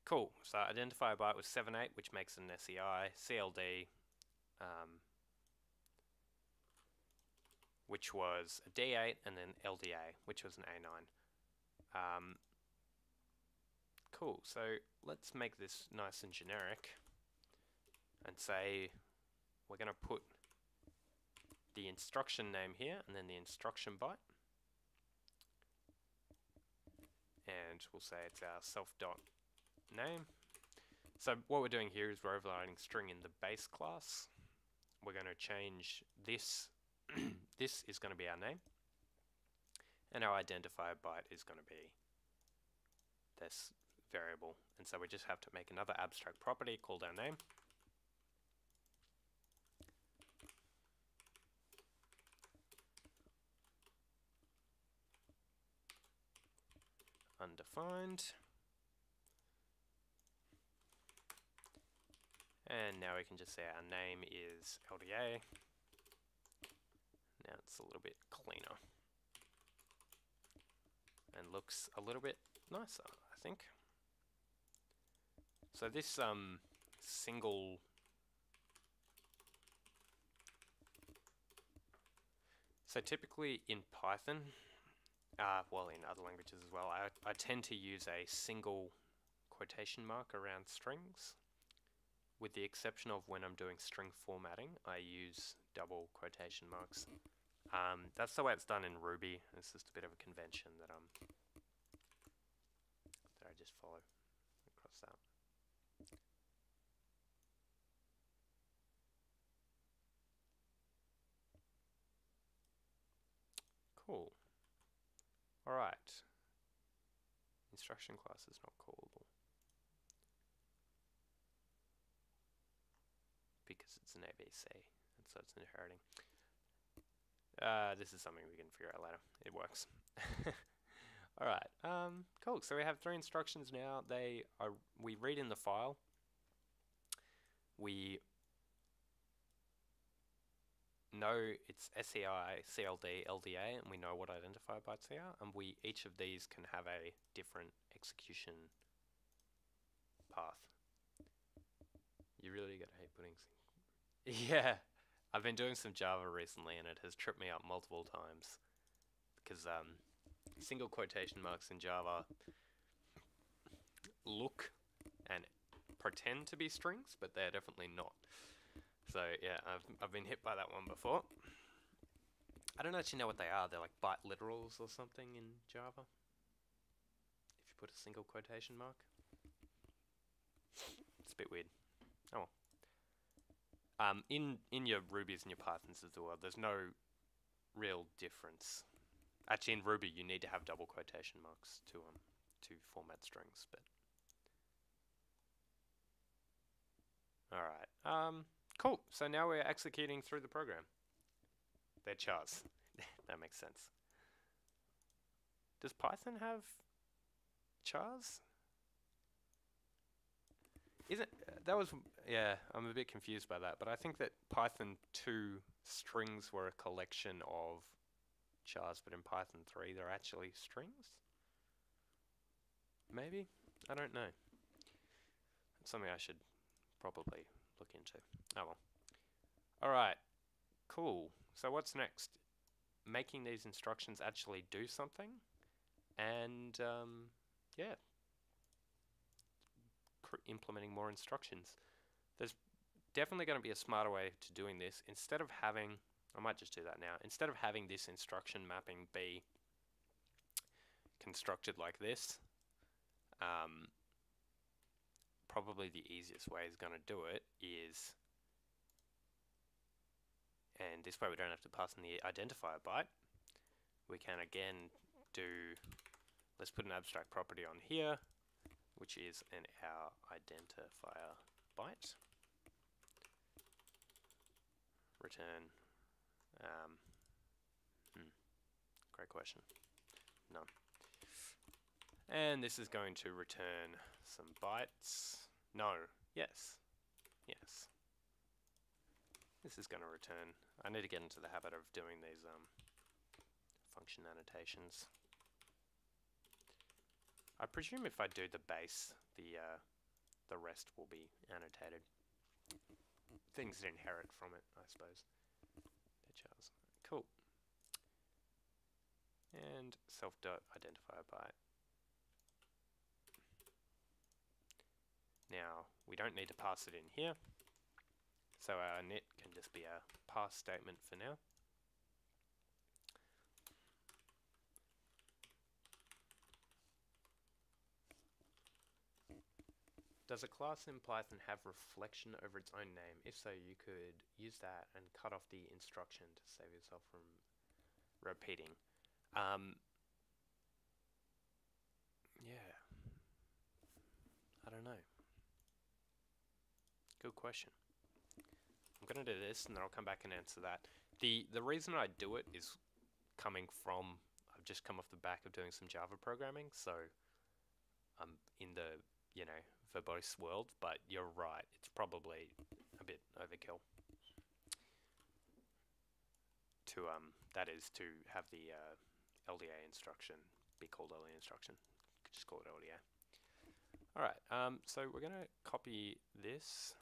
Cool. So identifier byte was 78, which makes an SEI, CLD, um, which was a D8, and then LDA, which was an A9. Um, cool. So let's make this nice and generic and say we're going to put the instruction name here and then the instruction byte. And we'll say it's our self dot name. So what we're doing here is we're overriding string in the base class. We're going to change this. this is going to be our name. And our identifier byte is going to be this variable. And so we just have to make another abstract property called our name. Undefined. And now we can just say our name is LDA. Now it's a little bit cleaner. And looks a little bit nicer, I think. So this um, single So typically in Python, uh, well in other languages as well, I, I tend to use a single quotation mark around strings with the exception of when I'm doing string formatting, I use double quotation marks. Um, that's the way it's done in Ruby. It's just a bit of a convention that I'm that I just follow across that. Cool. All right. Instruction class is not callable. Because it's an ABC, and so it's inheriting. Uh, this is something we can figure out later. It works. All right. Um, cool. So we have three instructions now. They are we read in the file. We know it's SEI, CLD, LDA, and we know what identifier bytes they are, and we each of these can have a different execution path. you really gotta hate putting. sing- Yeah, I've been doing some Java recently, and it has tripped me up multiple times because um, single quotation marks in Java look and pretend to be strings, but they're definitely not. So yeah, I've I've been hit by that one before. I don't actually know what they are. They're like byte literals or something in Java. If you put a single quotation mark, it's a bit weird. Oh. well. Um, in in your Rubies and your Pythons of the world, there's no real difference. Actually, in Ruby, you need to have double quotation marks to um to format strings, but. All right. Um. Cool. So now we're executing through the program. They're chars. that makes sense. Does Python have chars? Isn't that was yeah? I'm a bit confused by that, but I think that Python 2 strings were a collection of chars, but in Python 3 they're actually strings. Maybe I don't know. It's something I should probably look into. Oh well. All right. Cool. So what's next? Making these instructions actually do something, and um, yeah, cr- implementing more instructions. There's definitely going to be a smarter way to doing this. Instead of having, I might just do that now. Instead of having this instruction mapping be constructed like this, um, probably the easiest way is going to do it is and this way we don't have to pass in the identifier byte. We can again do, let's put an abstract property on here, which is an our identifier byte. Return, um, hmm, great question, none. And this is going to return some bytes. No, yes, yes. This is going to return. I need to get into the habit of doing these um, function annotations. I presume if I do the base, the uh, the rest will be annotated. Things that inherit from it, I suppose. Chars. Cool. And self dot identifier byte. Now we don't need to pass it in here. So our init can just be a pass statement for now. Does a class in Python have reflection over its own name? If so, you could use that and cut off the instruction to save yourself from repeating. Um, yeah. I don't know. Good question. I'm going to do this and then I'll come back and answer that. The the reason I do it is coming from I've just come off the back of doing some Java programming, so I'm in the, you know, verbose world, but you're right, it's probably a bit overkill. To um that is to have the uh, LDA instruction be called LDA instruction. Just call it LDA. Alright, um, so we're going to copy this,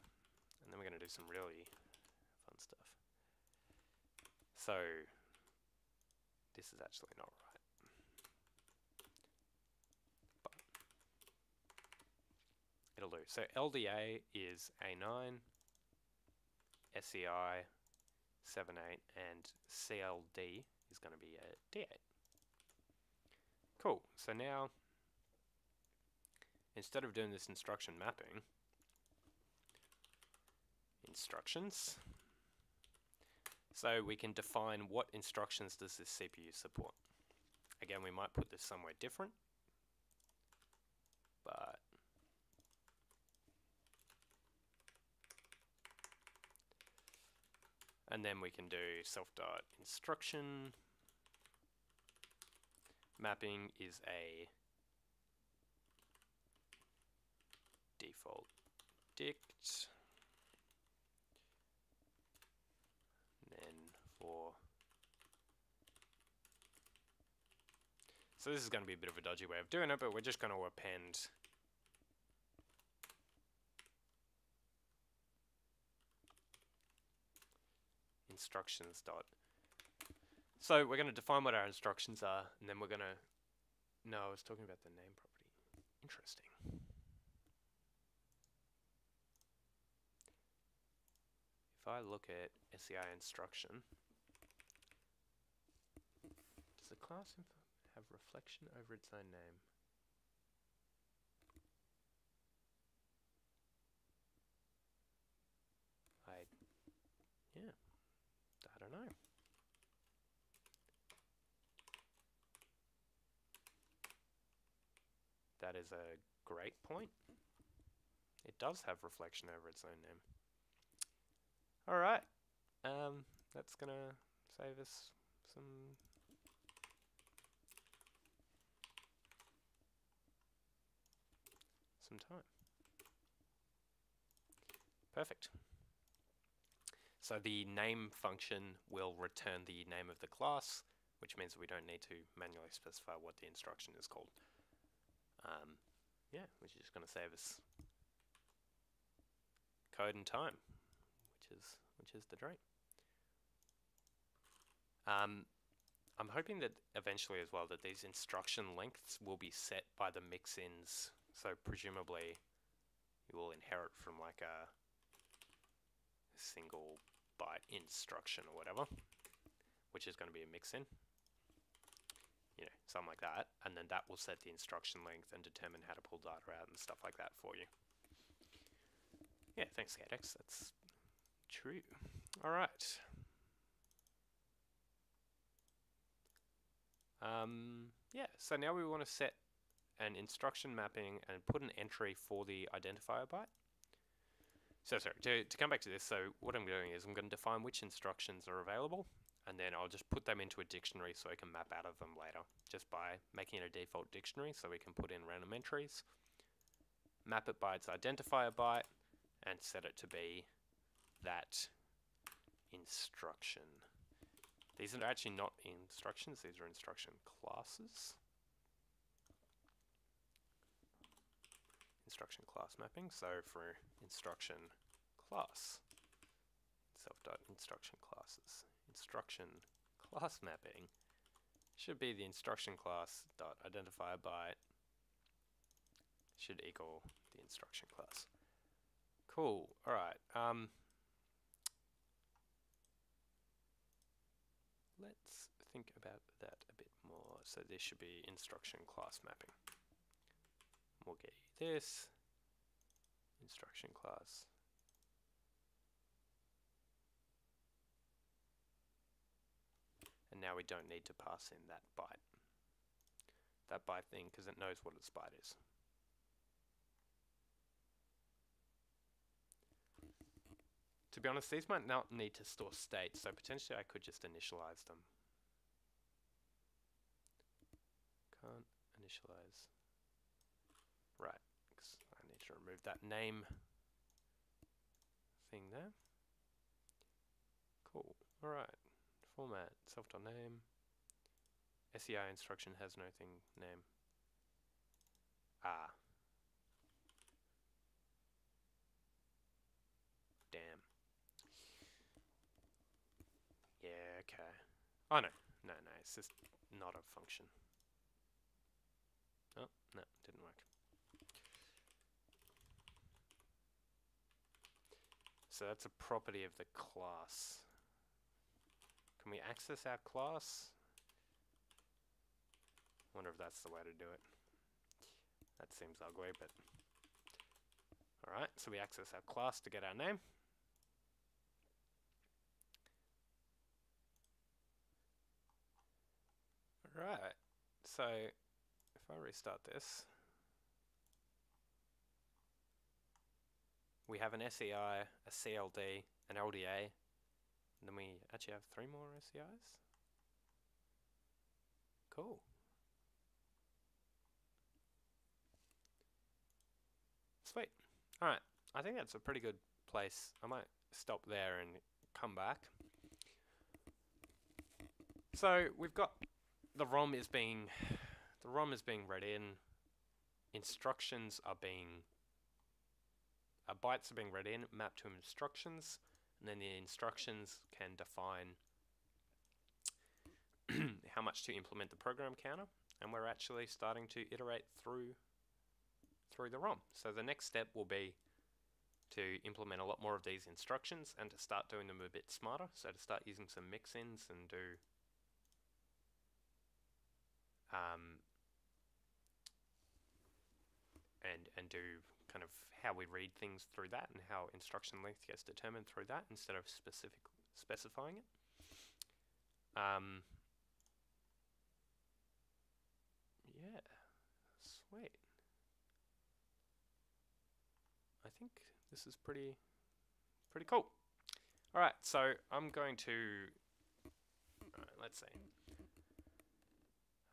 and then we're going to do some really fun stuff. So, this is actually not right. But it'll do. So LDA is A9, SEI 7.8, and CLD is going to be a D8. Cool. So now, instead of doing this instruction mapping, instructions, so we can define what instructions does this CPU support. Again, we might put this somewhere different, but and then we can do self dot instruction. Mapping is a default dict. Then for so this is going to be a bit of a dodgy way of doing it but we're just going to append instructions dot. So we're going to define what our instructions are, and then we're going to. No, I was talking about the name property. Interesting. If I look at SEI instruction, does the class have reflection over its own name? I, yeah, I don't know. That is a great point. It does have reflection over its own name. Alright, um, that's gonna save us some some time. Perfect. So the name function will return the name of the class, which means we don't need to manually specify what the instruction is called. Um, yeah, which is just going to save us code and time, which is which is the dream. Um, I'm hoping that eventually as well that these instruction lengths will be set by the mixins. So presumably you will inherit from like a single byte instruction or whatever, which is going to be a mixin you know, something like that, and then that will set the instruction length and determine how to pull data out and stuff like that for you. Yeah, thanks, Cadex. That's true. All right. Um, yeah, so now we want to set an instruction mapping and put an entry for the identifier byte. So sorry, to, to come back to this, so what I'm doing is I'm going to define which instructions are available and then I'll just put them into a dictionary so I can map out of them later just by making it a default dictionary so we can put in random entries map it by its identifier byte and set it to be that instruction. These are actually not instructions these are instruction classes instruction class mapping so for instruction class self dot instruction classes instruction class mapping should be the instruction class dot identifier byte should equal the instruction class. Cool. All right. Um, let's think about that a bit more. So this should be instruction class mapping. You this instruction class. And now we don't need to pass in that byte. That byte thing because it knows what its byte is. To be honest these might not need to store state so potentially I could just initialize them. Can't initialize right I need to remove that name thing there cool alright Format, self.name. SEI instruction has no thing name. Ah. Damn. Yeah, okay. Oh no, no, no, it's just not a function. Oh, no, didn't work. So that's a property of the class. Can we access our class? wonder if that's the way to do it. That seems ugly, but... Alright, so we access our class to get our name. Alright, so if I restart this, we have an SEI, a CLD, an LDA, and then we actually have three more SCIs. Cool. Sweet. Alright, I think that's a pretty good place. I might stop there and come back. So we've got the ROM is being the ROM is being read in. Instructions are being uh, bytes are being read in, mapped to instructions and then the instructions can define how much to implement the program counter, and we're actually starting to iterate through through the ROM. So the next step will be to implement a lot more of these instructions and to start doing them a bit smarter. So to start using some mix-ins and do um, and and do kind of how we read things through that and how instruction length gets determined through that instead of specific specifying it. Um, yeah, sweet. I think this is pretty pretty cool. All right, so I'm going to let's see.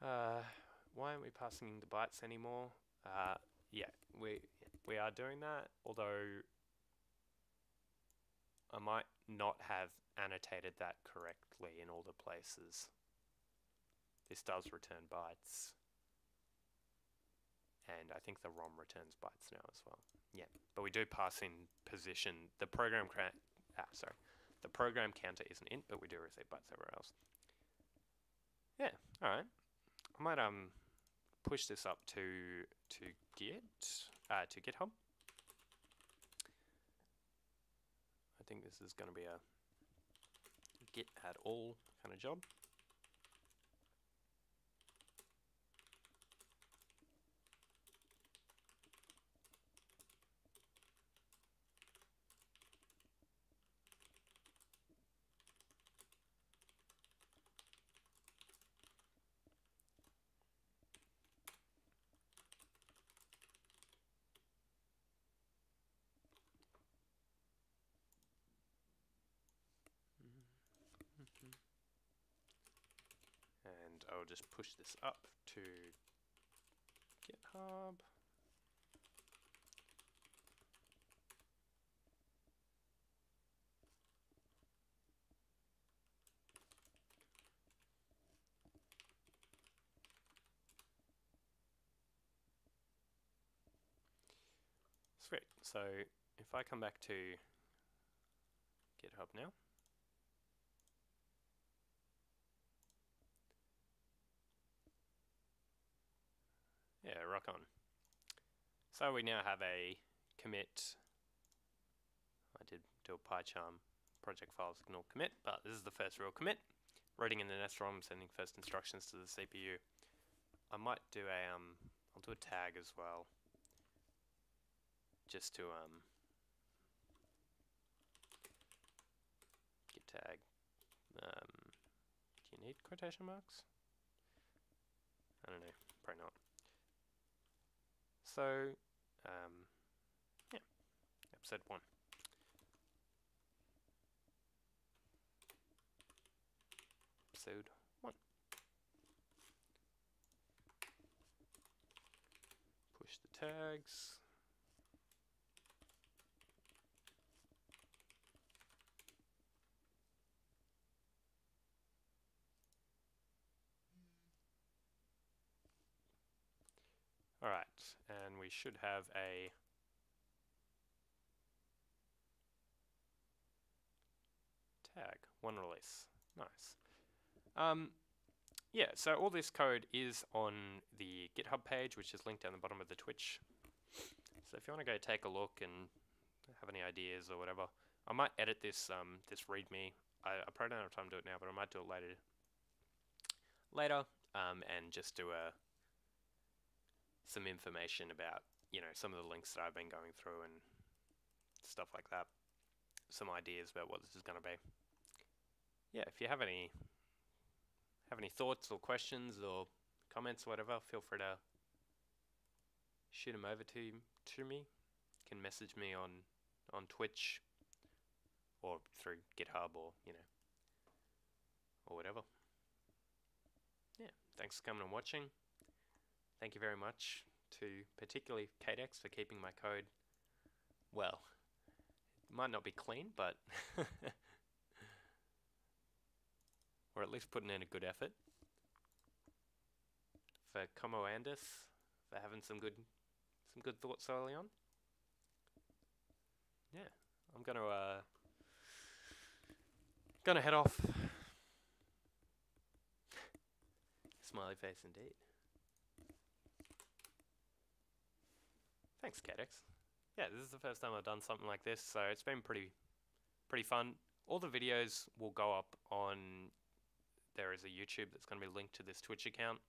Uh, why aren't we passing the bytes anymore? Uh, yeah, we we are doing that, although I might not have annotated that correctly in all the places. This does return bytes. And I think the ROM returns bytes now as well. Yeah, but we do pass in position. The program ah, sorry, the program counter isn't int, but we do receive bytes everywhere else. Yeah, all right. I might um push this up to to Git uh, to GitHub. I think this is going to be a git at all kind of job. I'll just push this up to GitHub. Sweet. So if I come back to GitHub now, Yeah, rock on. So we now have a commit. I did do a PyCharm project files ignore commit, but this is the first real commit. Writing in the NES ROM, sending first instructions to the CPU. I might do a um, I'll do a tag as well, just to um, git tag. Um, do you need quotation marks? I don't know, probably not. So, um, yeah, episode one. Episode one. Push the tags. All right, and we should have a tag, one release. Nice. Um, yeah, so all this code is on the GitHub page, which is linked down the bottom of the Twitch. So if you want to go take a look and have any ideas or whatever, I might edit this um, this README. I, I probably don't have time to do it now, but I might do it later. Later, um, and just do a some information about you know some of the links that I've been going through and stuff like that. Some ideas about what this is going to be. Yeah, if you have any have any thoughts or questions or comments or whatever, feel free to shoot them over to to me. You can message me on on Twitch or through GitHub or you know or whatever. Yeah, thanks for coming and watching. Thank you very much to particularly Cadex for keeping my code, well, it might not be clean, but or at least putting in a good effort. For Como Andis for having some good some good thoughts early on. Yeah, I'm gonna uh, Gonna head off. Smiley face indeed. Thanks, Cadex. Yeah, this is the first time I've done something like this, so it's been pretty, pretty fun. All the videos will go up on. There is a YouTube that's going to be linked to this Twitch account.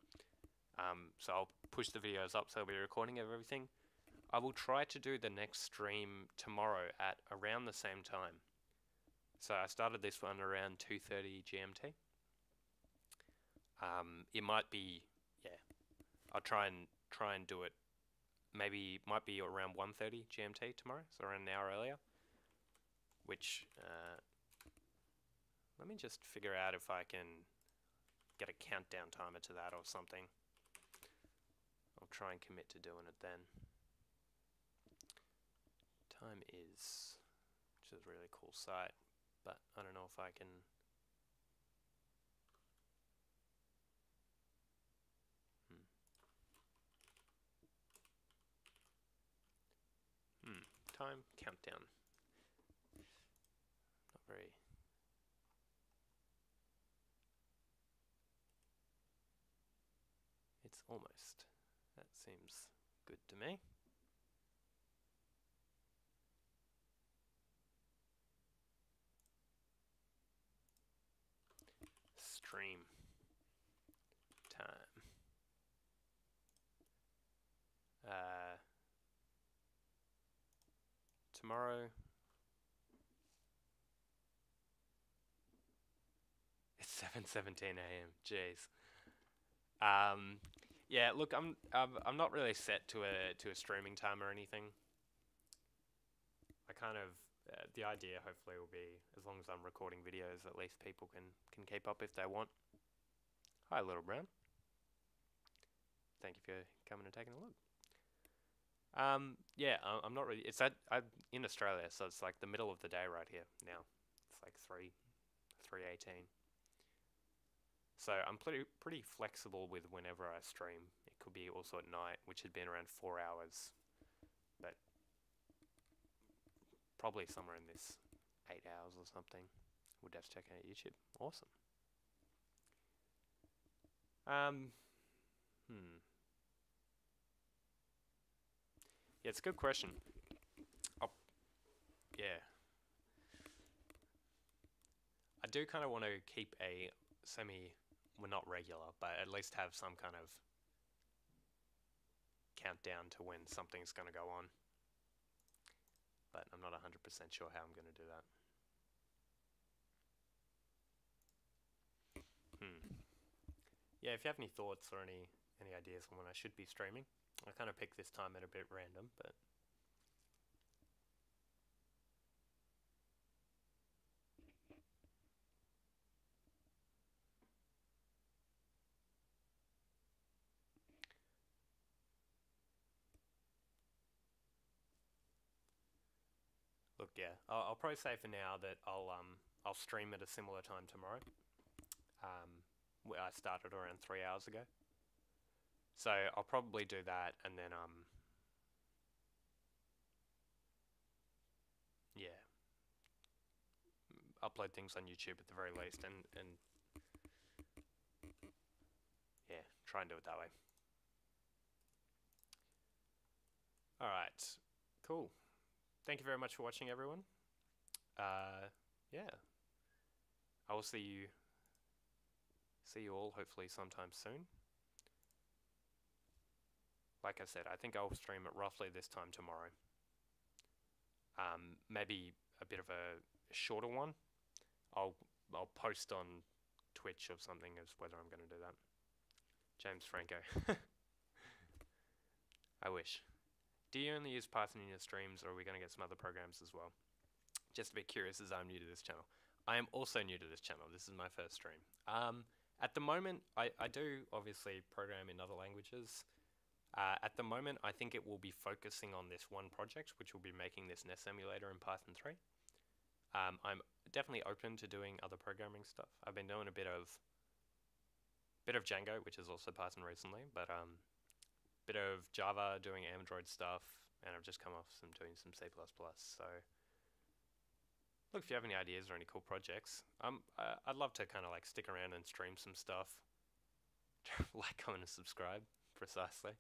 Um, so I'll push the videos up, so I'll be recording of everything. I will try to do the next stream tomorrow at around the same time. So I started this one around 2:30 GMT. Um, it might be, yeah. I'll try and try and do it. Maybe might be around 1:30 GMT tomorrow, so around an hour earlier. Which uh, let me just figure out if I can get a countdown timer to that or something. I'll try and commit to doing it then. Time.is, which is a really cool site, but I don't know if I can. Hmm. Hmm. Time countdown. Not very. It's almost. That seems good to me. Stream time. Uh, tomorrow. It's 7:17 a.m. Jeez. Um, yeah, look, I'm I'm I'm not really set to a to a streaming time or anything. I kind of uh, the idea hopefully will be as long as I'm recording videos, at least people can can keep up if they want. Hi, little brown. Thank you for coming and taking a look. Um, yeah, I, I'm not really. It's at I'm in Australia, so it's like the middle of the day right here now. It's like three, three eighteen. So I'm pretty pretty flexible with whenever I stream. It could be also at night, which had been around four hours, but probably somewhere in this eight hours or something. We'll have to check out YouTube. Awesome. Um, hmm. Yeah, it's a good question. I'll, yeah. I do kind of want to keep a semi, well, not regular, but at least have some kind of countdown to when something's going to go on. But I'm not 100% sure how I'm going to do that. Hmm. Yeah, if you have any thoughts or any any ideas on when I should be streaming, I kind of picked this time at a bit random, but look, yeah, I'll, I'll probably say for now that I'll um I'll stream at a similar time tomorrow. Um, where I started around three hours ago. So I'll probably do that and then um yeah upload things on YouTube at the very least and and yeah try and do it that way. All right, cool. Thank you very much for watching, everyone. Uh, yeah, I will see you see you all hopefully sometime soon like I said, I think I'll stream it roughly this time tomorrow. Um, maybe a bit of a shorter one. I'll I'll post on Twitch or something as whether I'm going to do that. James Franco. I wish. Do you only use Python in your streams, or are we going to get some other programs as well? Just a bit curious, as I'm new to this channel. I am also new to this channel. This is my first stream. Um, at the moment, I, I do obviously program in other languages. Uh, at the moment, I think it will be focusing on this one project, which will be making this NES emulator in Python 3. Um, I'm definitely open to doing other programming stuff. I've been doing a bit of bit of Django, which is also Python recently, but um, bit of Java, doing Android stuff, and I've just come off some doing some C++. So look, if you have any ideas or any cool projects, um, uh, I'd love to kind of like stick around and stream some stuff. like, comment, and subscribe, precisely.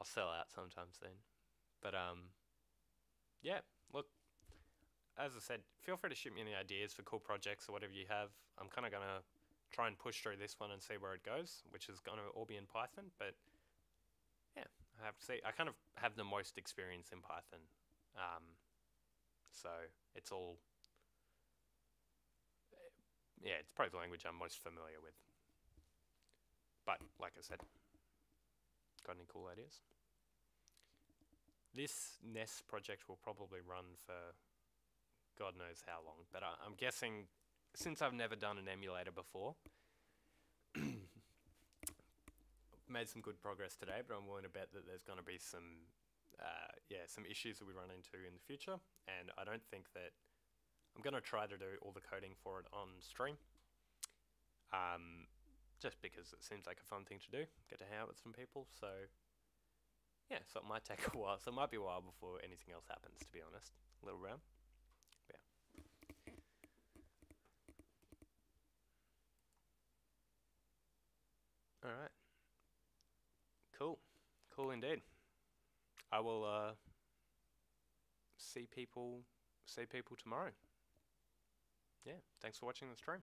I'll sell out sometimes then. But um, yeah, look, as I said, feel free to shoot me any ideas for cool projects or whatever you have. I'm kind of gonna try and push through this one and see where it goes, which is gonna all be in Python. But yeah, I have to say, I kind of have the most experience in Python, um, so it's all. Yeah, it's probably the language I'm most familiar with. But like I said, got any cool ideas? This NES project will probably run for God knows how long, but I, I'm guessing since I've never done an emulator before, made some good progress today, but I'm willing to bet that there's going to be some, uh, yeah, some issues that we run into in the future, and I don't think that I'm going to try to do all the coding for it on stream. Um, just because it seems like a fun thing to do, get to hang out with some people. So, yeah, so it might take a while. So it might be a while before anything else happens, to be honest. A little round. Yeah. All right. Cool. Cool indeed. I will uh, see people see people tomorrow. Yeah, thanks for watching the stream.